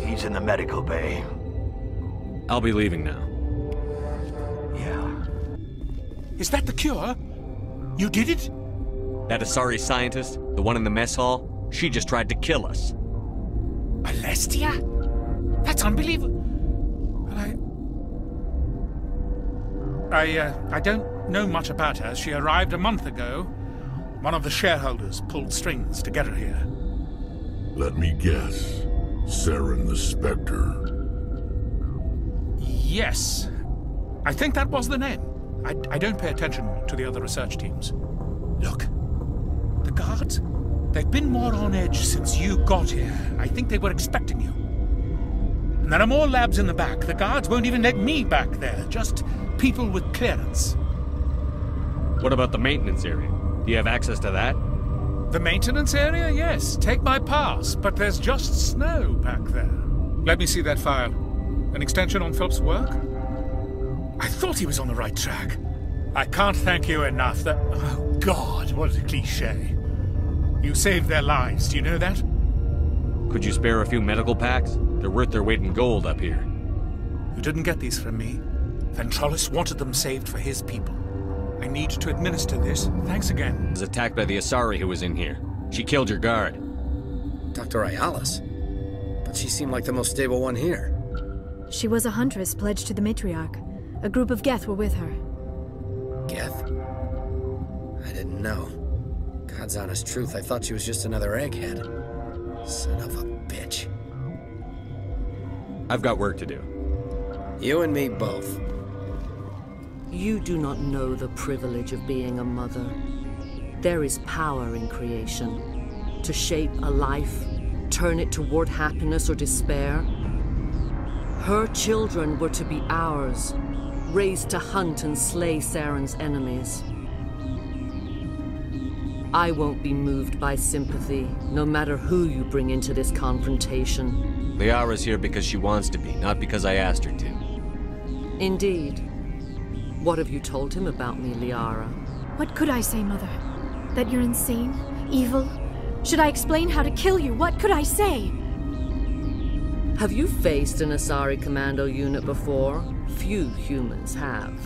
He's in the medical bay. I'll be leaving now. Yeah. Is that the cure? You did it? That Asari scientist, the one in the mess hall, she just tried to kill us. Alestia? That's unbelievable. I... I, uh, I don't know much about her. She arrived a month ago. One of the shareholders pulled strings to get her here. Let me guess. Saren the Spectre. Yes. I think that was the name. I, I don't pay attention to the other research teams. Look, the guards, they've been more on edge since you got here. I think they were expecting you. And there are more labs in the back. The guards won't even let me back there, just people with clearance. What about the maintenance area? Do you have access to that? The maintenance area, yes. Take my pass, but there's just snow back there. Let me see that file. An extension on Philip's work? I thought he was on the right track. I can't thank you enough that. Oh, God, what a cliche. You saved their lives, do you know that? Could you spare a few medical packs? They're worth their weight in gold up here. You didn't get these from me. Ventralis wanted them saved for his people. I need to administer this. Thanks again. I was attacked by the Asari who was in here. She killed your guard. Dr. Ialis? But she seemed like the most stable one here. She was a huntress pledged to the matriarch. A group of Geth were with her. Geth? I didn't know. God's honest truth, I thought she was just another egghead. Son of a bitch. I've got work to do. You and me both. You do not know the privilege of being a mother. There is power in creation. To shape a life, turn it toward happiness or despair. Her children were to be ours, raised to hunt and slay Saren's enemies. I won't be moved by sympathy, no matter who you bring into this confrontation. Liara's here because she wants to be, not because I asked her to. Indeed. What have you told him about me, Liara? What could I say, Mother? That you're insane? Evil? Should I explain how to kill you? What could I say? Have you faced an Asari commando unit before? Few humans have.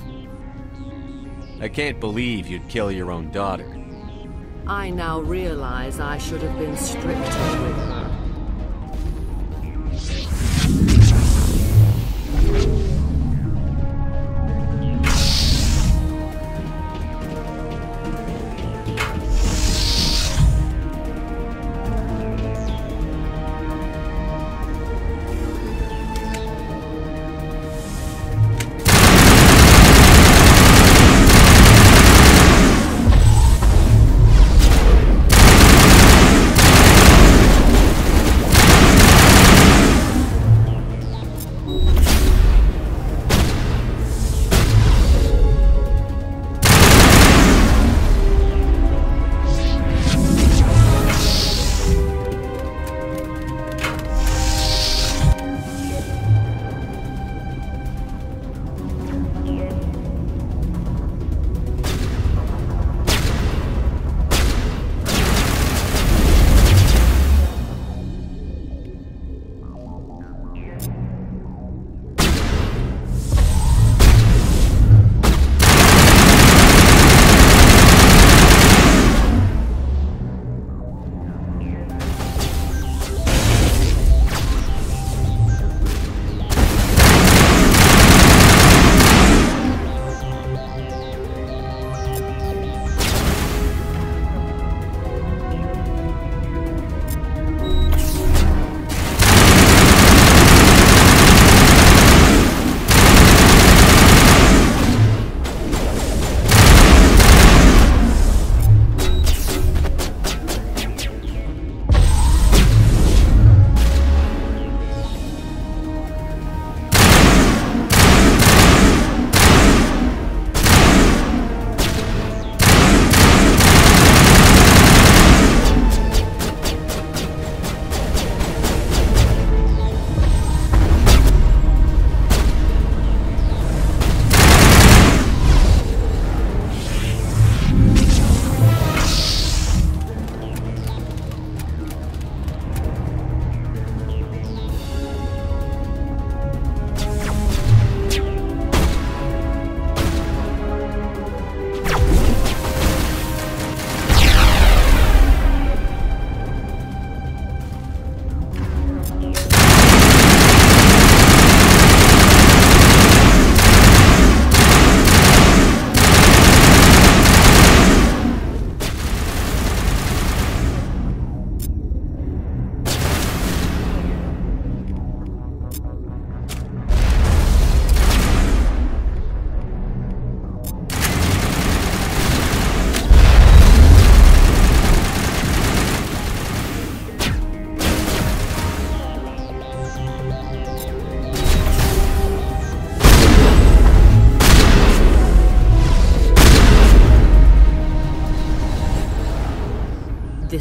I can't believe you'd kill your own daughter. I now realize I should have been stricter with her.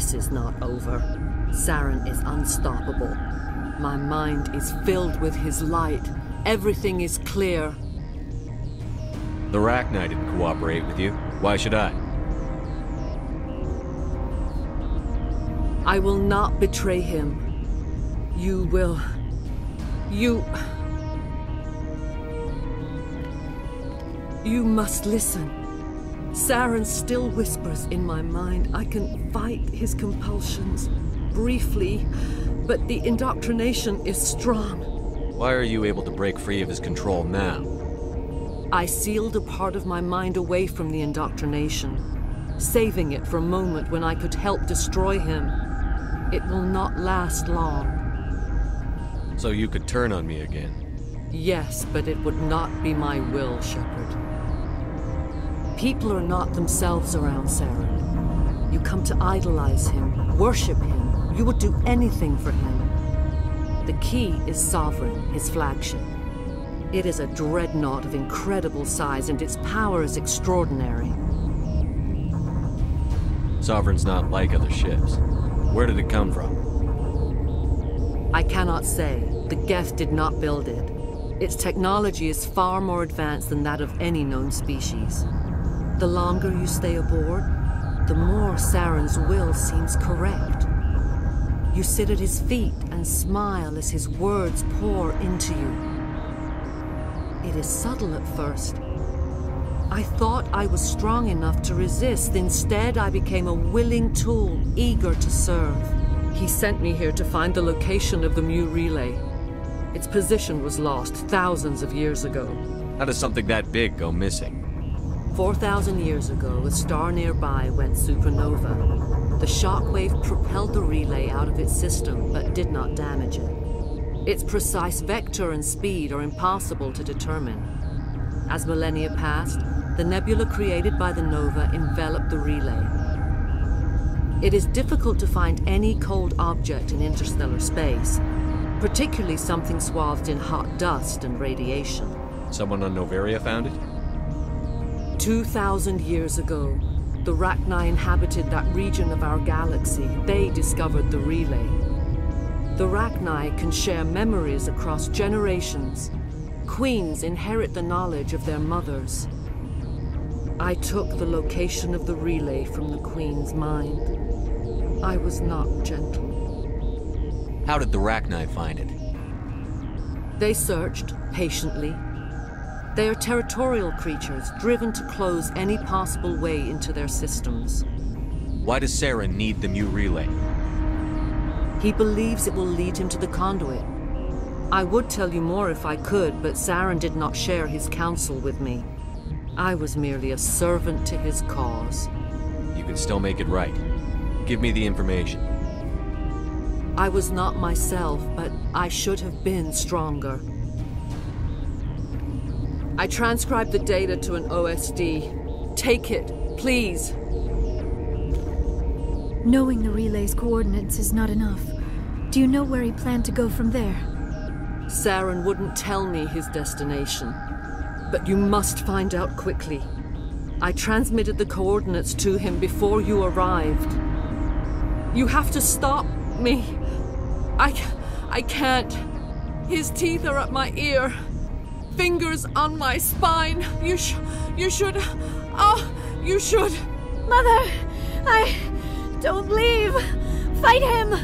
This is not over. Saren is unstoppable. My mind is filled with his light. Everything is clear. The Rachni didn't cooperate with you. Why should I? I will not betray him. You will. You. You must listen. Saren still whispers in my mind. I can fight his compulsions briefly, but the indoctrination is strong. Why are you able to break free of his control now? I sealed a part of my mind away from the indoctrination, saving it for a moment when I could help destroy him. It will not last long. So you could turn on me again? Yes, but it would not be my will, Shepard. People are not themselves around Saren. You come to idolize him, worship him. You would do anything for him. The key is Sovereign, his flagship. It is a dreadnought of incredible size, and its power is extraordinary. Sovereign's not like other ships. Where did it come from? I cannot say. The Geth did not build it. Its technology is far more advanced than that of any known species. The longer you stay aboard, the more Saren's will seems correct. You sit at his feet and smile as his words pour into you. It is subtle at first. I thought I was strong enough to resist. Instead, I became a willing tool, eager to serve. He sent me here to find the location of the Mu relay. Its position was lost thousands of years ago. How does something that big go missing? 4,000 years ago, a star nearby went supernova. The shockwave propelled the relay out of its system, but did not damage it. Its precise vector and speed are impossible to determine. As millennia passed, the nebula created by the nova enveloped the relay. It is difficult to find any cold object in interstellar space, particularly something swathed in hot dust and radiation. Someone on Noveria found it? 2,000 years ago, the Rachni inhabited that region of our galaxy. They discovered the relay. The Rachni can share memories across generations. Queens inherit the knowledge of their mothers. I took the location of the relay from the Queen's mind. I was not gentle. How did the Rachni find it? They searched, patiently. They are territorial creatures, driven to close any possible way into their systems. Why does Saren need the Mu relay? He believes it will lead him to the conduit. I would tell you more if I could, but Saren did not share his counsel with me. I was merely a servant to his cause. You can still make it right. Give me the information. I was not myself, but I should have been stronger. I transcribed the data to an OSD. Take it, please. Knowing the relay's coordinates is not enough. Do you know where he planned to go from there? Saren wouldn't tell me his destination. But you must find out quickly. I transmitted the coordinates to him before you arrived. You have to stop me. I... I can't. His teeth are at my ear. Fingers on my spine. You sh... You should... Oh, you should... Mother! I... Don't leave! Fight him!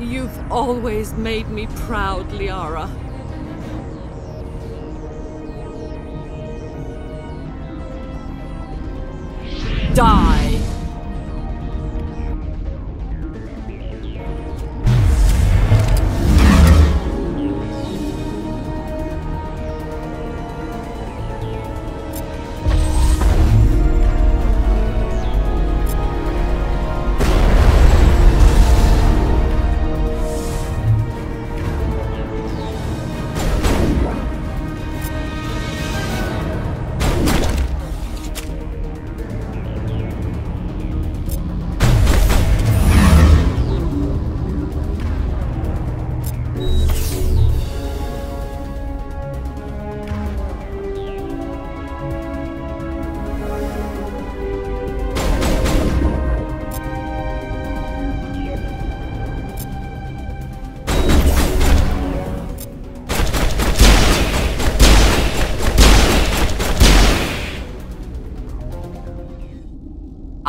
You've always made me proud, Liara.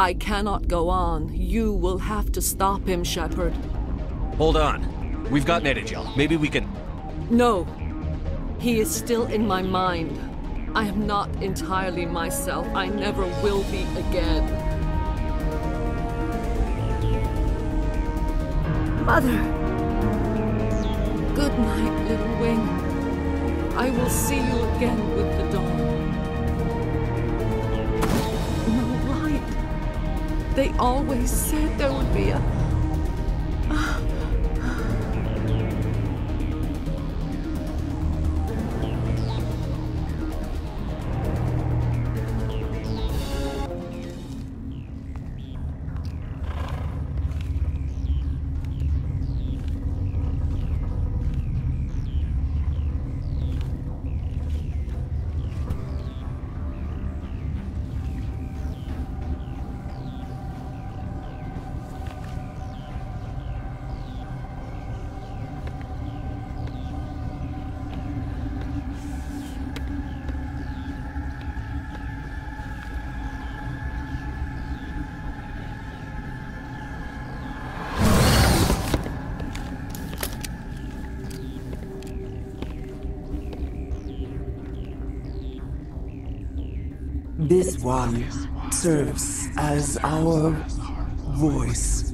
I cannot go on. You will have to stop him, Shepard. Hold on. We've got medi-gel. Maybe we can. No. He is still in my mind. I am not entirely myself. I never will be again. Mother! Good night, little wing. I will see you again with the dawn. They always said there would be a. one serves as our voice.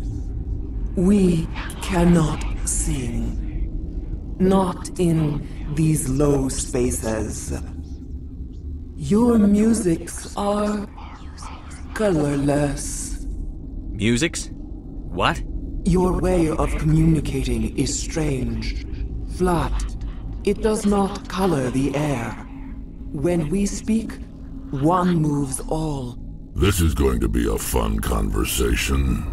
We cannot sing. Not in these low spaces. Your musics are colorless. Musics? What? Your way of communicating is strange. Flat. It does not color the air. When we speak, one moves all. This is going to be a fun conversation.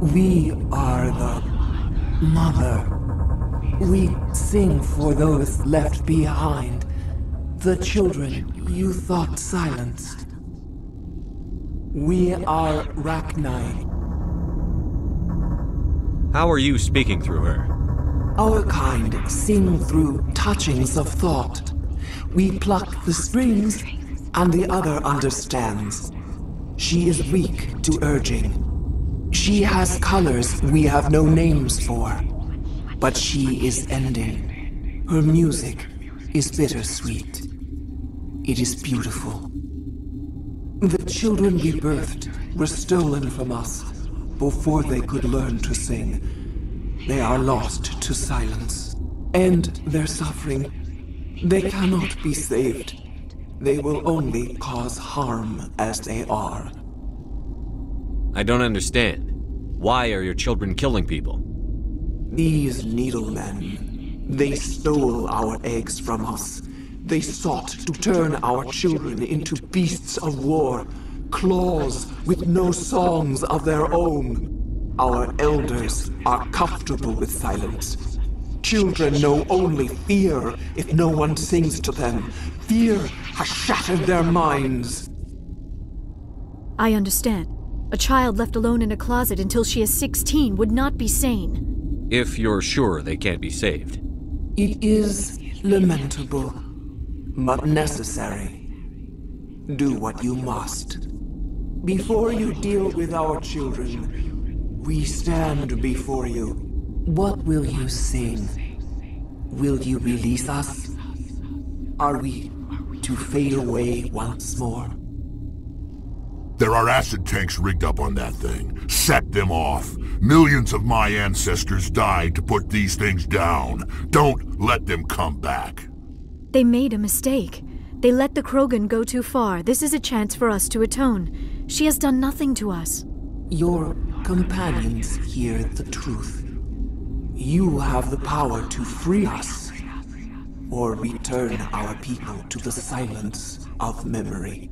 We are the mother. We sing for those left behind. The children you thought silenced. We are Rachni. How are you speaking through her? Our kind sing through touchings of thought. We pluck the strings, and the other understands. She is weak to urging. She has colors we have no names for. But she is ending. Her music is bittersweet. It is beautiful. The children we birthed were stolen from us before they could learn to sing. They are lost to silence. And their suffering they cannot be saved. They will only cause harm as they are. I don't understand. Why are your children killing people? These needlemen, they stole our eggs from us. They sought to turn our children into beasts of war, claws with no songs of their own. Our elders are comfortable with silence. Children know only fear if no one sings to them. Fear has shattered their minds. I understand. A child left alone in a closet until she is 16 would not be sane. If you're sure they can't be saved. It is lamentable, but necessary. Do what you must. Before you deal with our children, we stand before you. What will you sing? Will you release us? Are we to fade away once more? There are acid tanks rigged up on that thing. Set them off. Millions of my ancestors died to put these things down. Don't let them come back. They made a mistake. They let the Krogan go too far. This is a chance for us to atone. She has done nothing to us. Your companions hear the truth. You have the power to free us, or return our people to the silence of memory.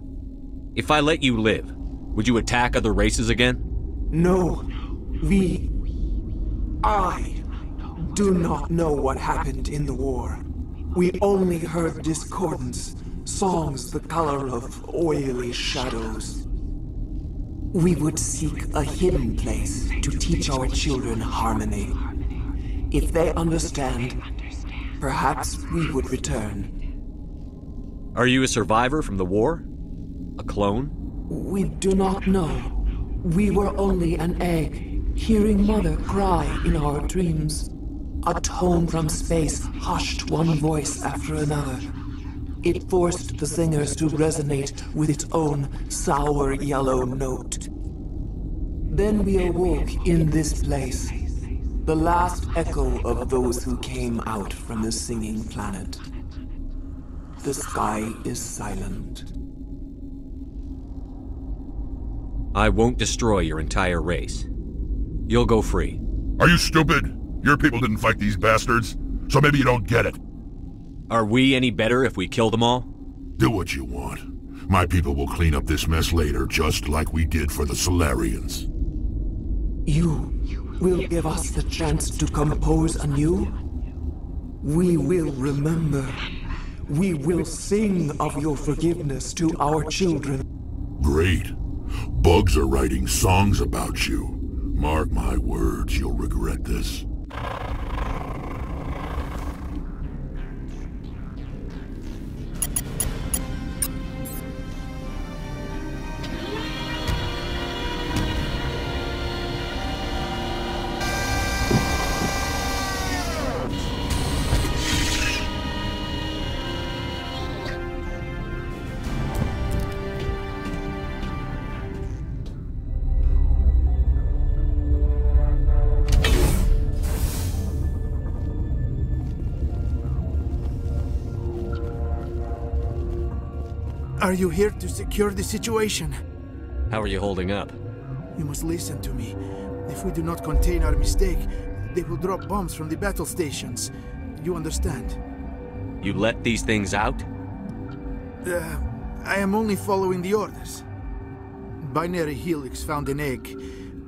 If I let you live, would you attack other races again? No. We... I do not know what happened in the war. We only heard discordance, songs the color of oily shadows. We would seek a hidden place to teach our children harmony. If they understand, perhaps we would return. Are you a survivor from the war? A clone? We do not know. We were only an egg, hearing Mother cry in our dreams. A tone from space hushed one voice after another. It forced the singers to resonate with its own sour yellow note. Then we awoke in this place, the last echo of those who came out from the singing planet. The sky is silent. I won't destroy your entire race. You'll go free. Are you stupid? Your people didn't fight these bastards, so maybe you don't get it. Are we any better if we kill them all? Do what you want. My people will clean up this mess later, just like we did for the Salarians. You will give us the chance to compose anew? We will remember. We will sing of your forgiveness to our children. Great. Bugs are writing songs about you. Mark my words, you'll regret this. Are you here to secure the situation? How are you holding up? You must listen to me. If we do not contain our mistake, they will drop bombs from the battle stations. You understand? You let these things out? Uh, I am only following the orders. Binary Helix found an egg.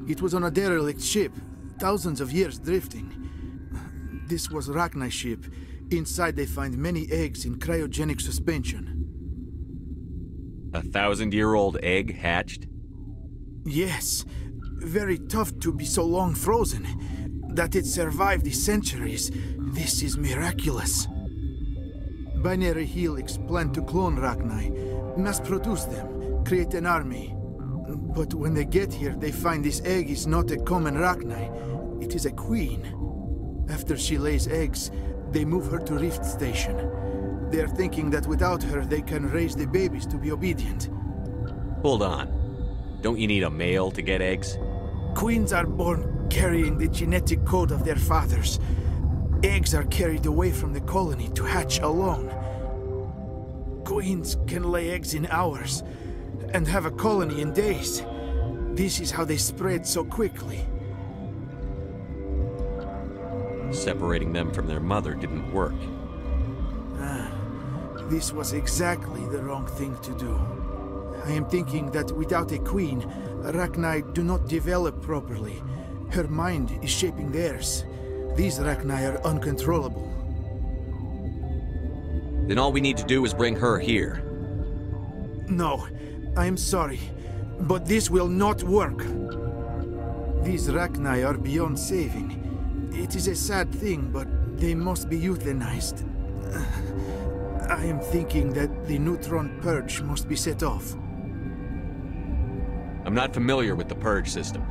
It was on a derelict ship, thousands of years drifting. This was Rachni's ship. Inside they find many eggs in cryogenic suspension. A thousand-year-old egg hatched? Yes. Very tough to be so long frozen. That it survived the centuries, this is miraculous. Binary Helix planned to clone Rachni, mass produce them, create an army. But when they get here, they find this egg is not a common Rachni, it is a queen. After she lays eggs, they move her to Rift Station. They're thinking that without her, they can raise the babies to be obedient. Hold on. Don't you need a male to get eggs? Queens are born carrying the genetic code of their fathers. Eggs are carried away from the colony to hatch alone. Queens can lay eggs in hours and have a colony in days. This is how they spread so quickly. Separating them from their mother didn't work. Ah, this was exactly the wrong thing to do. I am thinking that without a queen, Rachni do not develop properly. Her mind is shaping theirs. These Rachni are uncontrollable. Then all we need to do is bring her here. No, I am sorry, but this will not work. These Rachni are beyond saving. It is a sad thing, but they must be euthanized. I am thinking that the neutron purge must be set off. I'm not familiar with the purge system.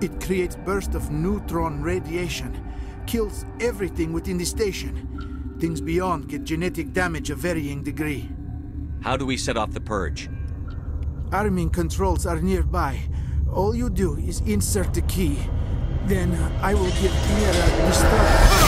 It creates bursts of neutron radiation, kills everything within the station. Things beyond get genetic damage of varying degree. How do we set off the purge? Arming controls are nearby. All you do is insert the key. Then uh, I will give Mira the start.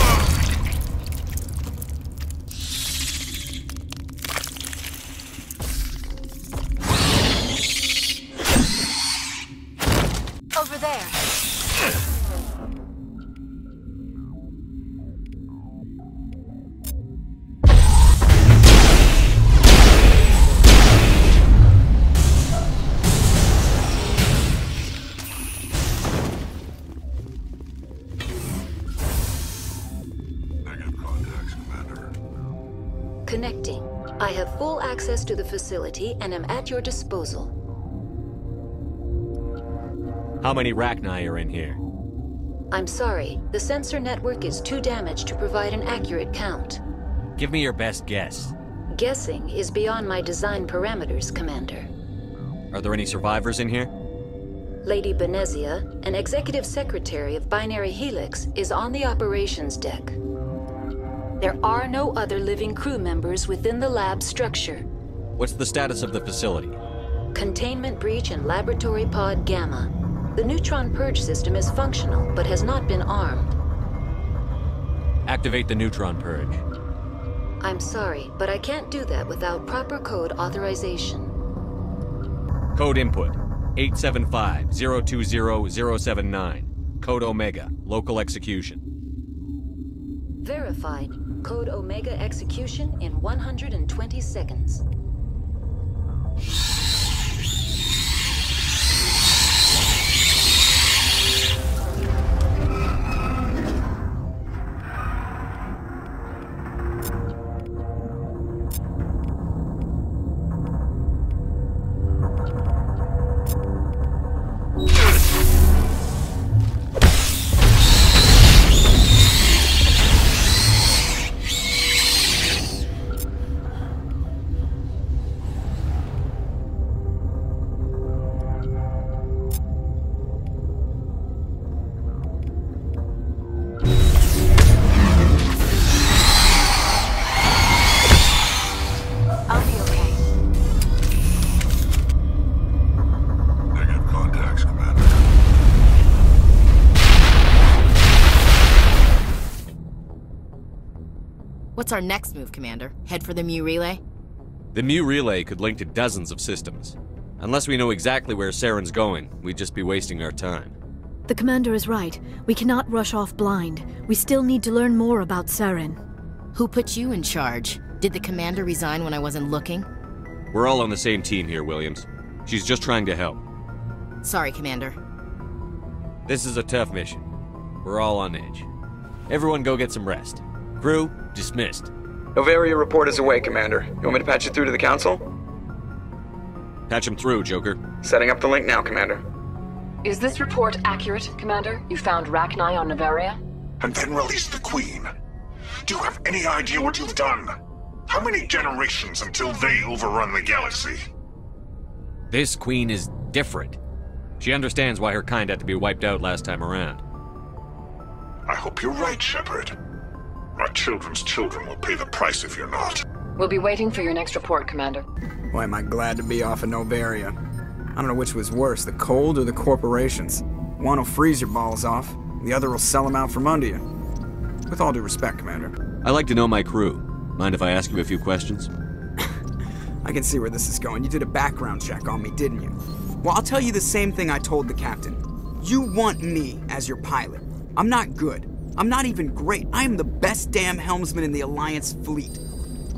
Access to the facility and am at your disposal. How many Rachni are in here? I'm sorry, the sensor network is too damaged to provide an accurate count. Give me your best guess. Guessing is beyond my design parameters, Commander. Are there any survivors in here? Lady Benezia, an executive secretary of Binary Helix, is on the operations deck. There are no other living crew members within the lab structure. What's the status of the facility? Containment breach in Laboratory Pod Gamma. The neutron purge system is functional, but has not been armed. Activate the neutron purge. I'm sorry, but I can't do that without proper code authorization. Code input 875-020-079. Code Omega. Local execution. Verified. Code Omega execution in 120 seconds. What's our next move, Commander? Head for the Mu Relay? The Mu Relay could link to dozens of systems. Unless we know exactly where Saren's going, we'd just be wasting our time. The commander is right. We cannot rush off blind. We still need to learn more about Saren. Who put you in charge? Did the commander resign when I wasn't looking? We're all on the same team here, Williams. She's just trying to help. Sorry, Commander. This is a tough mission. We're all on edge. Everyone go get some rest. Crew, dismissed. Noveria report is away, Commander. You want me to patch it through to the Council? Patch him through, Joker. Setting up the link now, Commander. Is this report accurate, Commander? You found Rachni on Noveria? And then released the Queen. Do you have any idea what you've done? How many generations until they overrun the galaxy? This queen is different. She understands why her kind had to be wiped out last time around. I hope you're right, Shepard. Our children's children will pay the price if you're not. We'll be waiting for your next report, Commander. Why am I glad to be off of Noveria? I don't know which was worse, the cold or the corporations. One will freeze your balls off, the other will sell them out from under you. With all due respect, Commander. I like to know my crew. Mind if I ask you a few questions? I can see where this is going. You did a background check on me, didn't you? Well, I'll tell you the same thing I told the captain. You want me as your pilot. I'm not good. I'm not even great. I am the best damn helmsman in the Alliance fleet.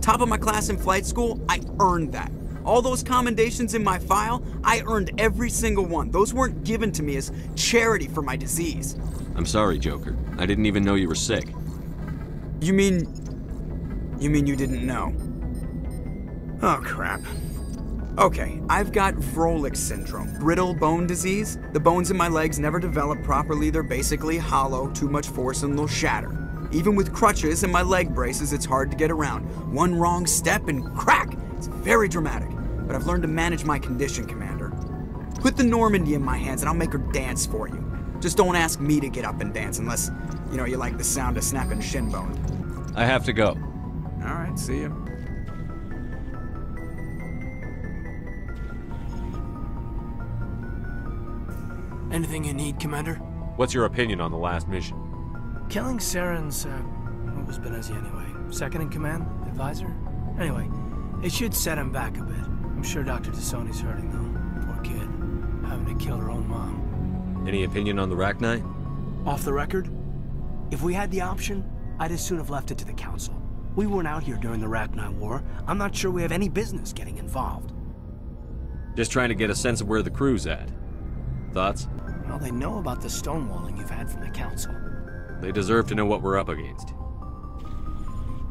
Top of my class in flight school, I earned that. All those commendations in my file, I earned every single one. Those weren't given to me as charity for my disease. I'm sorry, Joker. I didn't even know you were sick. You mean. You mean you didn't know? Oh, crap. Okay, I've got Vrolik syndrome, brittle bone disease. The bones in my legs never develop properly, they're basically hollow, too much force and they'll shatter. Even with crutches and my leg braces, it's hard to get around. One wrong step and crack! It's very dramatic. But I've learned to manage my condition, Commander. Put the Normandy in my hands and I'll make her dance for you. Just don't ask me to get up and dance unless, you know, you like the sound of snapping shin bone. I have to go. Alright, see you. Anything you need, Commander? What's your opinion on the last mission? Killing Saren's, uh, what was Benezia anyway? Second in command? Advisor? Anyway, it should set him back a bit. I'm sure Dr. T'Soni's hurting, though. Poor kid. Having to kill her own mom. Any opinion on the Rachni? Off the record, if we had the option, I'd as soon have left it to the Council. We weren't out here during the Rachni War. I'm not sure we have any business getting involved. Just trying to get a sense of where the crew's at. Thoughts? Well, they know about the stonewalling you've had from the Council. They deserve to know what we're up against.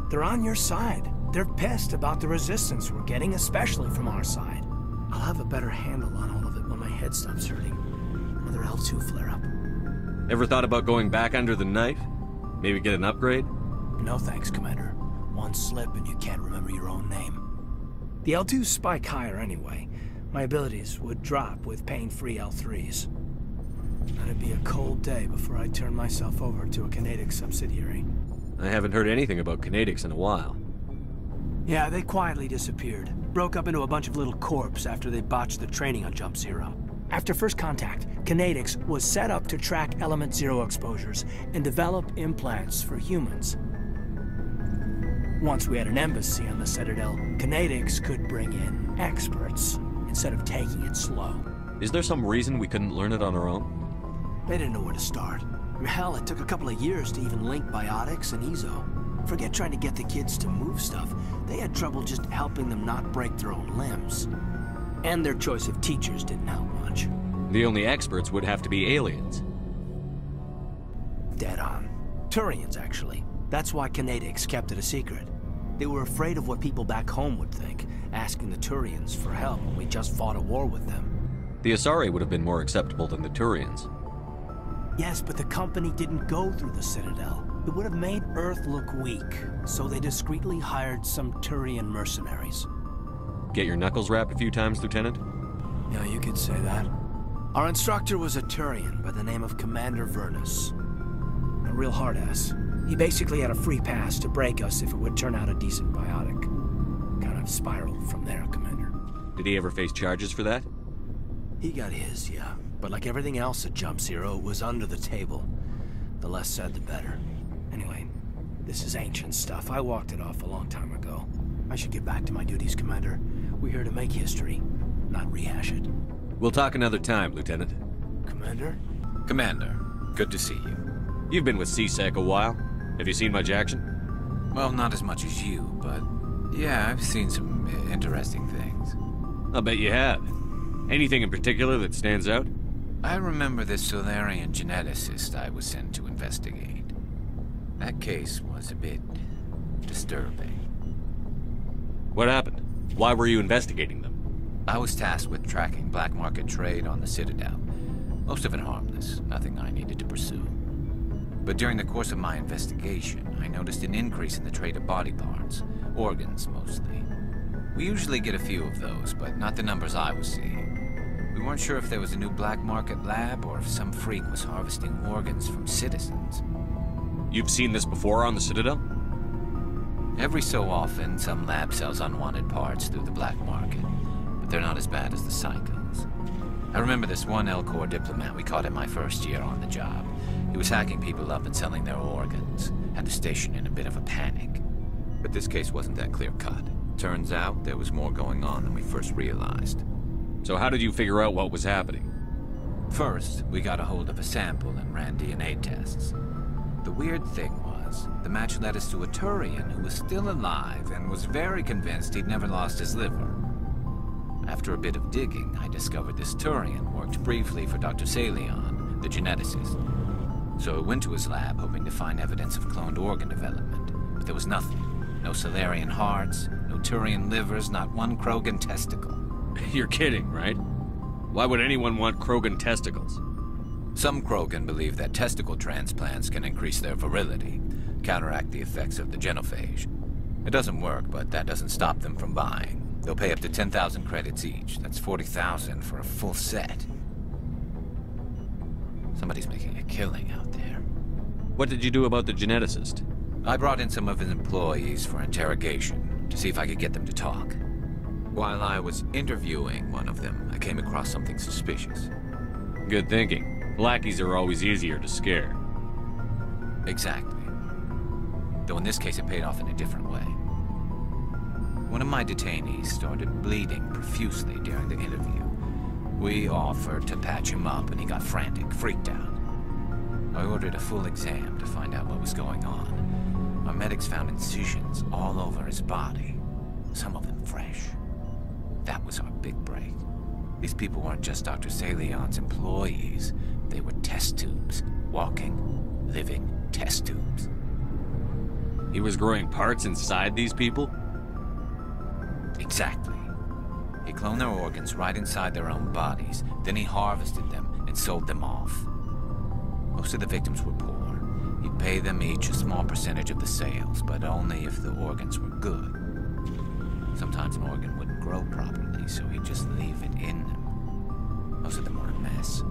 They're on your side. They're pissed about the resistance we're getting, especially from our side. I'll have a better handle on all of it when my head stops hurting. Another L2 flare up. Ever thought about going back under the knife? Maybe get an upgrade? No thanks, Commander. One slip and you can't remember your own name. The L2s spike higher anyway, My abilities would drop with pain-free L3s. It'd be a cold day before I turn myself over to a Conatix subsidiary. I haven't heard anything about Conatix in a while. Yeah, they quietly disappeared. Broke up into a bunch of little corps after they botched the training on Jump Zero. After first contact, Conatix was set up to track Element Zero exposures and develop implants for humans. Once we had an embassy on the Citadel, Conatix could bring in experts instead of taking it slow. Is there some reason we couldn't learn it on our own? They didn't know where to start. Hell, it took a couple of years to even link biotics and EZO. Forget trying to get the kids to move stuff. They had trouble just helping them not break their own limbs. And their choice of teachers didn't help much. The only experts would have to be aliens. Dead on. Turians, actually. That's why Conatix kept it a secret. They were afraid of what people back home would think, asking the Turians for help when we just fought a war with them. The Asari would have been more acceptable than the Turians. Yes, but the company didn't go through the Citadel. It would have made Earth look weak, so they discreetly hired some Turian mercenaries. Get your knuckles rapped a few times, Lieutenant? Yeah, you could say that. Our instructor was a Turian by the name of Commander Vyrnnus. A real hard-ass. He basically had a free pass to break us if it would turn out a decent biotic. Kind of spiraled from there, Commander. Did he ever face charges for that? He got his, yeah. But like everything else at Jump Zero, it was under the table. The less said, the better. Anyway, this is ancient stuff. I walked it off a long time ago. I should get back to my duties, Commander. We're here to make history, not rehash it. We'll talk another time, Lieutenant. Commander? Commander, good to see you. You've been with C-Sec a while. Have you seen much action? Well, not as much as you, but yeah, I've seen some interesting things. I'll bet you have. Anything in particular that stands out? I remember the Salarian geneticist I was sent to investigate. That case was a bit disturbing. What happened? Why were you investigating them? I was tasked with tracking black market trade on the Citadel. Most of it harmless, nothing I needed to pursue. But during the course of my investigation, I noticed an increase in the trade of body parts, organs mostly. We usually get a few of those, but not the numbers I was seeing. We weren't sure if there was a new black market lab or if some freak was harvesting organs from citizens. You've seen this before on the Citadel? Every so often, some lab sells unwanted parts through the black market, but they're not as bad as the cycles. I remember this one Elcor diplomat we caught in my first year on the job. He was hacking people up and selling their organs, had the station in a bit of a panic. But this case wasn't that clear-cut. Turns out there was more going on than we first realized. So how did you figure out what was happening? First, we got a hold of a sample and ran DNA tests. The weird thing was, the match led us to a Turian who was still alive and was very convinced he'd never lost his liver. After a bit of digging, I discovered this Turian worked briefly for Dr. Saleon, the geneticist. So I went to his lab hoping to find evidence of cloned organ development, but there was nothing. No Salarian hearts, no Turian livers, not one Krogan testicle. You're kidding, right? Why would anyone want Krogan testicles? Some Krogan believe that testicle transplants can increase their virility, counteract the effects of the genophage. It doesn't work, but that doesn't stop them from buying. They'll pay up to 10,000 credits each. That's 40,000 for a full set. Somebody's making a killing out there. What did you do about the geneticist? I brought in some of his employees for interrogation, to see if I could get them to talk. While I was interviewing one of them, I came across something suspicious. Good thinking. Lackeys are always easier to scare. Exactly. Though in this case it paid off in a different way. One of my detainees started bleeding profusely during the interview. We offered to patch him up and he got frantic, freaked out. I ordered a full exam to find out what was going on. Our medics found incisions all over his body, some of them fresh. That was our big break. These people weren't just Dr. Saleon's employees. They were test tubes. Walking, living test tubes. He was growing parts inside these people? Exactly. He cloned their organs right inside their own bodies. Then he harvested them and sold them off. Most of the victims were poor. He'd pay them each a small percentage of the sales, but only if the organs were good. Sometimes an organ wouldn't grow grow properly, so he'd just leave it in them. Most of them were a mess,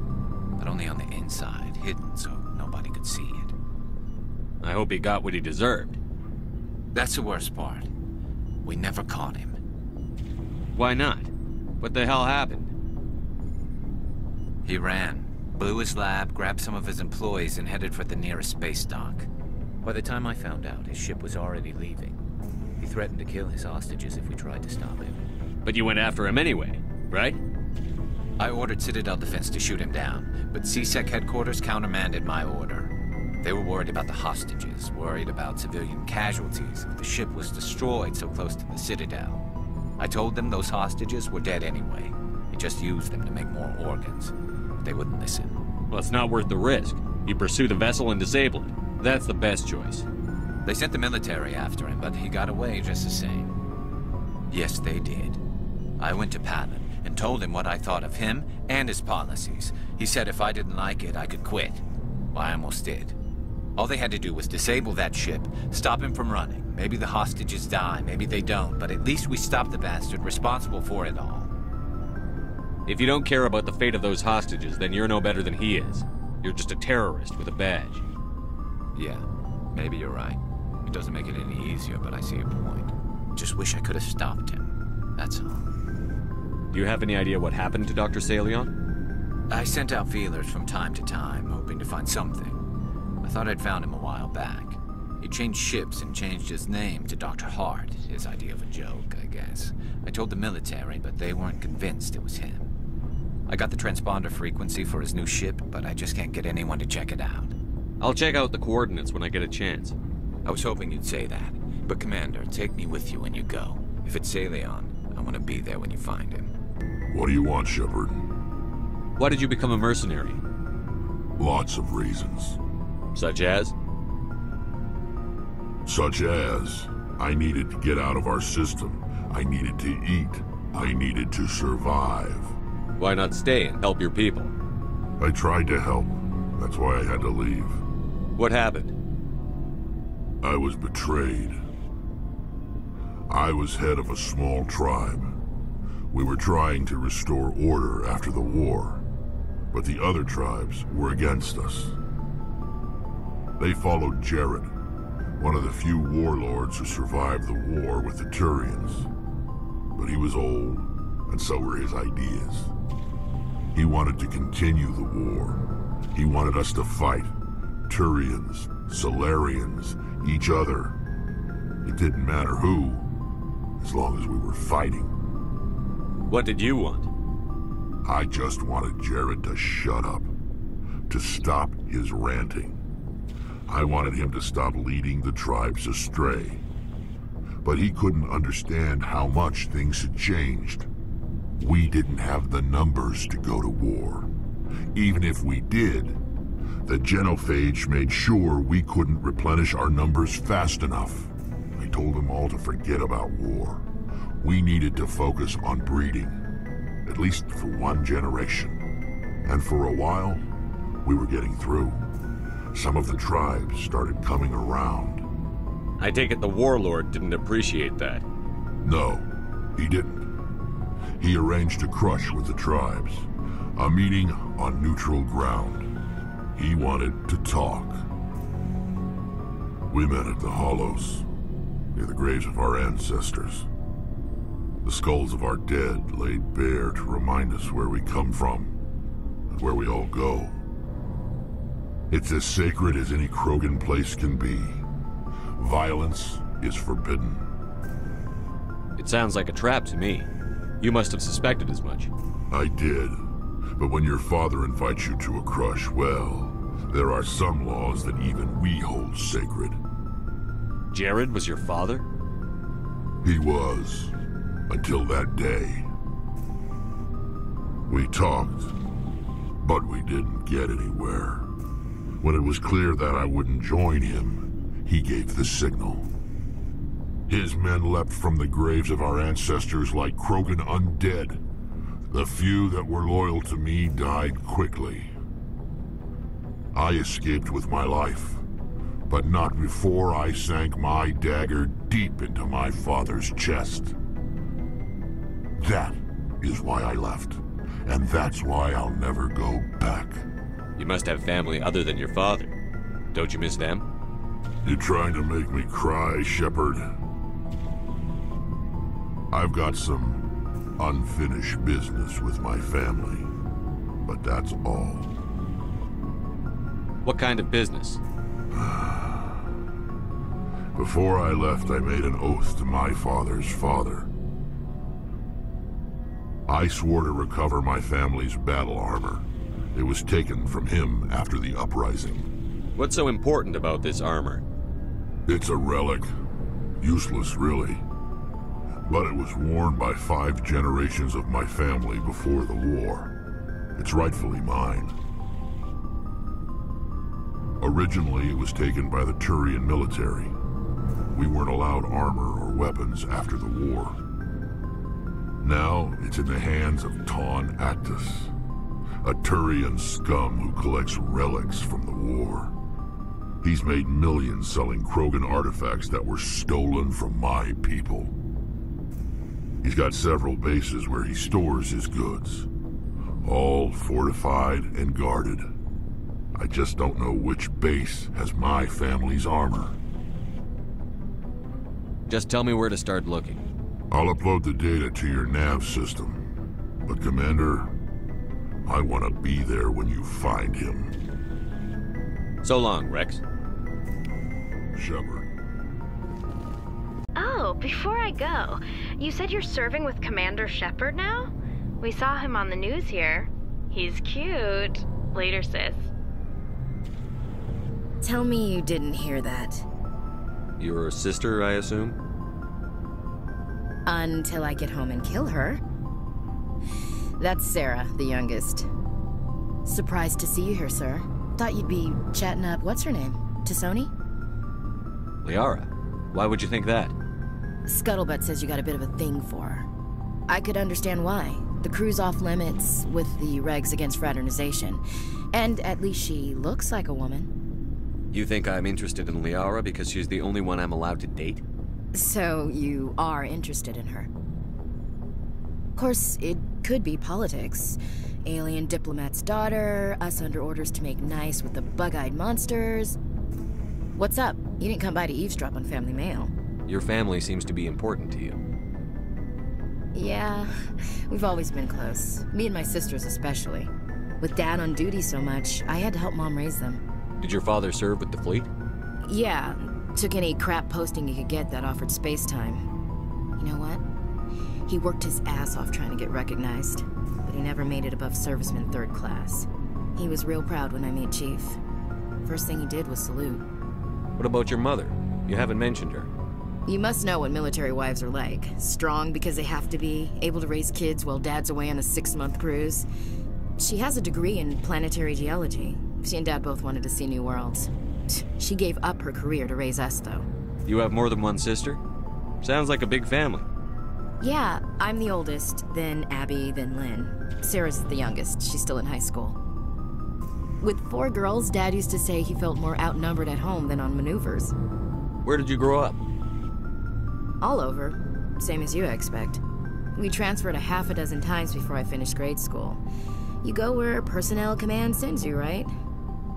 but only on the inside, hidden so nobody could see it. I hope he got what he deserved. That's the worst part. We never caught him. Why not? What the hell happened? He ran, blew his lab, grabbed some of his employees, and headed for the nearest space dock. By the time I found out, his ship was already leaving. He threatened to kill his hostages if we tried to stop him. But you went after him anyway, right? I ordered Citadel Defense to shoot him down, but C-Sec headquarters countermanded my order. They were worried about the hostages, worried about civilian casualties if the ship was destroyed so close to the Citadel. I told them those hostages were dead anyway. We just used them to make more organs. But they wouldn't listen. Well, it's not worth the risk. You pursue the vessel and disable it. That's the best choice. They sent the military after him, but he got away just the same. Yes, they did. I went to Pallin and told him what I thought of him and his policies. He said if I didn't like it, I could quit. Well, I almost did. All they had to do was disable that ship, stop him from running. Maybe the hostages die, maybe they don't, but at least we stopped the bastard responsible for it all. If you don't care about the fate of those hostages, then you're no better than he is. You're just a terrorist with a badge. Yeah, maybe you're right. It doesn't make it any easier, but I see your point. Just wish I could have stopped him. That's all. Do you have any idea what happened to Dr. Saleon? I sent out feelers from time to time, hoping to find something. I thought I'd found him a while back. He changed ships and changed his name to Dr. Hart, his idea of a joke, I guess. I told the military, but they weren't convinced it was him. I got the transponder frequency for his new ship, but I just can't get anyone to check it out. I'll check out the coordinates when I get a chance. I was hoping you'd say that. But Commander, take me with you when you go. If it's Saleon, I want to be there when you find him. What do you want, Shepard? Why did you become a mercenary? Lots of reasons. Such as? Such as, I needed to get out of our system. I needed to eat. I needed to survive. Why not stay and help your people? I tried to help. That's why I had to leave. What happened? I was betrayed. I was head of a small tribe. We were trying to restore order after the war, but the other tribes were against us. They followed Jared, one of the few warlords who survived the war with the Turians. But he was old, and so were his ideas. He wanted to continue the war. He wanted us to fight. Turians, Salarians, each other. It didn't matter who, as long as we were fighting. What did you want? I just wanted Jared to shut up. To stop his ranting. I wanted him to stop leading the tribes astray. But he couldn't understand how much things had changed. We didn't have the numbers to go to war. Even if we did, the genophage made sure we couldn't replenish our numbers fast enough. I told them all to forget about war. We needed to focus on breeding, at least for one generation. And for a while, we were getting through. Some of the tribes started coming around. I take it the warlord didn't appreciate that. No, he didn't. He arranged a crush with the tribes, a meeting on neutral ground. He wanted to talk. We met at the Hollows, near the graves of our ancestors. The skulls of our dead laid bare to remind us where we come from and where we all go. It's as sacred as any Krogan place can be. Violence is forbidden. It sounds like a trap to me. You must have suspected as much. I did. But when your father invites you to a crush, well, there are some laws that even we hold sacred. Jared was your father? He was. Until that day. We talked, but we didn't get anywhere. When it was clear that I wouldn't join him, he gave the signal. His men leapt from the graves of our ancestors like Krogan undead. The few that were loyal to me died quickly. I escaped with my life, but not before I sank my dagger deep into my father's chest. That is why I left. And that's why I'll never go back. You must have family other than your father. Don't you miss them? You're trying to make me cry, Shepard. I've got some unfinished business with my family, but that's all. What kind of business? Before I left, I made an oath to my father's father. I swore to recover my family's battle armor. It was taken from him after the uprising. What's so important about this armor? It's a relic. Useless, really. But it was worn by five generations of my family before the war. It's rightfully mine. Originally, it was taken by the Turian military. We weren't allowed armor or weapons after the war. Now, it's in the hands of Tonn Actus, a Turian scum who collects relics from the war. He's made millions selling Krogan artifacts that were stolen from my people. He's got several bases where he stores his goods. All fortified and guarded. I just don't know which base has my family's armor. Just tell me where to start looking. I'll upload the data to your nav system. But Commander, I want to be there when you find him. So long, Rex. Shepard. Oh, before I go, you said you're serving with Commander Shepard now? We saw him on the news here. He's cute. Later, sis. Tell me you didn't hear that. Your sister, I assume? Until I get home and kill her. That's Sarah, the youngest. Surprised to see you here, sir. Thought you'd be chatting up, what's her name? T'Soni? Liara. Why would you think that? Scuttlebutt says you got a bit of a thing for her. I could understand why. The crew's off limits with the regs against fraternization. And at least she looks like a woman. You think I'm interested in Liara because she's the only one I'm allowed to date? So you are interested in her. Of course, it could be politics. Alien diplomat's daughter, us under orders to make nice with the bug-eyed monsters. What's up? You didn't come by to eavesdrop on Family Mail. Your family seems to be important to you. Yeah, we've always been close. Me and my sisters especially. With Dad on duty so much, I had to help Mom raise them. Did your father serve with the fleet? Yeah, took any crap posting he could get that offered space time. You know what? He worked his ass off trying to get recognized, but he never made it above serviceman third class. He was real proud when I made chief. First thing he did was salute. What about your mother? You haven't mentioned her. You must know what military wives are like. Strong because they have to be, able to raise kids while dad's away on a six-month cruise. She has a degree in planetary geology. She and dad both wanted to see new worlds. She gave up her career to raise us, though. You have more than one sister? Sounds like a big family. Yeah, I'm the oldest, then Abby, then Lynn. Sarah's the youngest. She's still in high school. With four girls, Dad used to say he felt more outnumbered at home than on maneuvers. Where did you grow up? All over. Same as you, I expect. We transferred a half a dozen times before I finished grade school. You go where personnel command sends you, right?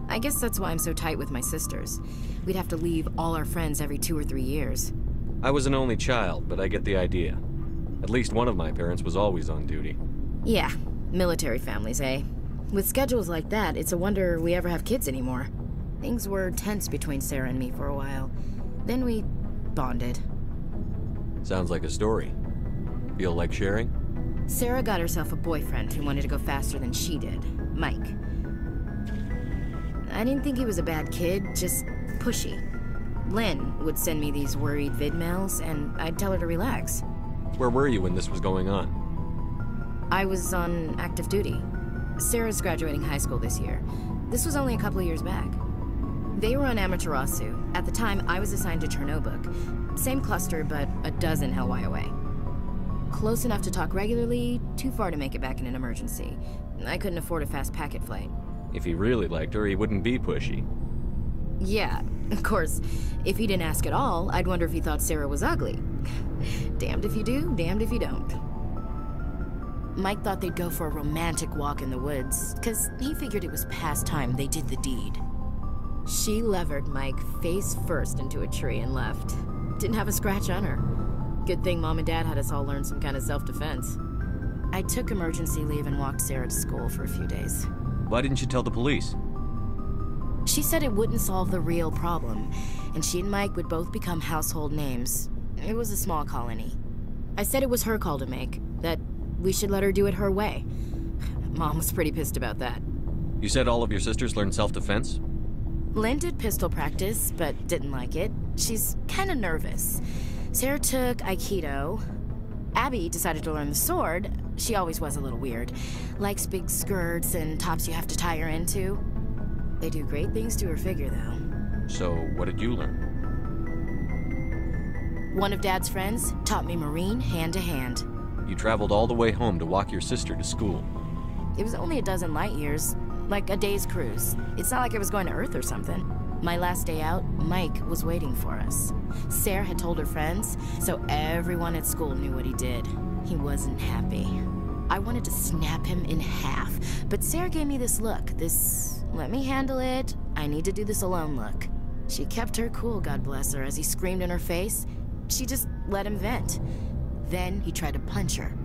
I guess that's why I'm so tight with my sisters. We'd have to leave all our friends every two or three years. I was an only child, but I get the idea. At least one of my parents was always on duty. Yeah, military families, eh? With schedules like that, it's a wonder we ever have kids anymore. Things were tense between Sarah and me for a while. Then we bonded. Sounds like a story. Feel like sharing? Sarah got herself a boyfriend who wanted to go faster than she did, Mike. I didn't think he was a bad kid, just pushy. Lynn would send me these worried vid mails, and I'd tell her to relax. Where were you when this was going on? I was on active duty. Sarah's graduating high school this year. This was only a couple of years back. They were on Amaterasu. At the time, I was assigned to Chernobog. Same cluster, but a dozen Hellwire away. Close enough to talk regularly, too far to make it back in an emergency. I couldn't afford a fast packet flight. If he really liked her, he wouldn't be pushy. Yeah, of course. If he didn't ask at all, I'd wonder if he thought Sarah was ugly. damned if you do, damned if you don't. Mike thought they'd go for a romantic walk in the woods, because he figured it was past time they did the deed. She levered Mike face first into a tree and left. Didn't have a scratch on her. Good thing mom and dad had us all learn some kind of self defense. I took emergency leave and walked Sarah to school for a few days. Why didn't you tell the police? She said it wouldn't solve the real problem, and she and Mike would both become household names. It was a small colony. I said it was her call to make, that we should let her do it her way. Mom was pretty pissed about that. You said all of your sisters learned self-defense? Lynn did pistol practice, but didn't like it. She's kind of nervous. Sarah took Aikido. Abby decided to learn the sword. She always was a little weird. Likes big skirts and tops you have to tie her into. They do great things to her figure, though. So, what did you learn? One of Dad's friends taught me Marine hand to hand. You traveled all the way home to walk your sister to school. It was only a dozen light years, like a day's cruise. It's not like I was going to Earth or something. My last day out, Mike was waiting for us. Sarah had told her friends, so everyone at school knew what he did. He wasn't happy. I wanted to snap him in half, but Sarah gave me this look, this let me handle it, I need to do this alone look. She kept her cool, God bless her, as he screamed in her face. She just let him vent. Then he tried to punch her.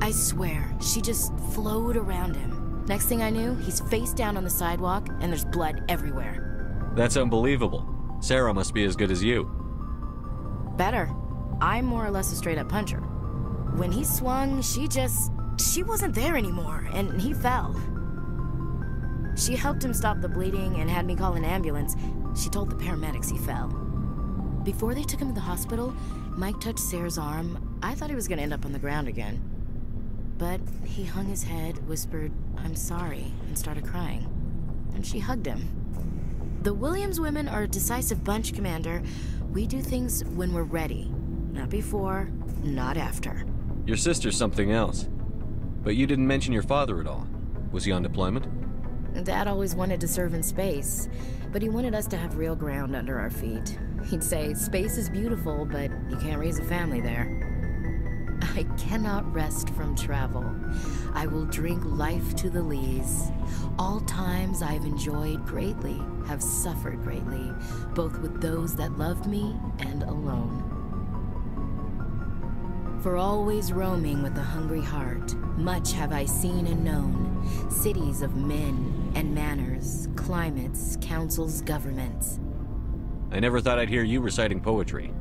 I swear, she just flowed around him. Next thing I knew, he's face down on the sidewalk, and there's blood everywhere. That's unbelievable. Sarah must be as good as you. Better. I'm more or less a straight-up puncher. When he swung, she just... She wasn't there anymore, and he fell. She helped him stop the bleeding and had me call an ambulance. She told the paramedics he fell. Before they took him to the hospital, Mike touched Sarah's arm. I thought he was going to end up on the ground again. But he hung his head, whispered, I'm sorry, and started crying. And she hugged him. The Williams women are a decisive bunch, Commander. We do things when we're ready. Not before, not after. Your sister's something else. But you didn't mention your father at all. Was he on deployment? Dad always wanted to serve in space, but he wanted us to have real ground under our feet. He'd say, space is beautiful, but you can't raise a family there. I cannot rest from travel. I will drink life to the lees. All times I've enjoyed greatly, have suffered greatly, both with those that loved me and alone. For always roaming with a hungry heart, much have I seen and known, cities of men and manners, climates, councils, governments. I never thought I'd hear you reciting poetry.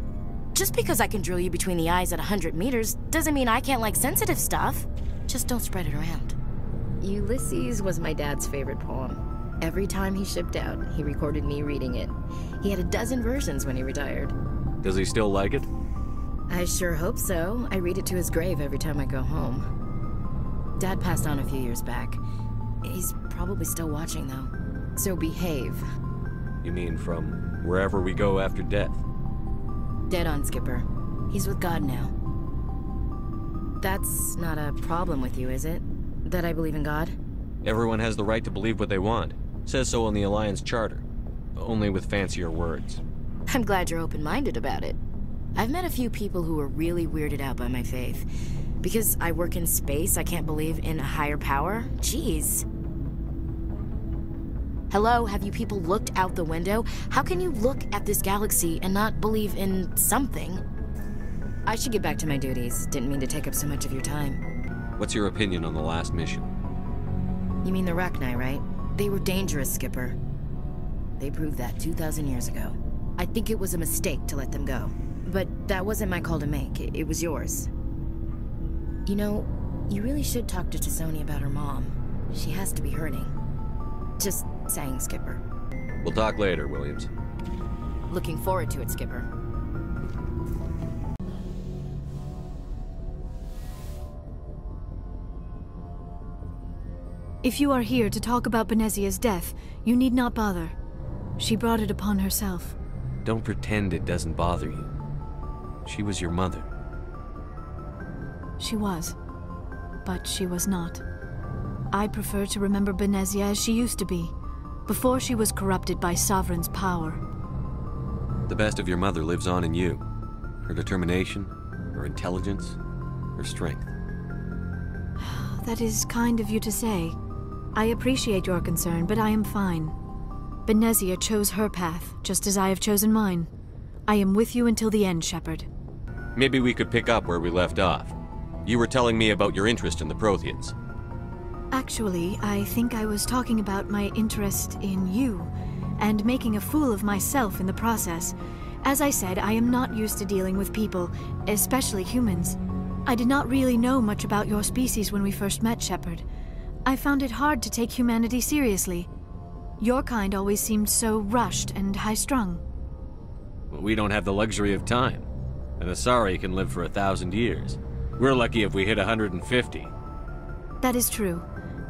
Just because I can drill you between the eyes at 100 meters doesn't mean I can't like sensitive stuff. Just don't spread it around. Ulysses was my dad's favorite poem. Every time he shipped out, he recorded me reading it. He had a dozen versions when he retired. Does he still like it? I sure hope so. I read it to his grave every time I go home. Dad passed on a few years back. He's probably still watching, though. So behave. You mean from wherever we go after death? Dead on, Skipper. He's with God now. That's not a problem with you, is it? That I believe in God? Everyone has the right to believe what they want. Says so in the Alliance Charter. Only with fancier words. I'm glad you're open-minded about it. I've met a few people who are really weirded out by my faith. Because I work in space, I can't believe in a higher power? Jeez. Hello, have you people looked out the window? How can you look at this galaxy and not believe in something? I should get back to my duties. Didn't mean to take up so much of your time. What's your opinion on the last mission? You mean the Rachni, right? They were dangerous, Skipper. They proved that 2,000 years ago. I think it was a mistake to let them go. But that wasn't my call to make. It, was yours. You know, you really should talk to T'Soni about her mom. She has to be hurting. Just saying, Skipper. We'll talk later, Williams. Looking forward to it, Skipper. If you are here to talk about Benezia's death, you need not bother. She brought it upon herself. Don't pretend it doesn't bother you. She was your mother. She was. But she was not. I prefer to remember Benezia as she used to be, before she was corrupted by Sovereign's power. The best of your mother lives on in you. Her determination, her intelligence, her strength. That is kind of you to say. I appreciate your concern, but I am fine. Benezia chose her path, just as I have chosen mine. I am with you until the end, Shepard. Maybe we could pick up where we left off. You were telling me about your interest in the Protheans. Actually, I think I was talking about my interest in you, and making a fool of myself in the process. As I said, I am not used to dealing with people, especially humans. I did not really know much about your species when we first met, Shepard. I found it hard to take humanity seriously. Your kind always seemed so rushed and high-strung. Well, we don't have the luxury of time. An Asari can live for a thousand years. We're lucky if we hit 150. That is true.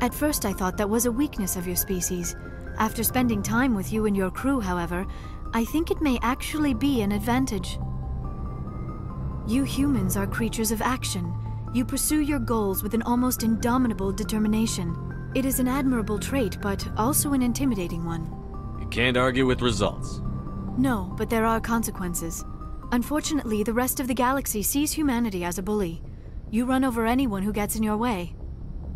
At first I thought that was a weakness of your species. After spending time with you and your crew, however, I think it may actually be an advantage. You humans are creatures of action. You pursue your goals with an almost indomitable determination. It is an admirable trait, but also an intimidating one. You can't argue with results. No, but there are consequences. Unfortunately, the rest of the galaxy sees humanity as a bully. You run over anyone who gets in your way.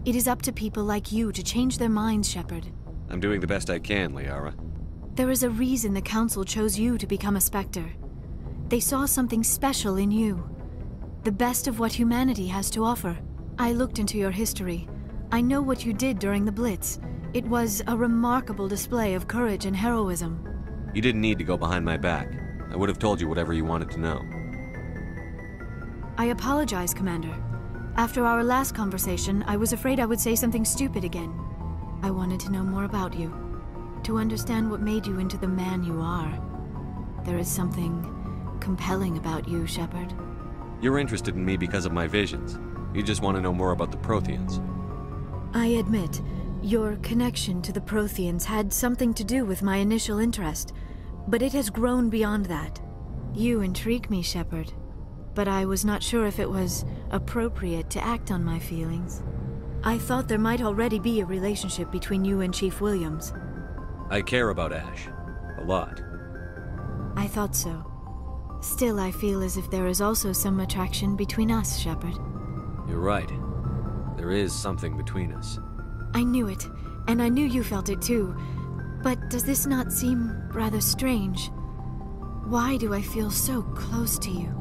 It is up to people like you to change their minds, Shepard. I'm doing the best I can, Liara. There is a reason the Council chose you to become a Spectre. They saw something special in you. The best of what humanity has to offer. I looked into your history. I know what you did during the Blitz. It was a remarkable display of courage and heroism. You didn't need to go behind my back. I would have told you whatever you wanted to know. I apologize, Commander. After our last conversation, I was afraid I would say something stupid again. I wanted to know more about you. To understand what made you into the man you are. There is something compelling about you, Shepard. You're interested in me because of my visions. You just want to know more about the Protheans. I admit, your connection to the Protheans had something to do with my initial interest, but it has grown beyond that. You intrigue me, Shepard, but I was not sure if it was appropriate to act on my feelings. I thought there might already be a relationship between you and Chief Williams. I care about Ash. A lot. I thought so. Still, I feel as if there is also some attraction between us, Shepard. You're right. There is something between us. I knew it, and I knew you felt it too. But does this not seem rather strange? Why do I feel so close to you?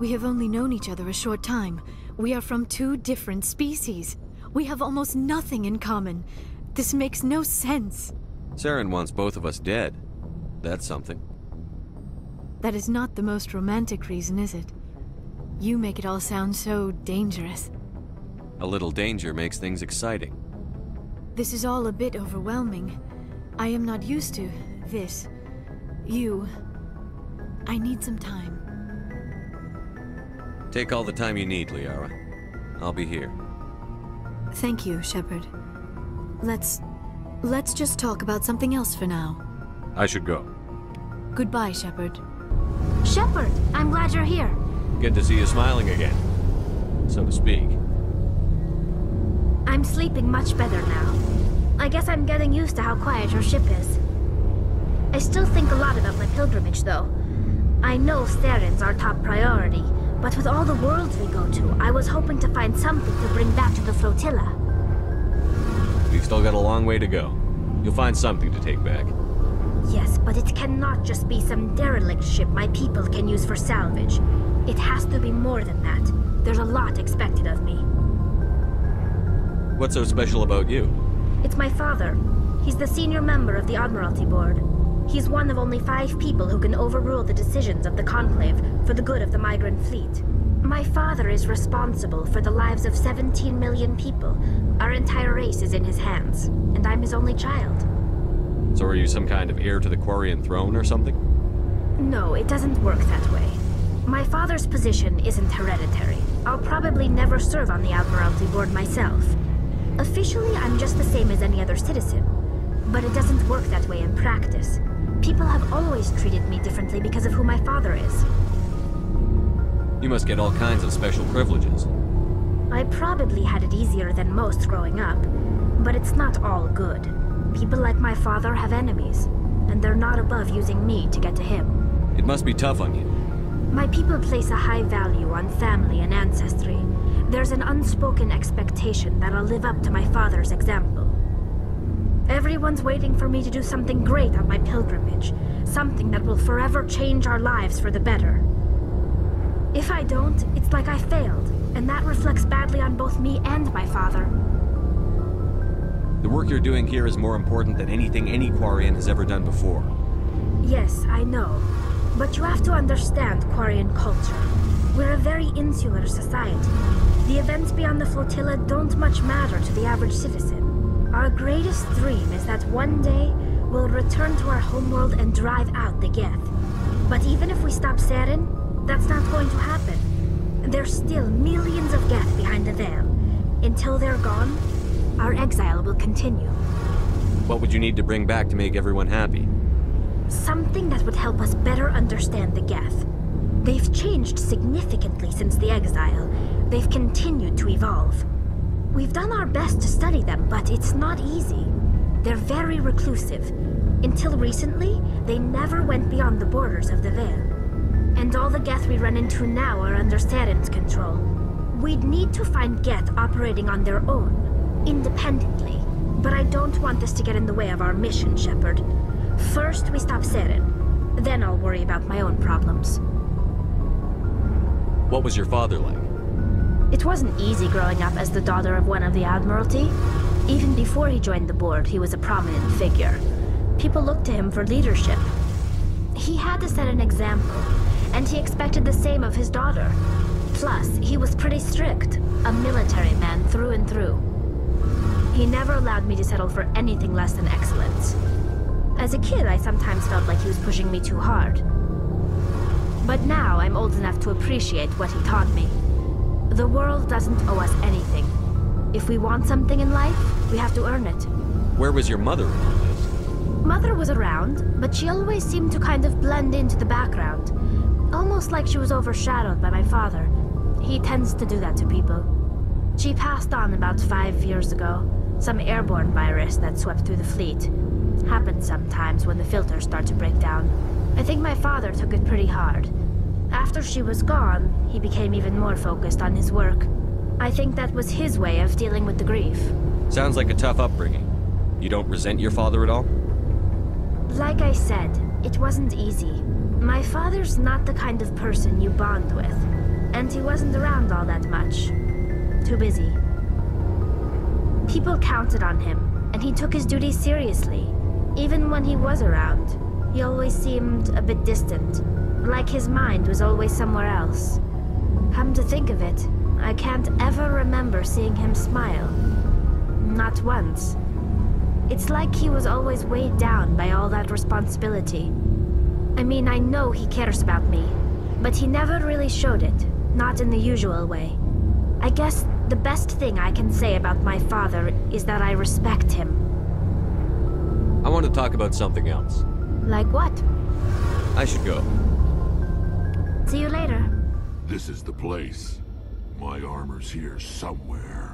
We have only known each other a short time. We are from two different species. We have almost nothing in common. This makes no sense. Saren wants both of us dead. That's something. That is not the most romantic reason, is it? You make it all sound so dangerous. A little danger makes things exciting. This is all a bit overwhelming. I am not used to this. You. I need some time. Take all the time you need, Liara. I'll be here. Thank you, Shepard. Let's... let's just talk about something else for now. I should go. Goodbye, Shepard. Shepard, I'm glad you're here. Good to see you smiling again. So to speak. I'm sleeping much better now. I guess I'm getting used to how quiet your ship is. I still think a lot about my pilgrimage, though. I know Saren's our top priority, but with all the worlds we go to, I was hoping to find something to bring back to the flotilla. We've still got a long way to go. You'll find something to take back. Yes, but it cannot just be some derelict ship my people can use for salvage. It has to be more than that. There's a lot expected of me. What's so special about you? It's my father. He's the senior member of the Admiralty Board. He's one of only five people who can overrule the decisions of the Conclave for the good of the migrant fleet. My father is responsible for the lives of 17 million people. Our entire race is in his hands, and I'm his only child. So are you some kind of heir to the Quarian throne or something? No, it doesn't work that way. My father's position isn't hereditary. I'll probably never serve on the Admiralty Board myself. Officially, I'm just the same as any other citizen. But it doesn't work that way in practice. People have always treated me differently because of who my father is. You must get all kinds of special privileges. I probably had it easier than most growing up, but it's not all good. People like my father have enemies, and they're not above using me to get to him. It must be tough on you. My people place a high value on family and ancestry. There's an unspoken expectation that I'll live up to my father's example. Everyone's waiting for me to do something great on my pilgrimage, something that will forever change our lives for the better. If I don't, it's like I failed, and that reflects badly on both me and my father. The work you're doing here is more important than anything any Quarian has ever done before. Yes, I know. But you have to understand Quarian culture. We're a very insular society. The events beyond the flotilla don't much matter to the average citizen. Our greatest dream is that one day we'll return to our homeworld and drive out the Geth. But even if we stop Saren, that's not going to happen. There's still millions of Geth behind the veil. Until they're gone, our exile will continue. What would you need to bring back to make everyone happy? Something that would help us better understand the Geth. They've changed significantly since the exile. They've continued to evolve. We've done our best to study them, but it's not easy. They're very reclusive. Until recently, they never went beyond the borders of the Veil. And all the Geth we run into now are under Saren's control. We'd need to find Geth operating on their own, independently. But I don't want this to get in the way of our mission, Shepard. First, we stop Saren. Then I'll worry about my own problems. What was your father like? It wasn't easy growing up as the daughter of one of the Admiralty. Even before he joined the board, he was a prominent figure. People looked to him for leadership. He had to set an example, and he expected the same of his daughter. Plus, he was pretty strict, a military man through and through. He never allowed me to settle for anything less than excellence. As a kid, I sometimes felt like he was pushing me too hard. But now I'm old enough to appreciate what he taught me. The world doesn't owe us anything. If we want something in life, we have to earn it. Where was your mother in all this? Mother was around, but she always seemed to kind of blend into the background. Almost like she was overshadowed by my father. He tends to do that to people. She passed on about five years ago. Some airborne virus that swept through the fleet. Happens sometimes when the filters start to break down. I think my father took it pretty hard. After she was gone, he became even more focused on his work. I think that was his way of dealing with the grief. Sounds like a tough upbringing. You don't resent your father at all? Like I said, it wasn't easy. My father's not the kind of person you bond with, and he wasn't around all that much. Too busy. People counted on him, and he took his duties seriously. Even when he was around, he always seemed a bit distant, like his mind was always somewhere else. Come to think of it, I can't ever remember seeing him smile. Not once. It's like he was always weighed down by all that responsibility. I mean, I know he cares about me, but he never really showed it, not in the usual way. I guess the best thing I can say about my father is that I respect him. I want to talk about something else. Like what? I should go. See you later. This is the place. My armor's here somewhere.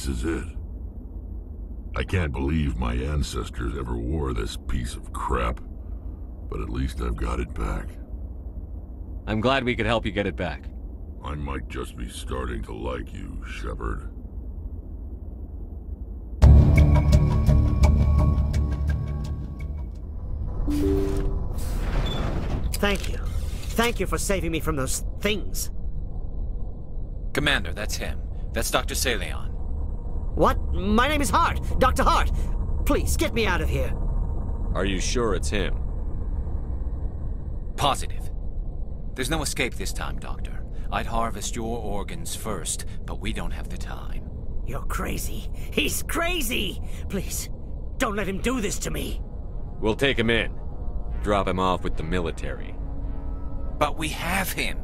This is it. I can't believe my ancestors ever wore this piece of crap. But at least I've got it back. I'm glad we could help you get it back. I might just be starting to like you, Shepard. Thank you. Thank you for saving me from those things. Commander, that's him. That's Dr. Saleon. What? My name is Hart. Dr. Hart. Please, get me out of here. Are you sure it's him? Positive. There's no escape this time, Doctor. I'd harvest your organs first, but we don't have the time. You're crazy. He's crazy! Please, don't let him do this to me. We'll take him in. Drop him off with the military. But we have him.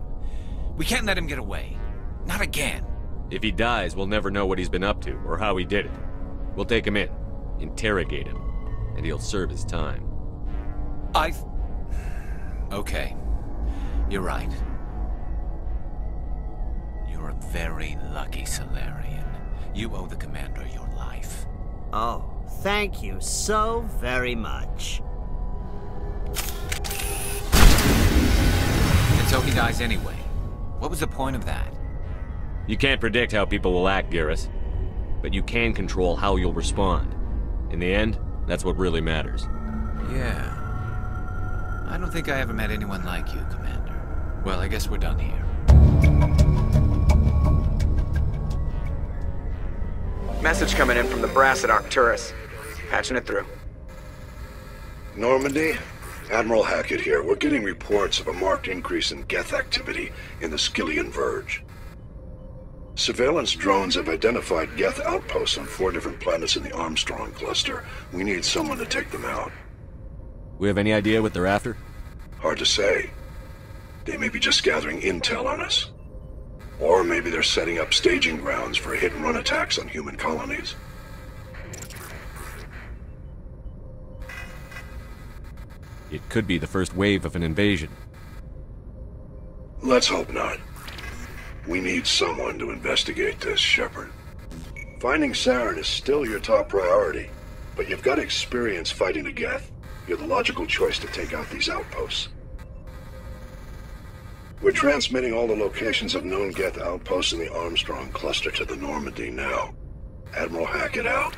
We can't let him get away. Not again. If he dies, we'll never know what he's been up to or how he did it. We'll take him in, interrogate him, and he'll serve his time. I... Okay. You're right. You're a very lucky Salarian. You owe the Commander your life. Oh, thank you so very much. And so he dies anyway. What was the point of that? You can't predict how people will act, Garrus. But you can control how you'll respond. In the end, that's what really matters. Yeah. I don't think I ever met anyone like you, Commander. Well, I guess we're done here. Message coming in from the brass at Arcturus. Patching it through. Normandy? Admiral Hackett here. We're getting reports of a marked increase in Geth activity in the Skyllian Verge. Surveillance drones have identified Geth outposts on four different planets in the Armstrong cluster. We need someone to take them out. We have any idea what they're after? Hard to say. They may be just gathering intel on us. Or maybe they're setting up staging grounds for hit-and-run attacks on human colonies. It could be the first wave of an invasion. Let's hope not. We need someone to investigate this, Shepard. Finding Saren is still your top priority, but you've got experience fighting the Geth. You're the logical choice to take out these outposts. We're transmitting all the locations of known Geth outposts in the Armstrong cluster to the Normandy now. Admiral Hackett out.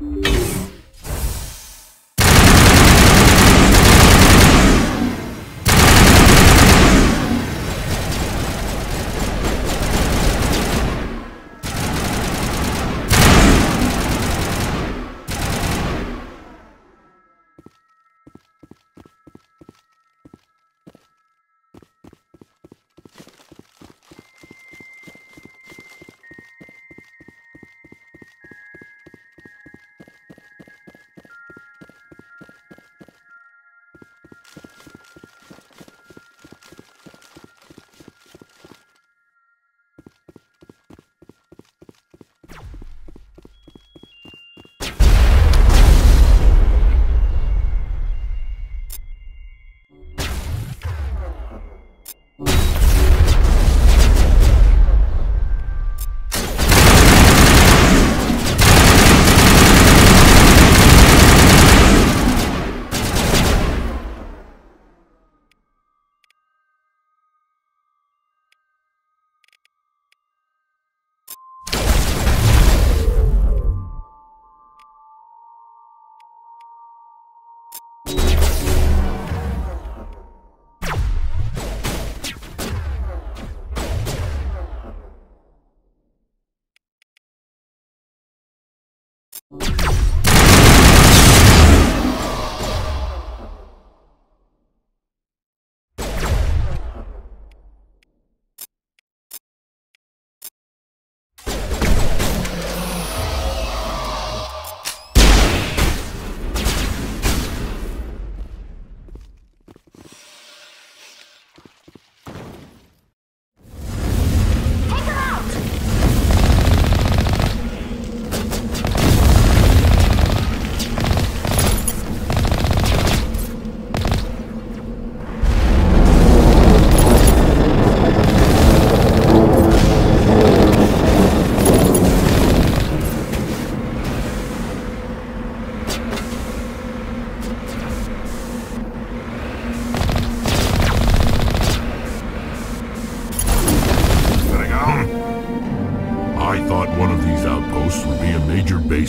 Música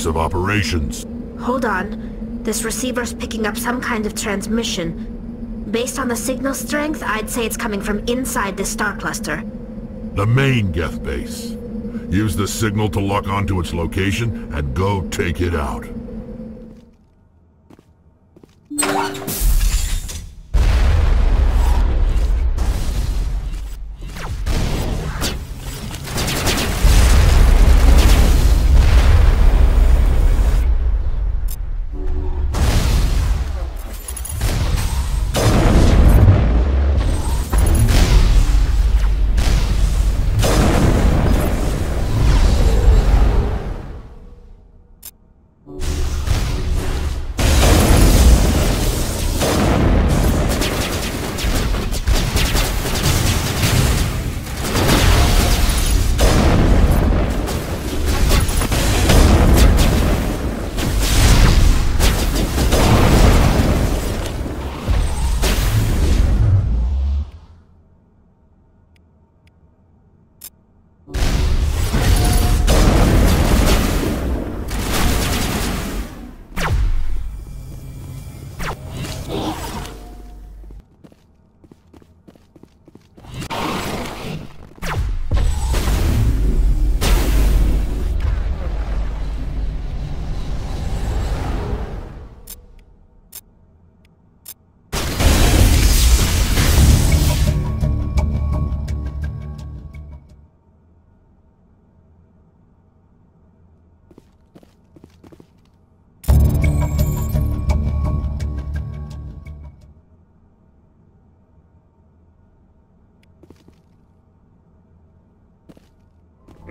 of operations. Hold on. This receiver's picking up some kind of transmission. Based on the signal strength, I'd say it's coming from inside this star cluster. The main Geth base. Use the signal to lock onto its location and go take it out.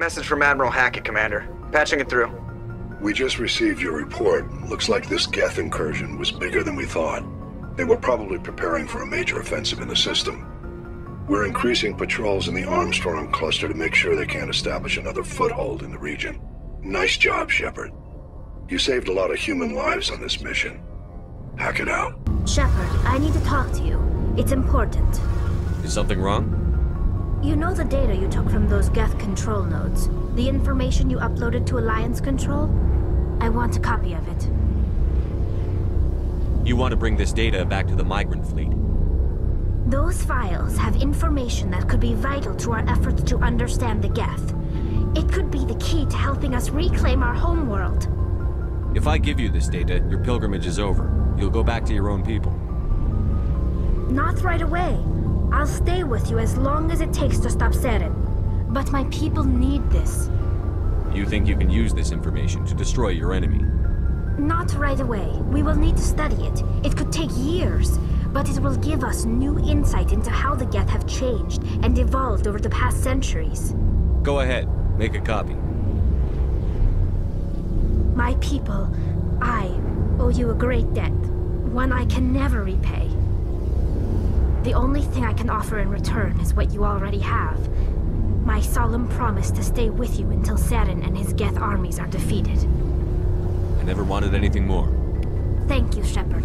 Message from Admiral Hackett, Commander. Patching it through. We just received your report. Looks like this Geth incursion was bigger than we thought. They were probably preparing for a major offensive in the system. We're increasing patrols in the Armstrong cluster to make sure they can't establish another foothold in the region. Nice job, Shepard. You saved a lot of human lives on this mission. Hackett out. Shepard, I need to talk to you. It's important. Is something wrong? You know the data you took from those Geth control nodes? The information you uploaded to Alliance Control? I want a copy of it. You want to bring this data back to the migrant fleet? Those files have information that could be vital to our efforts to understand the Geth. It could be the key to helping us reclaim our homeworld. If I give you this data, your pilgrimage is over. You'll go back to your own people. Not right away. I'll stay with you as long as it takes to stop Saren. But my people need this. You think you can use this information to destroy your enemy? Not right away. We will need to study it. It could take years, but it will give us new insight into how the Geth have changed and evolved over the past centuries. Go ahead. Make a copy. My people, I owe you a great debt. One I can never repay. The only thing I can offer in return is what you already have. My solemn promise to stay with you until Saren and his Geth armies are defeated. I never wanted anything more. Thank you, Shepard.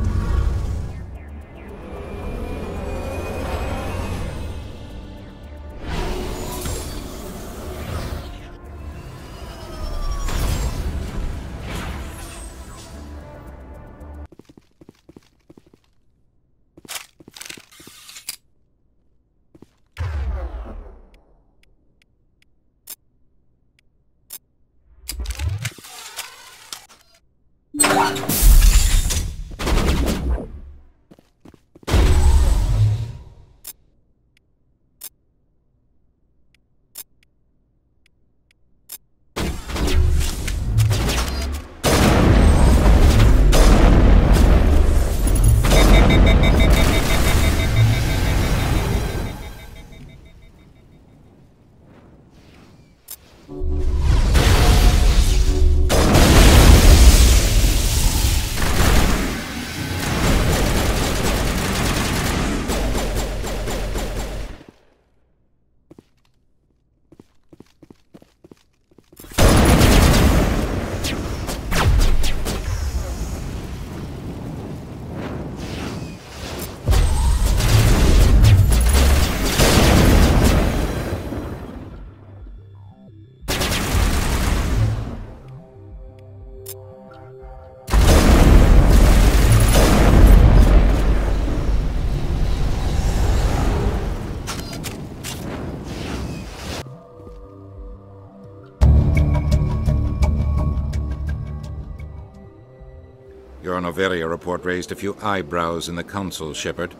Noveria report raised a few eyebrows in the Council, Shepard.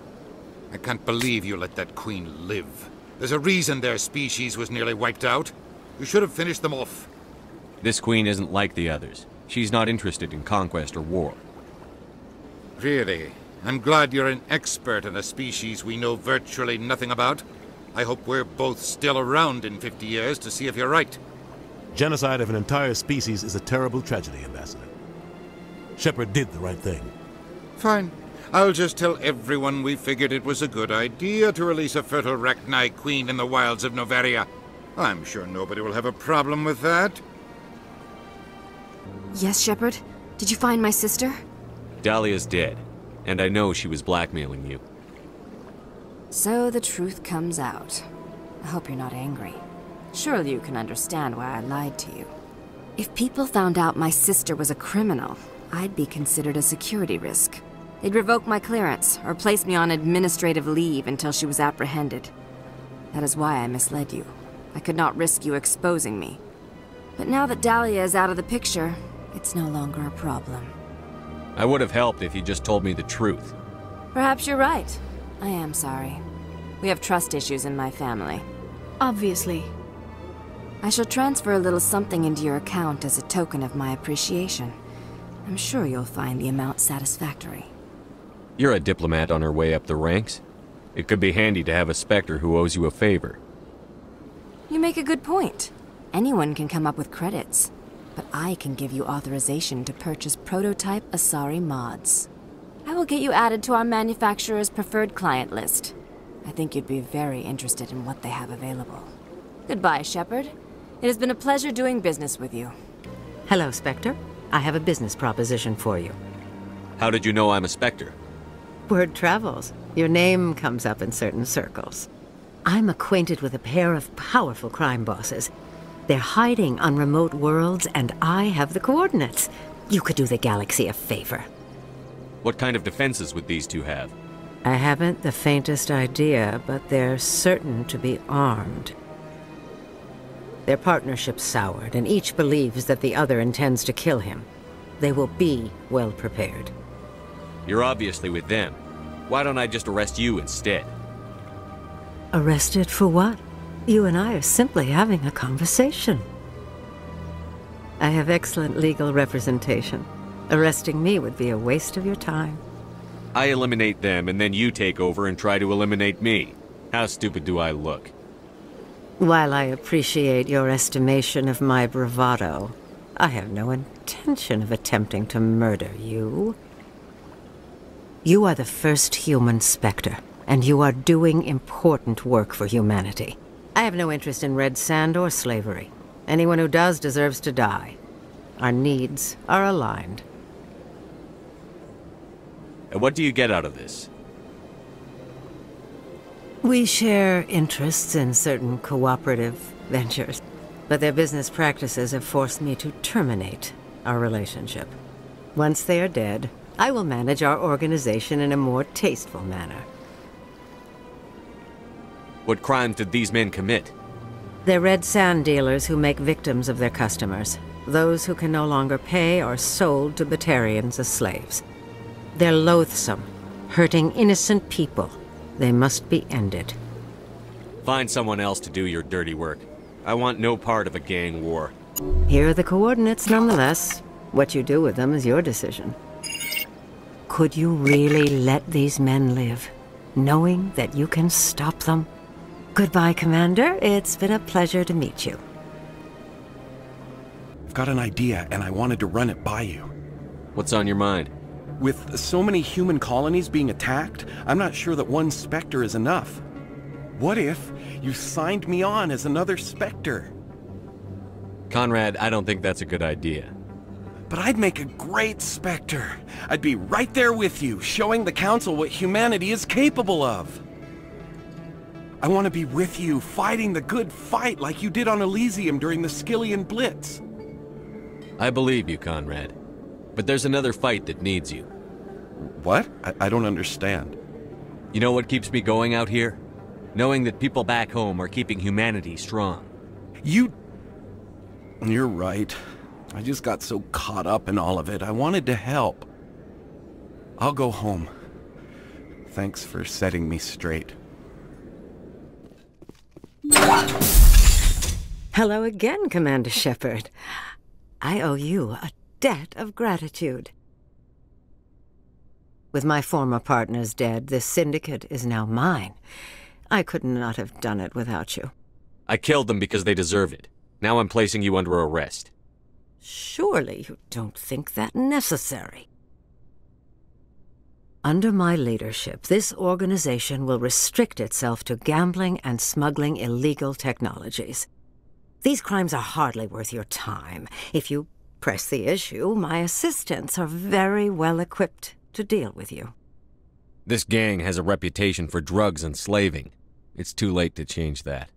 I can't believe you let that queen live. There's a reason their species was nearly wiped out. You should have finished them off. This queen isn't like the others. She's not interested in conquest or war. Really? I'm glad you're an expert in a species we know virtually nothing about. I hope we're both still around in 50 years to see if you're right. Genocide of an entire species is a terrible tragedy, Ambassador. Shepard did the right thing. Fine. I'll just tell everyone we figured it was a good idea to release a fertile Rachni queen in the wilds of Noveria. I'm sure nobody will have a problem with that. Yes, Shepard? Did you find my sister? Dahlia's dead, and I know she was blackmailing you. So the truth comes out. I hope you're not angry. Surely you can understand why I lied to you. If people found out my sister was a criminal, I'd be considered a security risk. They'd revoke my clearance, or place me on administrative leave until she was apprehended. That is why I misled you. I could not risk you exposing me. But now that Dahlia is out of the picture, it's no longer a problem. I would have helped if you just told me the truth. Perhaps you're right. I am sorry. We have trust issues in my family. Obviously. I shall transfer a little something into your account as a token of my appreciation. I'm sure you'll find the amount satisfactory. You're a diplomat on her way up the ranks. It could be handy to have a Spectre who owes you a favor. You make a good point. Anyone can come up with credits. But I can give you authorization to purchase prototype Asari mods. I will get you added to our manufacturer's preferred client list. I think you'd be very interested in what they have available. Goodbye, Shepard. It has been a pleasure doing business with you. Hello, Spectre. I have a business proposition for you. How did you know I'm a Spectre? Word travels. Your name comes up in certain circles. I'm acquainted with a pair of powerful crime bosses. They're hiding on remote worlds, and I have the coordinates. You could do the galaxy a favor. What kind of defenses would these two have? I haven't the faintest idea, but they're certain to be armed. Their partnership soured, and each believes that the other intends to kill him. They will be well prepared. You're obviously with them. Why don't I just arrest you instead? Arrested for what? You and I are simply having a conversation. I have excellent legal representation. Arresting me would be a waste of your time. I eliminate them, and then you take over and try to eliminate me. How stupid do I look? While I appreciate your estimation of my bravado, I have no intention of attempting to murder you. You are the first human Spectre, and you are doing important work for humanity. I have no interest in red sand or slavery. Anyone who does deserves to die. Our needs are aligned. And what do you get out of this? We share interests in certain cooperative ventures, but their business practices have forced me to terminate our relationship. Once they are dead, I will manage our organization in a more tasteful manner. What crimes did these men commit? They're red sand dealers who make victims of their customers. Those who can no longer pay are sold to Batarians as slaves. They're loathsome, hurting innocent people. They must be ended. Find someone else to do your dirty work. I want no part of a gang war. Here are the coordinates nonetheless. What you do with them is your decision. Could you really let these men live, knowing that you can stop them? Goodbye, Commander. It's been a pleasure to meet you. I've got an idea, and I wanted to run it by you. What's on your mind? With so many human colonies being attacked, I'm not sure that one Spectre is enough. What if you signed me on as another Spectre? Conrad, I don't think that's a good idea. But I'd make a great Spectre. I'd be right there with you, showing the Council what humanity is capable of. I want to be with you, fighting the good fight like you did on Elysium during the Skyllian Blitz. I believe you, Conrad. But there's another fight that needs you. What? I, I don't understand. You know what keeps me going out here? Knowing that people back home are keeping humanity strong. You... You're right. I just got so caught up in all of it. I wanted to help. I'll go home. Thanks for setting me straight. Hello again, Commander Shepard. I owe you a debt of gratitude. With my former partners dead, this syndicate is now mine. I could not have done it without you. I killed them because they deserve it. Now I'm placing you under arrest. Surely you don't think that necessary. Under my leadership, this organization will restrict itself to gambling and smuggling illegal technologies. These crimes are hardly worth your time. If you press the issue, my assistants are very well equipped to deal with you. This gang has a reputation for drugs and slaving. It's too late to change that.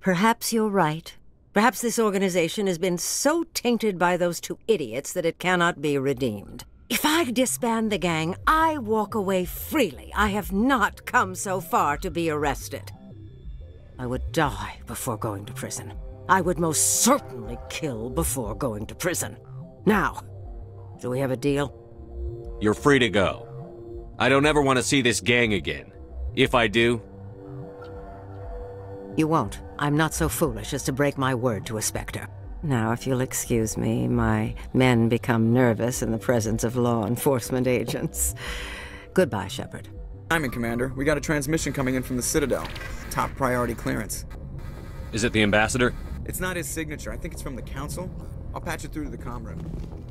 Perhaps you're right. Perhaps this organization has been so tainted by those two idiots that it cannot be redeemed. If I disband the gang, I walk away freely. I have not come so far to be arrested. I would die before going to prison. I would most certainly kill before going to prison. Now, do we have a deal? You're free to go. I don't ever want to see this gang again. If I do... You won't. I'm not so foolish as to break my word to a Spectre. Now, if you'll excuse me, my men become nervous in the presence of law enforcement agents. Goodbye, Shepard. I'm in, Commander. We got a transmission coming in from the Citadel. Top priority clearance. Is it the Ambassador? It's not his signature. I think it's from the Council. I'll patch it through to the comm room.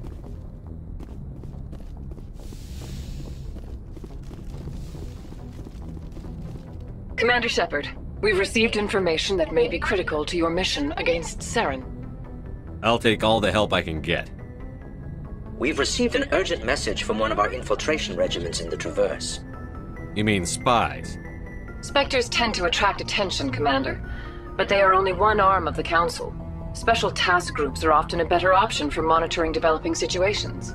Commander Shepard, we've received information that may be critical to your mission against Saren. I'll take all the help I can get. We've received an urgent message from one of our infiltration regiments in the Traverse. You mean spies? Spectres tend to attract attention, Commander, but they are only one arm of the Council. Special task groups are often a better option for monitoring developing situations.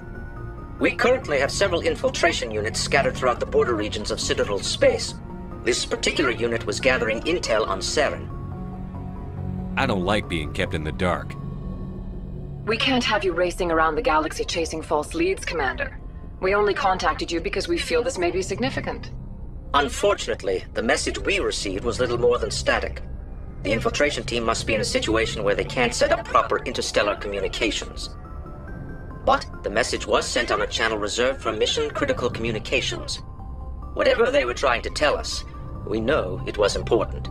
We currently have several infiltration units scattered throughout the border regions of Citadel space. This particular unit was gathering intel on Saren. I don't like being kept in the dark. We can't have you racing around the galaxy chasing false leads, Commander. We only contacted you because we feel this may be significant. Unfortunately, the message we received was little more than static. The infiltration team must be in a situation where they can't set up proper interstellar communications. But the message was sent on a channel reserved for mission-critical communications. Whatever they were trying to tell us, we know it was important.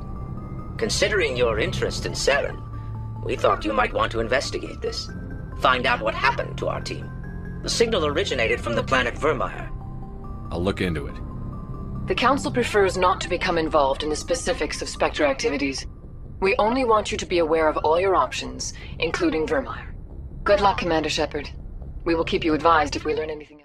Considering your interest in Saren, we thought you might want to investigate this. Find out what happened to our team. The signal originated from the planet Virmire. I'll look into it. The Council prefers not to become involved in the specifics of Spectre activities. We only want you to be aware of all your options, including Virmire. Good luck, Commander Shepard. We will keep you advised if we learn anything else.